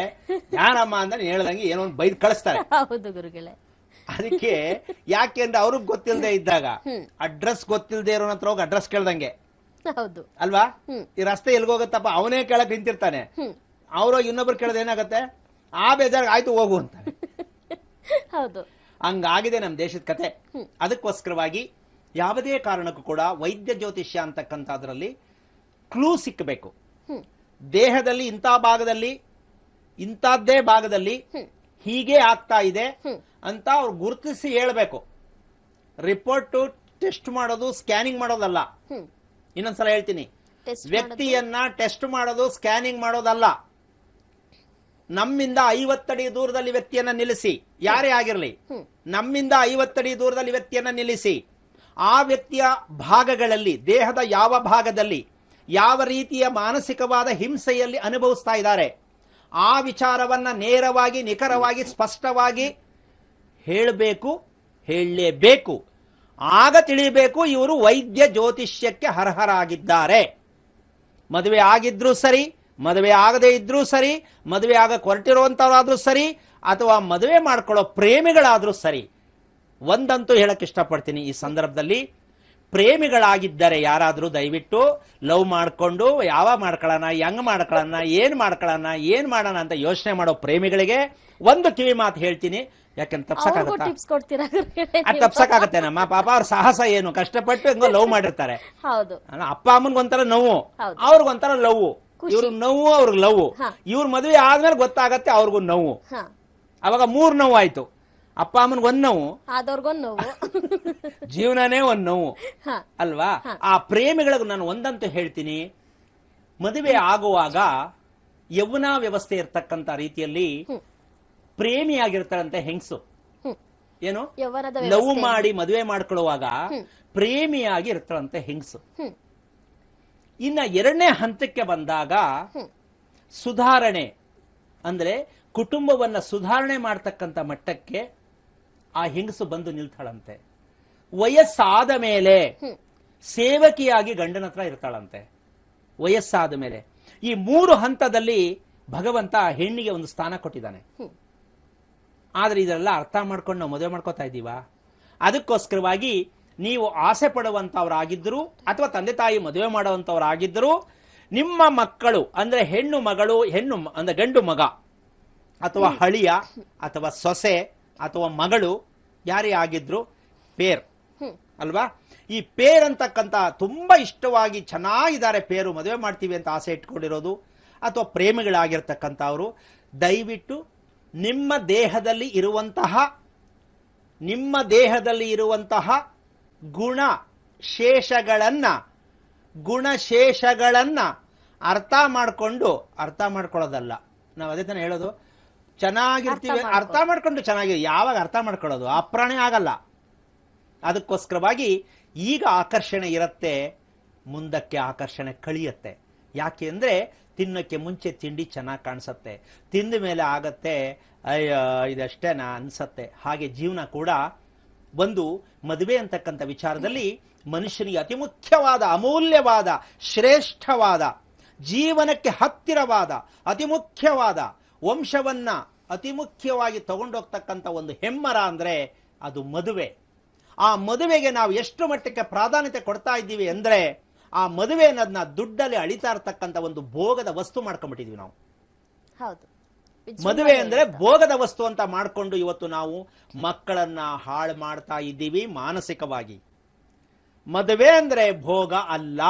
ಯಾರಮ್ಮ ಅಂತ ಹೇಳ್ದಂಗೆ ಏನೋ ಒಂದು ಬೈದ್ ಕಳಿಸ್ತಾರೆ. ಹೌದು ಗುರುಗಳೇ. ಅದಕ್ಕೆ ಯಾಕೆಂದ್ರೆ ಅವ್ರಿಗೆ ಗೊತ್ತಿಲ್ಲದೆ ಇದ್ದಾಗ ಅಡ್ರೆಸ್ ಗೊತ್ತಿಲ್ಲದೆ ಇರೋ ಹತ್ರ ಹೋಗಿ ಅಡ್ರೆಸ್ ಕೇಳ್ದಂಗೆ. ಹೌದು. ಅಲ್ವಾ? ಈ ರಸ್ತೆ ಎಲ್ಗೋಗತ್ತಪ್ಪ ಅವನೇ ಕೇಳಕ್ ನಿಂತಿರ್ತಾನೆ. ಅವ್ರೋಗಿ ಇನ್ನೊಬ್ರು ಕೇಳದ ಏನಾಗತ್ತೆ? ಆ ಬೇಜಾರ್ ಆಯ್ತು ಹೋಗು ಅಂತ ಹೌದು. ಹಂಗಾಗಿದೆ ನಮ್ಮ ದೇಶದ ಕತೆ. ಅದಕ್ಕೋಸ್ಕರವಾಗಿ ಯಾವುದೇ ಕಾರಣಕ್ಕೂ ಕೂಡ ವೈದ್ಯ ಜ್ಯೋತಿಷ್ಯ ಅಂತಕ್ಕಂಥದ್ರಲ್ಲಿ ಕ್ಲೂ ಸಿಕ್ಕಬೇಕು ದೇಹದಲ್ಲಿ ಇಂಥ ಭಾಗದಲ್ಲಿ ಇಂಥದ್ದೇ ಭಾಗದಲ್ಲಿ ಹೀಗೆ ಆಗ್ತಾ ಇದೆ ಅಂತ ಅವ್ರು ಗುರುತಿಸಿ ಹೇಳಬೇಕು. ರಿಪೋರ್ಟ್ ಟೆಸ್ಟ್ ಮಾಡೋದು ಸ್ಕ್ಯಾನಿಂಗ್ ಮಾಡೋದಲ್ಲ. ಇನ್ನೊಂದ್ಸಲ ಹೇಳ್ತೀನಿ. ವ್ಯಕ್ತಿಯನ್ನ ಟೆಸ್ಟ್ ಮಾಡೋದು ಸ್ಕ್ಯಾನಿಂಗ್ ಮಾಡೋದಲ್ಲ. ನಮ್ಮಿಂದ ಐವತ್ತಡಿ ದೂರದಲ್ಲಿ ವ್ಯಕ್ತಿಯನ್ನ ನಿಲ್ಲಿಸಿ. ಯಾರೇ ಆಗಿರಲಿ. ನಮ್ಮಿಂದ ಐವತ್ತಡಿ ದೂರದಲ್ಲಿ ವ್ಯಕ್ತಿಯನ್ನ ನಿಲ್ಲಿಸಿ. ಆ ವ್ಯಕ್ತಿಯ ಭಾಗಗಳಲ್ಲಿ ದೇಹದ ಯಾವ ಭಾಗದಲ್ಲಿ ಯಾವ ರೀತಿಯ ಮಾನಸಿಕವಾದ ಹಿಂಸೆಯಲ್ಲಿ ಅನುಭವಿಸ್ತಾ ಇದ್ದಾರೆ ಆ ವಿಚಾರವನ್ನ ನೇರವಾಗಿ ನಿಖರವಾಗಿ ಸ್ಪಷ್ಟವಾಗಿ ಹೇಳಬೇಕು ಹೇಳಲೇಬೇಕು. ಆಗ ತಿಳಿಬೇಕು ಇವರು ವೈದ್ಯ ಜ್ಯೋತಿಷ್ಯಕ್ಕೆ ಅರ್ಹರಾಗಿದ್ದಾರೆ. ಮದುವೆ ಆಗಿದ್ರೂ ಸರಿ ಮದುವೆ ಆಗದೇ ಇದ್ರೂ ಸರಿ ಮದುವೆ ಆಗ ಹೊರಟಿರುವಂತವರಾದ್ರೂ ಸರಿ ಅಥವಾ ಮದುವೆ ಮಾಡ್ಕೊಳ್ಳೋ ಪ್ರೇಮಿಗಳಾದ್ರೂ ಸರಿ. ಒಂದಂತೂ ಹೇಳಕ್ ಇಷ್ಟಪಡ್ತೀನಿ ಈ ಸಂದರ್ಭದಲ್ಲಿ. ಪ್ರೇಮಿಗಳಾಗಿದ್ದರೆ ಯಾರಾದರೂ ದಯವಿಟ್ಟು ಲವ್ ಮಾಡ್ಕೊಂಡು ಯಾವ ಮಾಡ್ಕೊಳ್ಳೋಣ ಹೆಂಗ್ ಮಾಡ್ಕೊಳ್ಳೋಣ ಏನ್ ಮಾಡ್ಕೊಳ್ಳೋಣ ಏನ್ ಮಾಡೋಣ ಅಂತ ಯೋಚನೆ ಮಾಡೋ ಪ್ರೇಮಿಗಳಿಗೆ ಒಂದು ಕಿವಿ ಮಾತು ಹೇಳ್ತೀನಿ. ಯಾಕೆಂದ್ರೆ ತಪ್ಸಕ್ಕಾಗತ್ತೆ ತಪ್ಸಕ್ಕಾಗತ್ತಾ ನಮ್ಮ ಪಾಪ ಅವ್ರ ಸಾಹಸ ಏನು? ಕಷ್ಟಪಟ್ಟು ಹೆಂಗೋ ಲವ್ ಮಾಡಿರ್ತಾರೆ. ಅಪ್ಪ ಅಮ್ಮನ್ಗೆ ಒಂಥರ ನೋವು. ಅವ್ರಿಗೊಂಥರ ಲವ್. ಇವ್ರ ನೋವು ಅವ್ರಿಗೆ ಲವ್. ಇವ್ರ ಮದುವೆ ಆದ್ಮೇಲೆ ಗೊತ್ತಾಗತ್ತೆ ಅವ್ರಿಗೂ ನೋವು. ಅವಾಗ ಮೂರ್ ನೋವು ಆಯ್ತು. ಅಪ್ಪ ಅಮ್ಮನ್ಗೆ ಒಂದ್ ನೋವು. ಆದವ್ರಿಗೊಂದ್ ನೋವು. ಜೀವನನೇ ಒಂದ್ ನೋವು. ಅಲ್ವಾ? ಆ ಪ್ರೇಮಿಗಳಿಗೆ ನಾನು ಒಂದಂತೂ ಹೇಳ್ತೀನಿ. ಮದುವೆ ಆಗುವಾಗ ಯೌವನ ವ್ಯವಸ್ಥೆ ಇರ್ತಕ್ಕಂತ ರೀತಿಯಲ್ಲಿ ಪ್ರೇಮಿಯಾಗಿರ್ತಾರಂತೆ ಹೆಂಗಸು? ಹೆಂಗ್ಸು ಏನು? ಲವ್ ಮಾಡಿ ಮದುವೆ ಮಾಡ್ಕೊಳ್ಳುವಾಗ ಪ್ರೇಮಿಯಾಗಿ ಇರ್ತಾರಂತೆ ಹೆಂಗ್ಸು. ಇನ್ನ ಎರಡನೇ ಹಂತಕ್ಕೆ ಬಂದಾಗ ಸುಧಾರಣೆ ಅಂದ್ರೆ ಕುಟುಂಬವನ್ನ ಸುಧಾರಣೆ ಮಾಡ್ತಕ್ಕಂಥ ಮಟ್ಟಕ್ಕೆ ಆ ಹೆಂಗಸು ಬಂದು ನಿಲ್ತಾಳಂತೆ. ವಯಸ್ಸಾದ ಮೇಲೆ ಸೇವಕಿಯಾಗಿ ಗಂಡನ ಹತ್ರ ಇರ್ತಾಳಂತೆ. ವಯಸ್ಸಾದ ಮೇಲೆ. ಈ ಮೂರು ಹಂತದಲ್ಲಿ ಭಗವಂತ ಹೆಣ್ಣಿಗೆ ಒಂದು ಸ್ಥಾನ ಕೊಟ್ಟಿದ್ದಾನೆ. ಆದ್ರೆ ಇದೆಲ್ಲ ಅರ್ಥ ಮಾಡ್ಕೊಂಡು ನಾವು ಮದುವೆ ಮಾಡ್ಕೋತಾ ಇದ್ದೀವಾ ಅದಕ್ಕೋಸ್ಕರವಾಗಿ ನೀವು ಆಸೆ ಪಡುವಂತವರಾಗಿದ್ದರು ಅಥವಾ ತಂದೆ ತಾಯಿ ಮದುವೆ ಮಾಡುವಂಥವರಾಗಿದ್ದರು ನಿಮ್ಮ ಮಕ್ಕಳು ಅಂದರೆ ಹೆಣ್ಣು ಮಗಳು ಹೆಣ್ಣು ಅಂದರೆ ಅಂದ್ರೆ ಗಂಡು ಮಗ ಅಥವಾ ಹಳಿಯ ಅಥವಾ ಸೊಸೆ ಅಥವಾ ಮಗಳು ಯಾರೇ ಆಗಿದ್ರು ಪೇರ್. ಅಲ್ವಾ? ಈ ಪೇರ್ ಅಂತಕ್ಕಂಥ ತುಂಬಾ ಇಷ್ಟವಾಗಿ ಚೆನ್ನಾಗಿದ್ದಾರೆ ಪೇರು ಮದುವೆ ಮಾಡ್ತೀವಿ ಅಂತ ಆಸೆ ಇಟ್ಕೊಂಡಿರೋದು ಅಥವಾ ಪ್ರೇಮಿಗಳಾಗಿರ್ತಕ್ಕಂಥವ್ರು ದಯವಿಟ್ಟು ನಿಮ್ಮ ದೇಹದಲ್ಲಿ ಇರುವಂತಹ ನಿಮ್ಮ ದೇಹದಲ್ಲಿ ಇರುವಂತಹ ಗುಣ ಶೇಷಗಳನ್ನ ಗುಣಶೇಷಗಳನ್ನ ಅರ್ಥ ಮಾಡಿಕೊಂಡು ಅರ್ಥ ಮಾಡ್ಕೊಳ್ಳೋದಲ್ಲ. ನಾವು ಅದೇ ತಾನೇ ಹೇಳೋದು. ಚೆನ್ನಾಗಿರ್ತೀವಿ ಅರ್ಥ ಮಾಡ್ಕೊ- ಅರ್ಥ ಮಾಡ್ಕೊಂಡು ಚೆನ್ನಾಗಿ ಯಾವಾಗ ಅರ್ಥ ಮಾಡ್ಕೊಳ್ಳೋದು? ಅಪ್ರಾಣೆ ಆಗಲ್ಲ. ಅದಕ್ಕೋಸ್ಕರವಾಗಿ ಈಗ ಆಕರ್ಷಣೆ ಇರುತ್ತೆ ಮುಂದಕ್ಕೆ ಆಕರ್ಷಣೆ ಕಳಿಯತ್ತೆ. ಯಾಕೆ ಅಂದರೆ ತಿನ್ನೋಕ್ಕೆ ಮುಂಚೆ ತಿಂಡಿ ಚೆನ್ನಾಗಿ ಕಾಣಿಸತ್ತೆ. ತಿಂದ ಮೇಲೆ ಆಗತ್ತೆ ಅಯ್ಯೋ ಇದಷ್ಟೇನಾ ಅನ್ಸತ್ತೆ. ಹಾಗೆ ಜೀವನ ಕೂಡ ಒಂದು ಮದುವೆ ಅಂತಕ್ಕಂಥ ವಿಚಾರದಲ್ಲಿ ಮನುಷ್ಯನಿಗೆ ಅತಿ ಮುಖ್ಯವಾದ, ಅಮೂಲ್ಯವಾದ, ಶ್ರೇಷ್ಠವಾದ, ಜೀವನಕ್ಕೆ ಹತ್ತಿರವಾದ, ಅತಿ ಮುಖ್ಯವಾದ ವಂಶವನ್ನ ಅತಿ ಮುಖ್ಯವಾಗಿ ತಗೊಂಡೋಗ್ತಕ್ಕಂಥ ಒಂದು ಹೆಮ್ಮರ ಅಂದರೆ ಅದು ಮದುವೆ. ಆ ಮದುವೆಗೆ ನಾವು ಎಷ್ಟು ಮಟ್ಟಕ್ಕೆ ಪ್ರಾಧಾನ್ಯತೆ ಕೊಡ್ತಾ ಇದ್ದೀವಿ ಅಂದರೆ ಆ ಮದುವೆ ಅನ್ನೋದನ್ನ ದುಡ್ಡಲ್ಲಿ ಅಳಿತಾ ಇರ್ತಕ್ಕಂಥ ಒಂದು ಭೋಗದ ವಸ್ತು ಮಾಡ್ಕೊಂಡ್ಬಿಟ್ಟಿದ್ವಿ ನಾವು. ಹೌದು. ಮದುವೆ ಅಂದ್ರೆ ಭೋಗದ ವಸ್ತು ಅಂತ ಮಾಡಿಕೊಂಡು ಇವತ್ತು ನಾವು ಮಕ್ಕಳನ್ನ ಹಾಳು ಮಾಡ್ತಾ ಇದ್ದೀವಿ ಮಾನಸಿಕವಾಗಿ. ಮದುವೆ ಅಂದ್ರೆ ಭೋಗ ಅಲ್ಲ.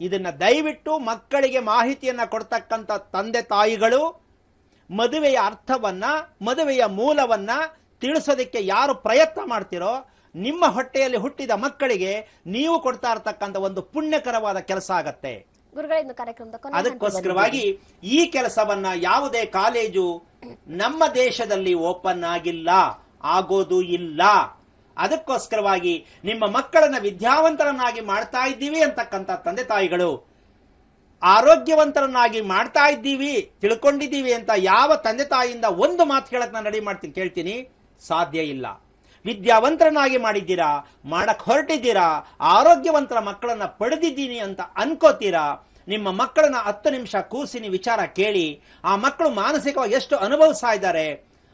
ಇದನ್ನ ದಯವಿಟ್ಟು ಮಕ್ಕಳಿಗೆ ಮಾಹಿತಿಯನ್ನ ಕೊಡ್ತಕ್ಕಂಥ ತಂದೆ ತಾಯಿಗಳು ಮದುವೆಯ ಅರ್ಥವನ್ನ ಮದುವೆಯ ಮೂಲವನ್ನ ತಿಳಿಸೋದಕ್ಕೆ ಯಾರು ಪ್ರಯತ್ನ ಮಾಡ್ತಿರೋ ನಿಮ್ಮ ಹೊಟ್ಟೆಯಲ್ಲಿ ಹುಟ್ಟಿದ ಮಕ್ಕಳಿಗೆ ನೀವು ಕೊಡ್ತಾ ಇರ್ತಕ್ಕಂಥ ಒಂದು ಪುಣ್ಯಕರವಾದ ಕೆಲಸ ಆಗತ್ತೆ. ಅದಕ್ಕೋಸ್ಕರವಾಗಿ ಈ ಕೆಲಸವನ್ನ ಯಾವುದೇ ಕಾಲೇಜು ನಮ್ಮ ದೇಶದಲ್ಲಿ ಓಪನ್ ಆಗಿಲ್ಲ, ಆಗೋದು ಇಲ್ಲ. ಅದಕ್ಕೋಸ್ಕರವಾಗಿ ನಿಮ್ಮ ಮಕ್ಕಳನ್ನ ವಿದ್ಯಾವಂತರನ್ನಾಗಿ ಮಾಡ್ತಾ ಇದ್ದೀವಿ ಅಂತಕ್ಕಂಥ ತಂದೆ ತಾಯಿಗಳು, ಆರೋಗ್ಯವಂತರನ್ನಾಗಿ ಮಾಡ್ತಾ ಇದ್ದೀವಿ, ತಿಳ್ಕೊಂಡಿದ್ದೀವಿ ಅಂತ ಯಾವ ತಂದೆ ತಾಯಿಯಿಂದ ಒಂದು ಮಾತು ಹೇಳಕ್ ನಾನು ರೆಡಿ ಮಾಡ್ತೀನಿ, ಕೇಳ್ತೀನಿ. ಸಾಧ್ಯ ಇಲ್ಲ. ವಿದ್ಯಾವಂತರನ್ನಾಗಿ ಮಾಡಿದ್ದೀರಾ? ಮಾಡಕ್ ಹೊರಟಿದ್ದೀರಾ? ಆರೋಗ್ಯವಂತರ ಮಕ್ಕಳನ್ನ ಪಡೆದಿದ್ದೀನಿ ಅಂತ ಅನ್ಕೋತೀರಾ? ನಿಮ್ಮ ಮಕ್ಕಳನ್ನ ಹತ್ತು ನಿಮಿಷ ಕೂಸಿನಿ ವಿಚಾರ ಕೇಳಿ, ಆ ಮಕ್ಕಳು ಮಾನಸಿಕವಾಗಿ ಎಷ್ಟು ಅನುಭವಿಸ್ತಾ ಇದ್ದಾರೆ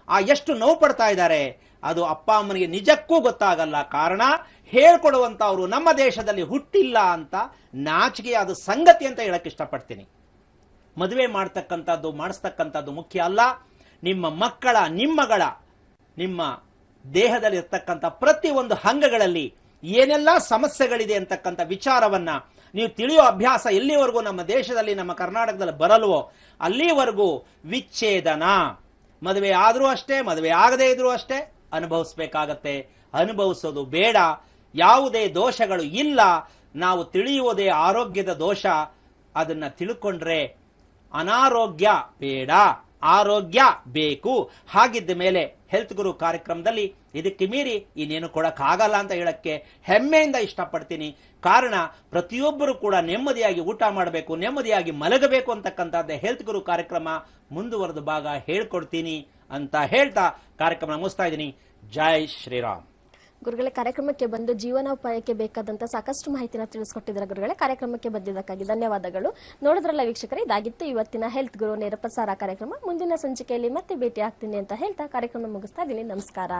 ಆ ಎಷ್ಟು ನೋವು ಪಡ್ತಾ ಇದ್ದಾರೆ, ಅದು ಅಪ್ಪ ಅಮ್ಮನಿಗೆ ನಿಜಕ್ಕೂ ಗೊತ್ತಾಗಲ್ಲ. ಕಾರಣ ಹೇಳ್ಕೊಡುವಂತವ್ರು ನಮ್ಮ ದೇಶದಲ್ಲಿ ಹುಟ್ಟಿಲ್ಲ ಅಂತ ನಾಚಿಕೆಯಾದ ಸಂಗತಿ ಅಂತ ಹೇಳಕ್ ಇಷ್ಟಪಡ್ತೀನಿ. ಮದುವೆ ಮಾಡ್ತಕ್ಕಂಥದ್ದು, ಮಾಡಿಸ್ತಕ್ಕಂಥದ್ದು ಮುಖ್ಯ ಅಲ್ಲ. ನಿಮ್ಮ ಮಕ್ಕಳ ನಿಮ್ಮಗಳ ನಿಮ್ಮ ದೇಹದಲ್ಲಿ ಇರ್ತಕ್ಕಂಥ ಪ್ರತಿ ಒಂದು ಅಂಗಗಳಲ್ಲಿ ಏನೆಲ್ಲ ಸಮಸ್ಯೆಗಳಿದೆ ಅಂತಕ್ಕಂಥ ವಿಚಾರವನ್ನ ನೀವು ತಿಳಿಯೋ ಅಭ್ಯಾಸ ಎಲ್ಲಿವರೆಗೂ ನಮ್ಮ ದೇಶದಲ್ಲಿ, ನಮ್ಮ ಕರ್ನಾಟಕದಲ್ಲಿ ಬರಲ್ವೋ, ಅಲ್ಲಿವರೆಗೂ ವಿಚ್ಛೇದನ. ಮದುವೆ ಆದರೂ ಅಷ್ಟೇ, ಮದುವೆ ಆಗದೇ ಇದ್ರೂ ಅಷ್ಟೇ ಅನುಭವಿಸ್ಬೇಕಾಗತ್ತೆ. ಅನುಭವಿಸೋದು ಬೇಡ. ಯಾವುದೇ ದೋಷಗಳು ಇಲ್ಲ. ನಾವು ತಿಳಿಯುವುದೇ ಆರೋಗ್ಯದ ದೋಷ. ಅದನ್ನ ತಿಳ್ಕೊಂಡ್ರೆ ಅನಾರೋಗ್ಯ ಬೇಡ. ಆರೋಗ್ಯ ಬೇಕು. ಹಾಗಿದ್ದ ಮೇಲೆ ಹೆಲ್ತ್ ಗುರು ಕಾರ್ಯಕ್ರಮದಲ್ಲಿ ಇದಕ್ಕೆ ಮೀರಿ ಇನ್ನೇನು ಕೊಡಕ್ಕಾಗಲ್ಲ ಅಂತ ಹೇಳಕ್ಕೆ ಹೆಮ್ಮೆಯಿಂದ ಇಷ್ಟಪಡ್ತೀನಿ. ಕಾರಣ ಪ್ರತಿಯೊಬ್ಬರು ಕೂಡ ನೆಮ್ಮದಿಯಾಗಿ ಊಟ ಮಾಡಬೇಕು, ನೆಮ್ಮದಿಯಾಗಿ ಮಲಗಬೇಕು ಅಂತಕ್ಕಂಥದ್ದೇ ಹೆಲ್ತ್ ಗುರು ಕಾರ್ಯಕ್ರಮ ಮುಂದುವರೆದ ಭಾಗ ಹೇಳ್ಕೊಡ್ತೀನಿ ಅಂತ ಹೇಳ್ತಾ ಕಾರ್ಯಕ್ರಮ ಮುಗಿಸ್ತಾ ಇದ್ದೀನಿ. ಜೈ ಶ್ರೀರಾಮ್. ಗುರುಗಳೇ, ಕಾರ್ಯಕ್ರಮಕ್ಕೆ ಬಂದು ಜೀವನೋಪಾಯಕ್ಕೆ ಬೇಕಾದಂತಹ ಸಾಕಷ್ಟು ಮಾಹಿತಿನ ತಿಳಿಸ್ಕೊಟ್ಟಿದ್ದಾರೆ ಗುರುಗಳೇ. ಕಾರ್ಯಕ್ರಮಕ್ಕೆ ಬಂದಿದ್ದಕ್ಕಾಗಿ ಧನ್ಯವಾದಗಳು. ನೋಡಿದ್ರಲ್ಲ ವೀಕ್ಷಕರೇ, ಇದಾಗಿತ್ತು ಇವತ್ತಿನ ಹೆಲ್ತ್ ಗುರು ನೇರಪ್ರಸಾರ ಕಾರ್ಯಕ್ರಮ. ಮುಂದಿನ ಸಂಚಿಕೆಯಲ್ಲಿ ಮತ್ತೆ ಭೇಟಿ ಆಗ್ತೀನಿ ಅಂತ ಹೇಳ್ತಾ ಕಾರ್ಯಕ್ರಮ ಮುಗಿಸ್ತಾ ಇದ್ದೀನಿ. ನಮಸ್ಕಾರ.